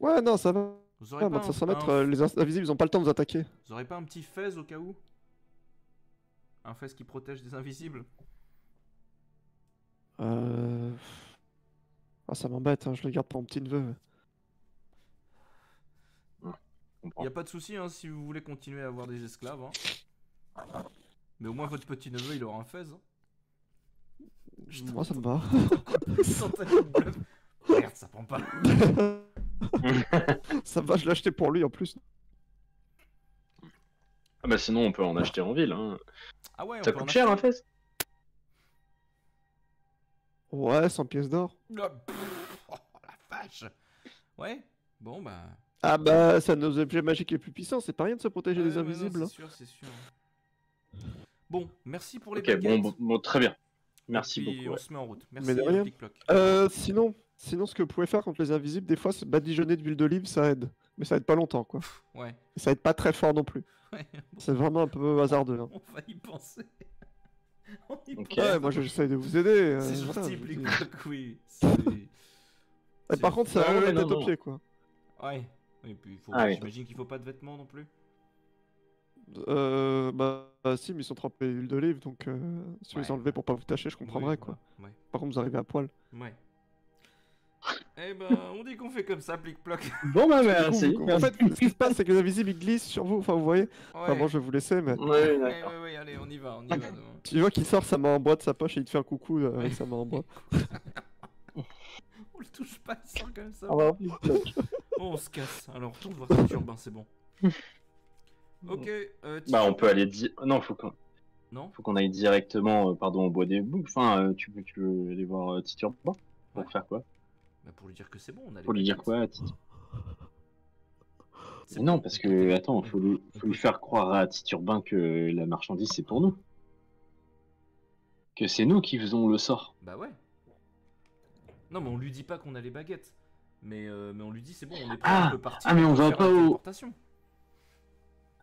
Ouais, non, ça va. Vous aurez Ouais, pas moins de un- 500 mètres, un- euh, les invisibles, ils ont pas le temps de vous attaquer. Vous aurez pas un petit fez au cas où? Un fez qui protège des invisibles Euh... Ah, ça m'embête, hein, je le garde pour mon petit neveu. Y a pas de souci hein, si vous voulez continuer à avoir des esclaves. hein. Mais au moins votre petit neveu il aura un fez. hein. Moi, ça me va. Instantané de bluff. Merde, ça prend pas. ça me va, je l'ai acheté pour lui en plus. Ah bah sinon, on peut en acheter en ville. Hein. Ah ouais, on Ça peut en coûte cher un fesse? Ouais, 100 pièces d'or. Ah, pff, oh, la vache. Ouais, bon bah. Ah bah, c'est un de nos objets magiques les plus puissants, c'est pas rien de se protéger Ouais, des ouais, non, invisibles. hein. C'est sûr, c'est sûr. Bon, merci pour les Ok, bon, baguettes. bon, bon, très bien. Merci Et puis, beaucoup. On ouais. se met en route. Mais Merci, de rien. euh. Euh, sinon, sinon, ce que vous pouvez faire contre les invisibles, des fois, c'est badigeonner d'huile d'olive, ça aide. Mais ça aide pas longtemps, quoi. Ouais. Et ça aide pas très fort non plus. Ouais, C'est vraiment un peu hasardeux. hein. on va y penser. on y Ok. pense. Ouais, moi j'essaye de vous aider. euh, C'est voilà, gentil, oui. C'est- Et par contre, ça Ouais, a vraiment ouais, la tête aux pieds, quoi. Ouais. Et puis, faut... Ah j'imagine qu'il faut pas de vêtements non plus. Euh, bah, bah, si, mais ils sont trempés d'huile d'olive, donc euh, si vous Ouais. les enlevez pour pas vous tâcher, je comprendrais, Oui, quoi. voilà. Par contre, vous arrivez à poil. Ouais. Eh ben, on dit qu'on fait comme ça, Plic-Ploc. Bon bah merci. en fait, ce qui se passe, c'est que les invisibles, ils glissent sur vous. Enfin, vous voyez. Enfin, Ouais. bon, je vais vous laisser, mais Ouais, Ouais, d'accord. ouais, ouais, allez, on y va, on y va. demain. tu vois qu'il sort sa main en bois de sa poche et il te fait un coucou euh, avec sa main en bois. On le touche pas, il sort comme ça. Ah bah, Bon, on se casse. Alors, retourne voir turbin, c'est bon. Ok. Euh, Bah on peut aller di... Non, faut qu'on Non faut qu'on aille directement, euh, pardon, au bois des boucs. Enfin, euh, tu, veux, tu veux aller voir euh, Titur Pour Ouais. faire quoi? Bah, pour lui dire que c'est bon, on a les Pour lui dire quoi à Mais Non, parce que, attends, faut lui, faut lui faire croire à Titurbain que la marchandise c'est pour nous. Que c'est nous qui faisons le sort. Bah ouais. Non, mais on lui dit pas qu'on a les baguettes. Mais, euh, mais on lui dit c'est bon, on est prêt, Ah, peut partir. ah, mais on va pas au-.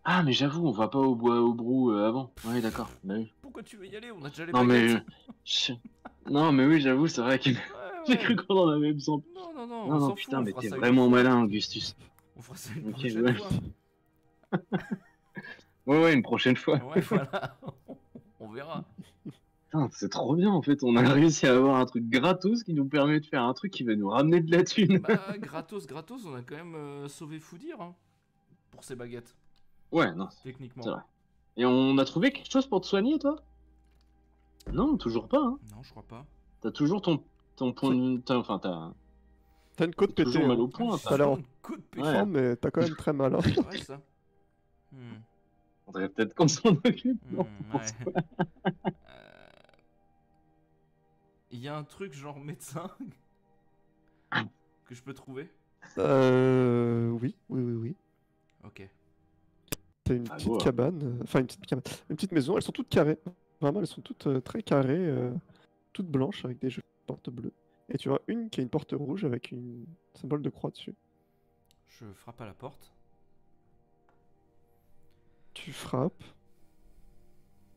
Ah, mais j'avoue, on va pas au bois au brou euh, avant. Ouais, d'accord. Bah oui. Pourquoi tu veux y aller? On a déjà les Non, mais. je- Non, mais oui, j'avoue, c'est vrai Ouais, j'ai cru qu'on en avait besoin. Non, non, non, Non, on non, putain, fout, mais t'es vraiment malin, Augustus. On fera ça une Ok, prochaine ouais. fois. Ouais, ouais, une prochaine fois. Ouais, voilà. on verra. Putain, c'est trop bien en fait, on a réussi à avoir un truc gratos qui nous permet de faire un truc qui va nous ramener de la thune. Bah, gratos, gratos, on a quand même euh, sauvé Foudir hein, pour ces baguettes, Ouais, non. techniquement. C'est vrai. Et on a trouvé quelque chose pour te soigner, toi? Non, toujours pas. Hein. Non, je crois pas. T'as toujours ton, ton point de... t'as- Enfin, t'as... T'as une côte T'as pétée. mal hein. au point, l'air en Coup de Ouais. péché. forme, mais t'as quand même très mal. hein. C'est vrai ça. Hmm, Faudrait peut-être qu'on s'en occupe. hmm, non ouais. Euh, Il y a un truc genre médecin que je peux trouver? Euh. Oui, oui, oui, oui. Ok. T'as une Ah, petite hein. cabane, euh, enfin une petite cabane, une petite maison, elles sont toutes carrées. Vraiment, elles sont toutes euh, très carrées, euh, toutes blanches avec des jolies portes bleues. Et tu vois une qui a une porte rouge avec une symbole de croix dessus. Je frappe à la porte. Tu frappes.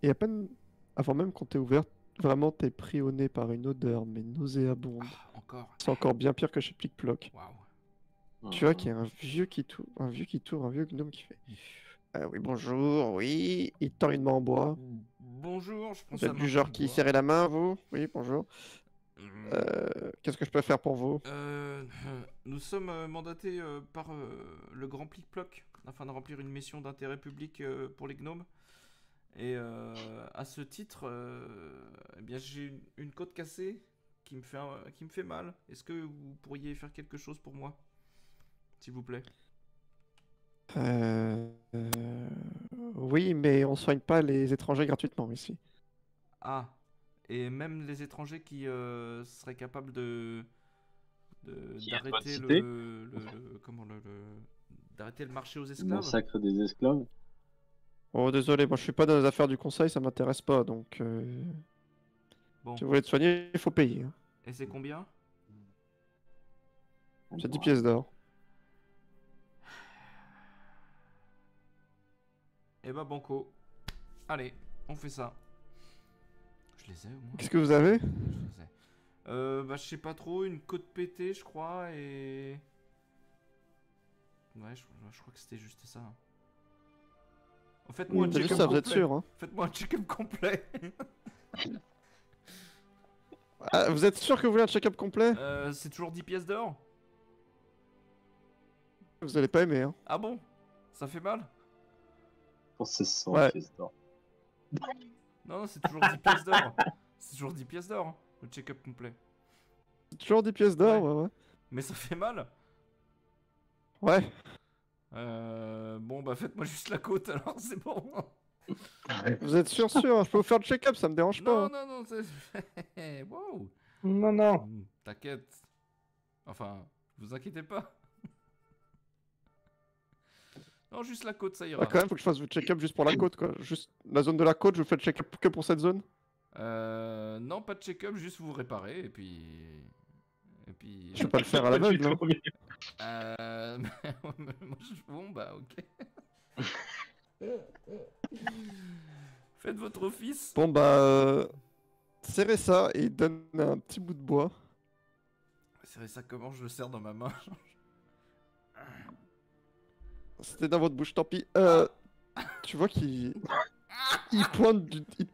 Et à peine avant même qu'on t'ait ouvert, vraiment t'es pris au nez par une odeur, mais nauséabonde. Ah, encore. C'est encore bien pire que chez Plic Ploc. Waouh. Tu vois qu'il y a un vieux qui tourne, un vieux qui tourne, un vieux gnome qui fait. Ah oui, bonjour, oui. Il tend une main en bois. Bonjour, je Vous êtes main du genre en qui bois. serrait la main, vous? Oui, bonjour. Euh, Qu'est-ce que je peux faire pour vous? Euh, nous sommes euh, mandatés par le Grand Plic-Ploc afin de remplir une mission d'intérêt public pour les gnomes. Et à ce titre, eh bien, j'ai une, une côte cassée qui me fait, qui me fait mal. Est-ce que vous pourriez faire quelque chose pour moi? S'il vous plaît. Euh, euh, Oui, mais on soigne pas les étrangers gratuitement ici. Ah, et même les étrangers qui euh, seraient capables de d'arrêter le, le- le- comment le, le- d'arrêter le marché aux Le esclaves. massacre des esclaves. Oh, désolé, moi je suis pas dans les affaires du conseil, ça m'intéresse pas, donc euh, Bon, si vous voulez te soigner, il faut payer. hein. et c'est combien? C'est 10 pièces d'or. Eh bah banco. Allez, on fait ça. Je les ai au moins. Qu'est-ce que vous avez Je les ai. Euh, bah je sais pas trop, une côte pétée je crois et... Ouais, je, je crois que c'était juste ça. hein. En fait, moi un check-up ça, vous êtes complet. sûr hein Faites-moi un check-up complet. Ah, Vous êtes sûr que vous voulez un check-up complet? Euh, c'est toujours 10 pièces d'or Vous allez pas aimer, hein Ah bon? Ça fait mal? Pour ces 100 Ouais. pièces d'or. Non, non, c'est toujours 10 pièces d'or. C'est toujours 10 pièces d'or, hein, le check-up complet. C'est toujours 10 pièces d'or, ouais, ouais. Mais ça fait mal Ouais. Euh, bon, bah faites-moi juste la côte alors, c'est bon. Vous êtes sûr, sûr hein Je peux vous faire le check-up, ça me dérange pas. Non, hein. non, non, c'est. wow. Non, non. Hmm, T'inquiète. Enfin, vous inquiétez pas. Non, juste la côte, ça ira. Ah, quand même, faut que je fasse le check-up juste pour la côte, quoi. Juste la zone de la côte, je fais le check-up que pour cette zone Euh, non, pas de check-up, juste vous réparer et puis. Et puis. Je vais pas le faire à l'aveugle, hein. Euh... Bon, bah, ok. Faites votre office. Bon, bah. Euh... Serrez ça et donne un petit bout de bois. C'est ça comment je le serre dans ma main. C'était dans votre bouche, tant pis. Euh, tu vois qu'il il pointe, du... il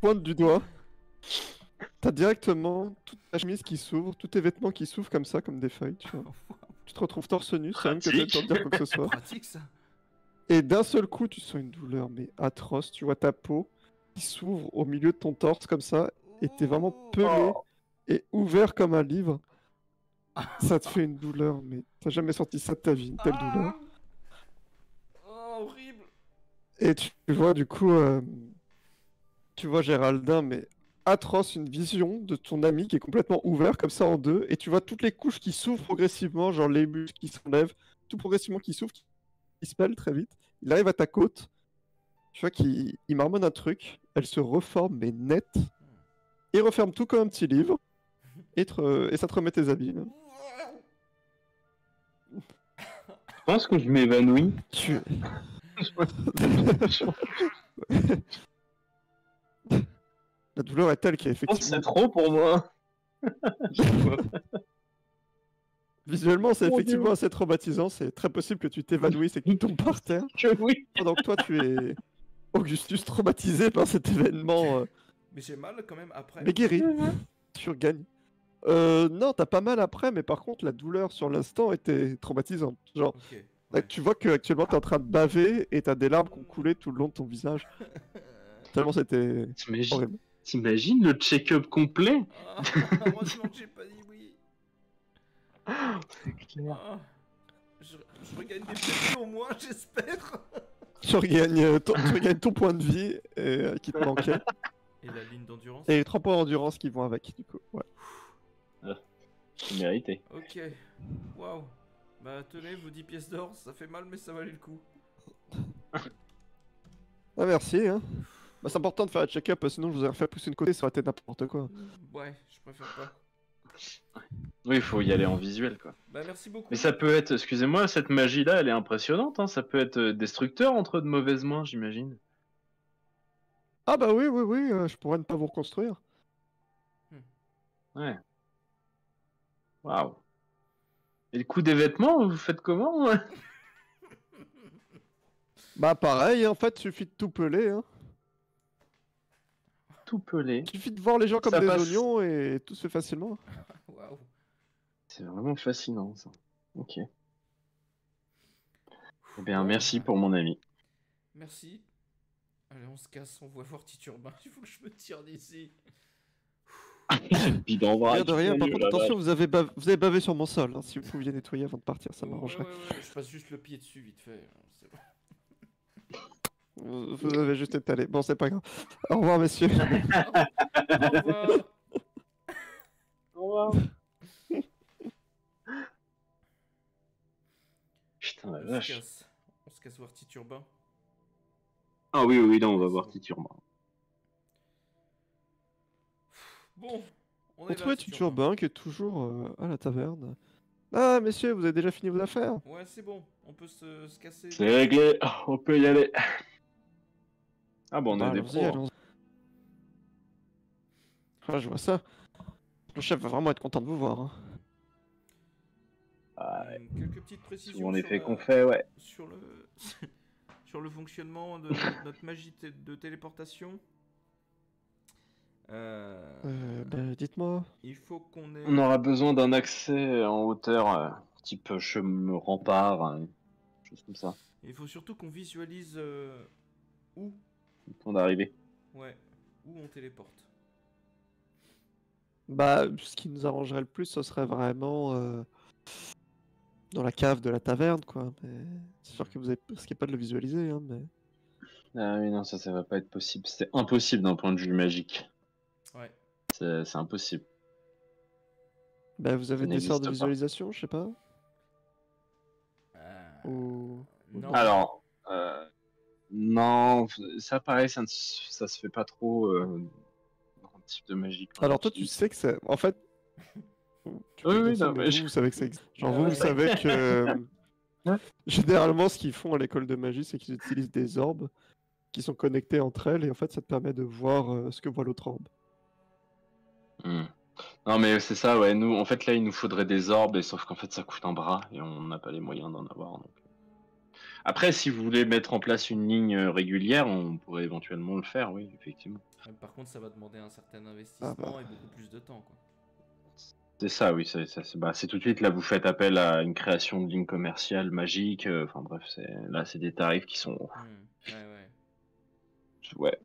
pointe du doigt. T'as directement toute ta chemise qui s'ouvre, tous tes vêtements qui s'ouvrent comme ça, comme des feuilles. Tu, vois. tu te retrouves torse nu, sans même que de dire quoi que ce soit. Pratique ça. Et d'un seul coup, tu sens une douleur, mais atroce. Tu vois ta peau qui s'ouvre au milieu de ton torse comme ça, et t'es vraiment pelé et ouvert comme un livre. Ça te fait une douleur, mais t'as jamais senti ça de ta vie, une telle douleur. Et tu vois du coup, euh, tu vois Géraldin, mais atroce, une vision de ton ami qui est complètement ouvert comme ça en deux, et tu vois toutes les couches qui s'ouvrent progressivement, genre les muscles qui s'enlèvent, tout progressivement qui s'ouvre, qui, qui se pèle très vite. Il arrive à ta côte, tu vois qu'il il marmonne un truc, elle se reforme mais nette, et referme tout comme un petit livre, et, te- et ça te remet tes habits. Je pense que je m'évanouis. Tu... La douleur est telle Je qu'effectivement, c'est trop pour moi. visuellement, c'est effectivement Dieu. assez traumatisant. C'est très possible que tu t'évanouisses et que tu tombes par terre. Que oui. Pendant que toi, tu es Augustus traumatisé par cet événement, euh, Mais j'ai mal quand même après. mais guéri. Tu regagnes. Euh, non, t'as pas mal après, mais par contre, la douleur sur l'instant était traumatisante. Genre. Tu vois que actuellement t'es en train de baver et t'as des larmes qui ont coulé tout le long de ton visage. Tellement c'était T'imagines t'imagines le check-up complet Ah, heureusement que j'ai pas dit oui. Ah, je, je regagne des PV au moins, j'espère. Tu regagnes, euh, ton, tu regagnes ton point de vie et, euh, qui te manquait. Et la ligne d'endurance Et les trois points d'endurance qui vont avec, du coup. Ouais. C'est mérité. Ok. Waouh. Bah tenez, vos 10 pièces d'or, ça fait mal mais ça valait le coup. Ah, merci, hein. Bah, c'est important de faire un check-up, sinon je vous aurais fait pousser une côté, ça aurait été n'importe quoi. Ouais, je préfère pas. Oui, il faut y aller en visuel, quoi. Bah merci beaucoup. Mais ça peut être, excusez-moi, cette magie-là, elle est impressionnante, hein. Ça peut être euh, destructeur entre de mauvaises mains, j'imagine. Ah bah oui, oui, oui, euh, je pourrais ne pas vous reconstruire. Ouais. Waouh. Et le coup des vêtements, vous faites comment hein? Bah pareil, en fait, suffit de tout peler, hein. Tout pelé. Suffit de voir les gens comme Ça des passe. oignons et tout se fait facilement. Waouh. C'est vraiment fascinant, ça. Ok. Eh bien, merci pour mon ami. Merci. Allez, on se casse, on voit voir Titurbain. Il faut que je me tire d'ici. Bidon Rien de rien, par contre, attention, vous avez, bav- vous avez bavé sur mon sol. hein. Si vous pouviez nettoyer avant de partir, ça Ouais, m'arrangerait. ouais, ouais, je passe juste le pied dessus vite fait. c'est bon. Vous, vous avez juste étalé. Bon, c'est pas grave. Au revoir, messieurs. Au revoir. Putain, la On se vache. casse. On se casse voir Titurbain. Ah oui, oui, là, on va voir Titurbain. Bon, on On est là. Tuturbain qui est toujours euh, à la taverne. Ah, messieurs, vous avez déjà fini vos affaires? Ouais, c'est bon, on peut se, se casser. C'est réglé, on peut y aller. Ah bon, on Bah, a des allons-y, pros. hein. allons-y. Ah, je vois ça. Le chef va vraiment être content de vous voir. hein. Ah, Hum, Quelques petites précisions. la- qu'on fait, ouais. Sur le, sur le fonctionnement de notre magie de téléportation. Euh, Euh, bah, dites-moi. Il faut qu'on ait. On aura besoin d'un accès en hauteur, euh, type chemin rempart, hein, chose comme ça, Il faut surtout qu'on visualise euh, où, le temps d'arriver. ouais, où on téléporte. Bah, ce qui nous arrangerait le plus, ce serait vraiment euh, dans la cave de la taverne, quoi. Mais c'est sûr que vous avez... risquez pas de le visualiser, hein, mais... Ah oui, non, ça, ça va pas être possible. C'est impossible d'un point de vue magique. Ouais. C'est impossible. Bah, vous avez Ça des sortes de visualisation, je sais pas Euh, Ou... non. Alors, euh, non, ça pareil, ça, ne ça se fait pas trop euh, dans le type de magie. Alors toi, tu sais que c'est... En fait... Tu Oui, oui, non, mais vous, je- vous savez que ça existe. Genre, vous, savez que... Généralement, ce qu'ils font à l'école de magie, c'est qu'ils utilisent des orbes qui sont connectés entre elles, et en fait, ça te permet de voir euh, ce que voit l'autre orbe. Hmm. Non, mais c'est ça, ouais. Nous, en fait, là, il nous faudrait des orbes, et sauf qu'en fait, ça coûte un bras, et on n'a pas les moyens d'en avoir. donc. Après, si vous voulez mettre en place une ligne régulière, on pourrait éventuellement le faire, oui, effectivement. Par contre, ça va demander un certain Ah investissement bah. et beaucoup plus de temps, quoi. C'est ça, oui. C'est ça, c'est- bah, c'est tout de suite, là, vous faites appel à une création de ligne commerciale magique. euh, Enfin, bref, c'est là, c'est des tarifs qui sont. Hmm, Ouais, ouais. Ouais.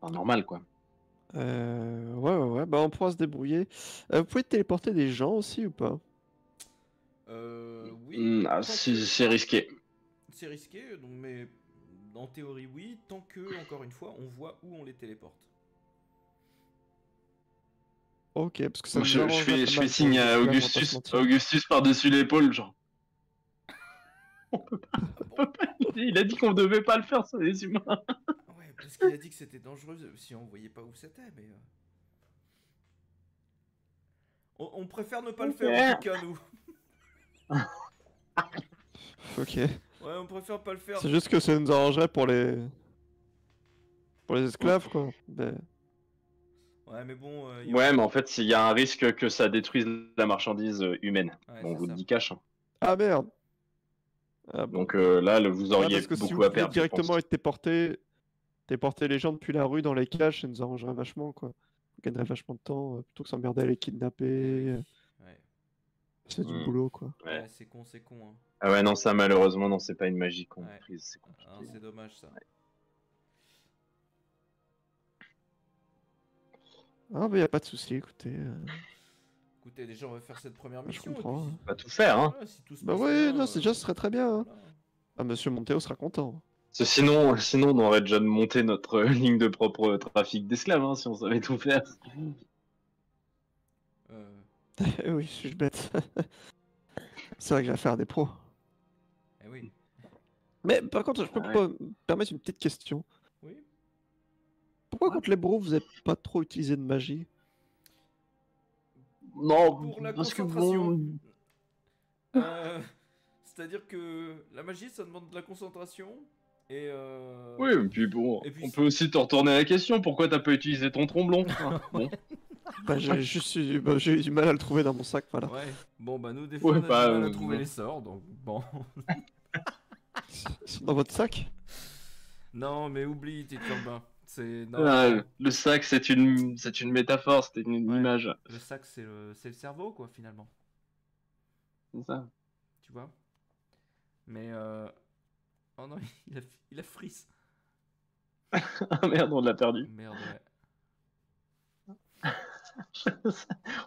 Enfin, normal, quoi. Euh, ouais, ouais, ouais, bah on pourra se débrouiller. Euh, vous pouvez téléporter des gens aussi ou pas? Euh, oui. Hmm, ah, c'est risqué. C'est risqué, donc, mais en théorie, oui, tant que, encore une fois, on voit où on les téléporte. Ok, parce que ça Moi, je, fais, je fais signe à Augustus. Augustus par-dessus l'épaule, genre. On peut pas, on peut pas. Il a dit qu'on devait pas le faire sur les humains. Parce qu'il a dit que c'était dangereux si on voyait pas où c'était, mais. euh, On, on préfère ne pas le faire en tout cas, nous. Ok. Ouais, on préfère pas le faire. C'est juste que ça nous arrangerait pour les... Pour les esclaves, quoi. Mais- Ouais, mais bon. euh, Ouais, mais en fait, il y a un risque que ça détruise la marchandise euh, humaine. Ouais, Bon, c'est vous le dit cash. hein. Ah merde ah, bon. Donc euh, là, le- vous Ah, auriez parce que si beaucoup vous à perdre. directement être téléporté, téléporter les gens depuis la rue dans les cages, ça nous arrangerait vachement, quoi. On gagnerait vachement de temps, euh, plutôt que s'emmerder à les kidnapper. euh, Ouais, C'est du Mm. boulot, quoi. Ouais. ouais, c'est con, c'est con. Hein. Ah ouais, non, ça malheureusement, non, c'est pas une magie qu'on Ouais. maîtrise. C'est Ah, compliqué. c'est dommage ça. Ah, bah y a pas de souci, écoutez. euh. Écoutez, déjà, on va faire cette première Je mission. et comprends, puis, hein. On va tout faire, hein. voilà, si tout se Bah ouais, bien, non, c'est euh, déjà, ce serait très bien. hein. voilà. Ah, monsieur Monteo sera content. Sinon, sinon, on aurait déjà monté notre euh, ligne de propre trafic d'esclaves, hein, si on savait tout faire. Euh, oui, suis-je bête. c'est vrai que j'ai affaire à des pros. eh oui. Mais par contre, je peux Ah ouais. me permettre une petite question. Oui. Pourquoi contre les bros, vous avez pas trop utilisé de magie? Non, Pour la parce que concentration. bon, Euh, C'est-à-dire que la magie, ça demande de la concentration. Et. Euh... Oui, et puis bon, Et puis on c'est- peut aussi te retourner la question. Pourquoi t'as pas utilisé ton tromblon hein, bon. Bah, j'ai juste eu, bah, du mal à le trouver dans mon sac, voilà. Ouais. Bon, bah, nous, des fois, Ouais, on a bah, du mal à euh, trouver les sorts, donc bon. Ils sont Dans votre sac? Non, mais oublie tes turbins. C'est. non, Ah, le sac, c'est une, c'est une métaphore, c'était une Ouais. image. Le sac, c'est le... c'est le cerveau, quoi, finalement. C'est ça. Tu vois? Mais. Euh... Oh non, il a, il a. Ah merde, on l'a perdu. Merde, ouais.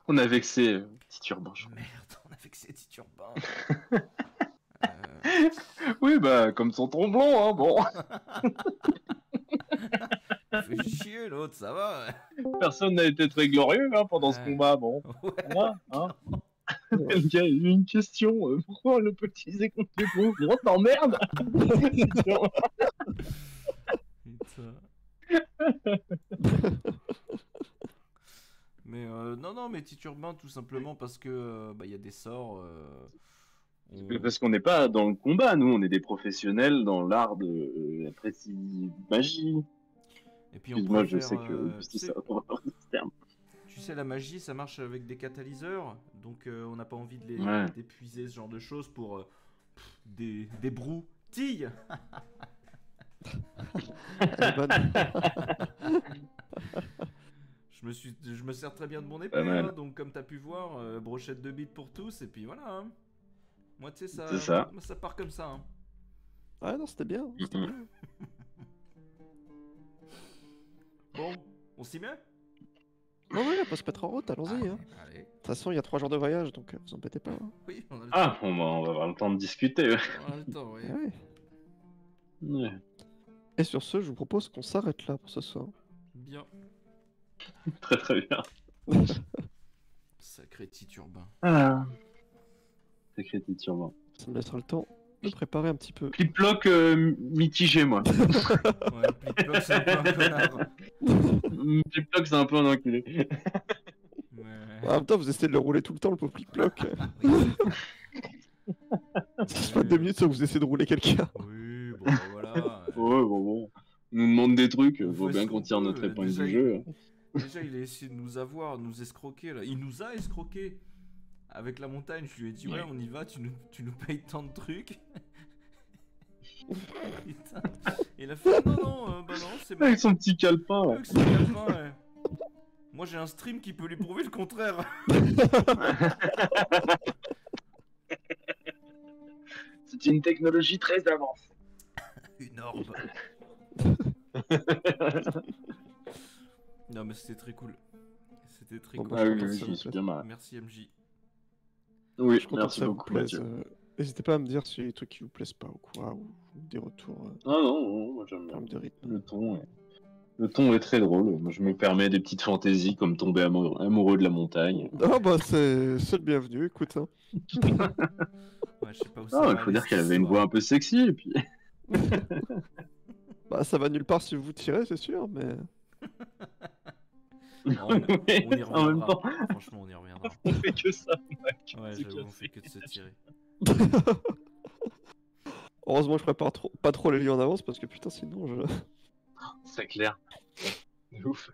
on a vexé euh, petit turban. je crois. Merde, on a vexé. Euh, Oui, bah, comme son tromblon, hein, bon. fait chier l'autre, ça va Personne n'a été très glorieux hein, pendant ce combat, bon. ouais. Moi, hein. Le gars, il y a eu une question. euh, pourquoi on le peut utiliser contre les pauvres On t'emmerde Putain. mais euh, non, non, mais Titurbain, tout simplement parce que euh, bah, il y a des sorts. euh, on- Parce qu'on n'est pas dans le combat, nous, on est des professionnels dans l'art de euh, la précise magie. Et puis on Excuse-moi, je sais que euh, tu sais- la magie, ça marche avec des catalyseurs, donc euh, on n'a pas envie de les Ouais. d'épuiser ce genre de choses pour euh, pff, des, des broutilles. Je me, suis, je me sers très bien de mon épée, hein, donc comme t'as pu voir, euh, brochette de bite pour tous, et puis voilà. hein. Moi, tu sais, ça, C'est ça. moi, ça part comme ça. hein. Ouais, non, c'était bien. bien. Bon, on s'y met? Non, ouais, on peut se mettre en route, allons-y. Hein. De toute façon, il y a trois jours de voyage, donc euh, vous embêtez pas. hein. Oui, on a le Ah, on va, on va avoir le temps de discuter. ouais. temps. On a le temps, oui. Ah ouais. Ouais. Et sur ce, je vous propose qu'on s'arrête là pour ce soir. Bien. Très très bien. Sacré Titurbain. Ah. Sacré turban. Ça me laissera le temps de préparer un petit peu. Flip-lock euh, mitigé, moi. Ouais, c'est un peu un connard. Flip-lock, c'est un peu un enculé. Ouais. En même temps, vous essayez de le rouler tout le temps, le pauvre plic-ploc. Oui, Ça se fait deux minutes sans que vous essayez de rouler quelqu'un. oui, bon, bah, voilà. Ouais, bon, bon. On nous demande des trucs, On faut bien qu'on tire notre euh, épingle du il- jeu. Déjà, il a essayé de nous avoir, de nous escroquer là. Il nous a escroqué avec la montagne. Je lui ai dit, ouais, Ouais. on y va, tu nous, tu nous payes tant de trucs. Putain. Il a fait, non, non, euh, bah non, c'est bon. Avec son petit calepin. Avec son calepin, ouais. Moi, j'ai un stream qui peut lui prouver le contraire. C'est une technologie très avancée. Une orbe. non, mais c'était très cool. C'était très Bon, cool. bah, Ah oui, oui, oui. Merci MJ. Oui, Je suis content que merci ça vous beaucoup, plaise. Euh, N'hésitez pas à me dire s'il y a des trucs qui vous plaisent pas ou quoi, ou des retours euh, Ah non, non, moi j'aime en bien. de rythme. Le ton, est... le ton est très drôle. Moi, je me permets des petites fantaisies comme tomber amou- amoureux de la montagne. Ah bah c'est c'est le bienvenu, écoute. Hein. Ouais, je sais pas où ça Ah, va il faut dire qu'elle avait une voix histoire. un peu sexy et puis. Bah ça va nulle part si vous vous tirez, c'est sûr, mais... Non, on, on y reviendra. en même temps, Franchement, on y reviendra. on fait que ça. mec. Ouais, C'est j'avoue, on fait que de se tirer. Heureusement je prépare trop, pas trop les lieux en avance parce que putain sinon je... C'est clair. Ouf.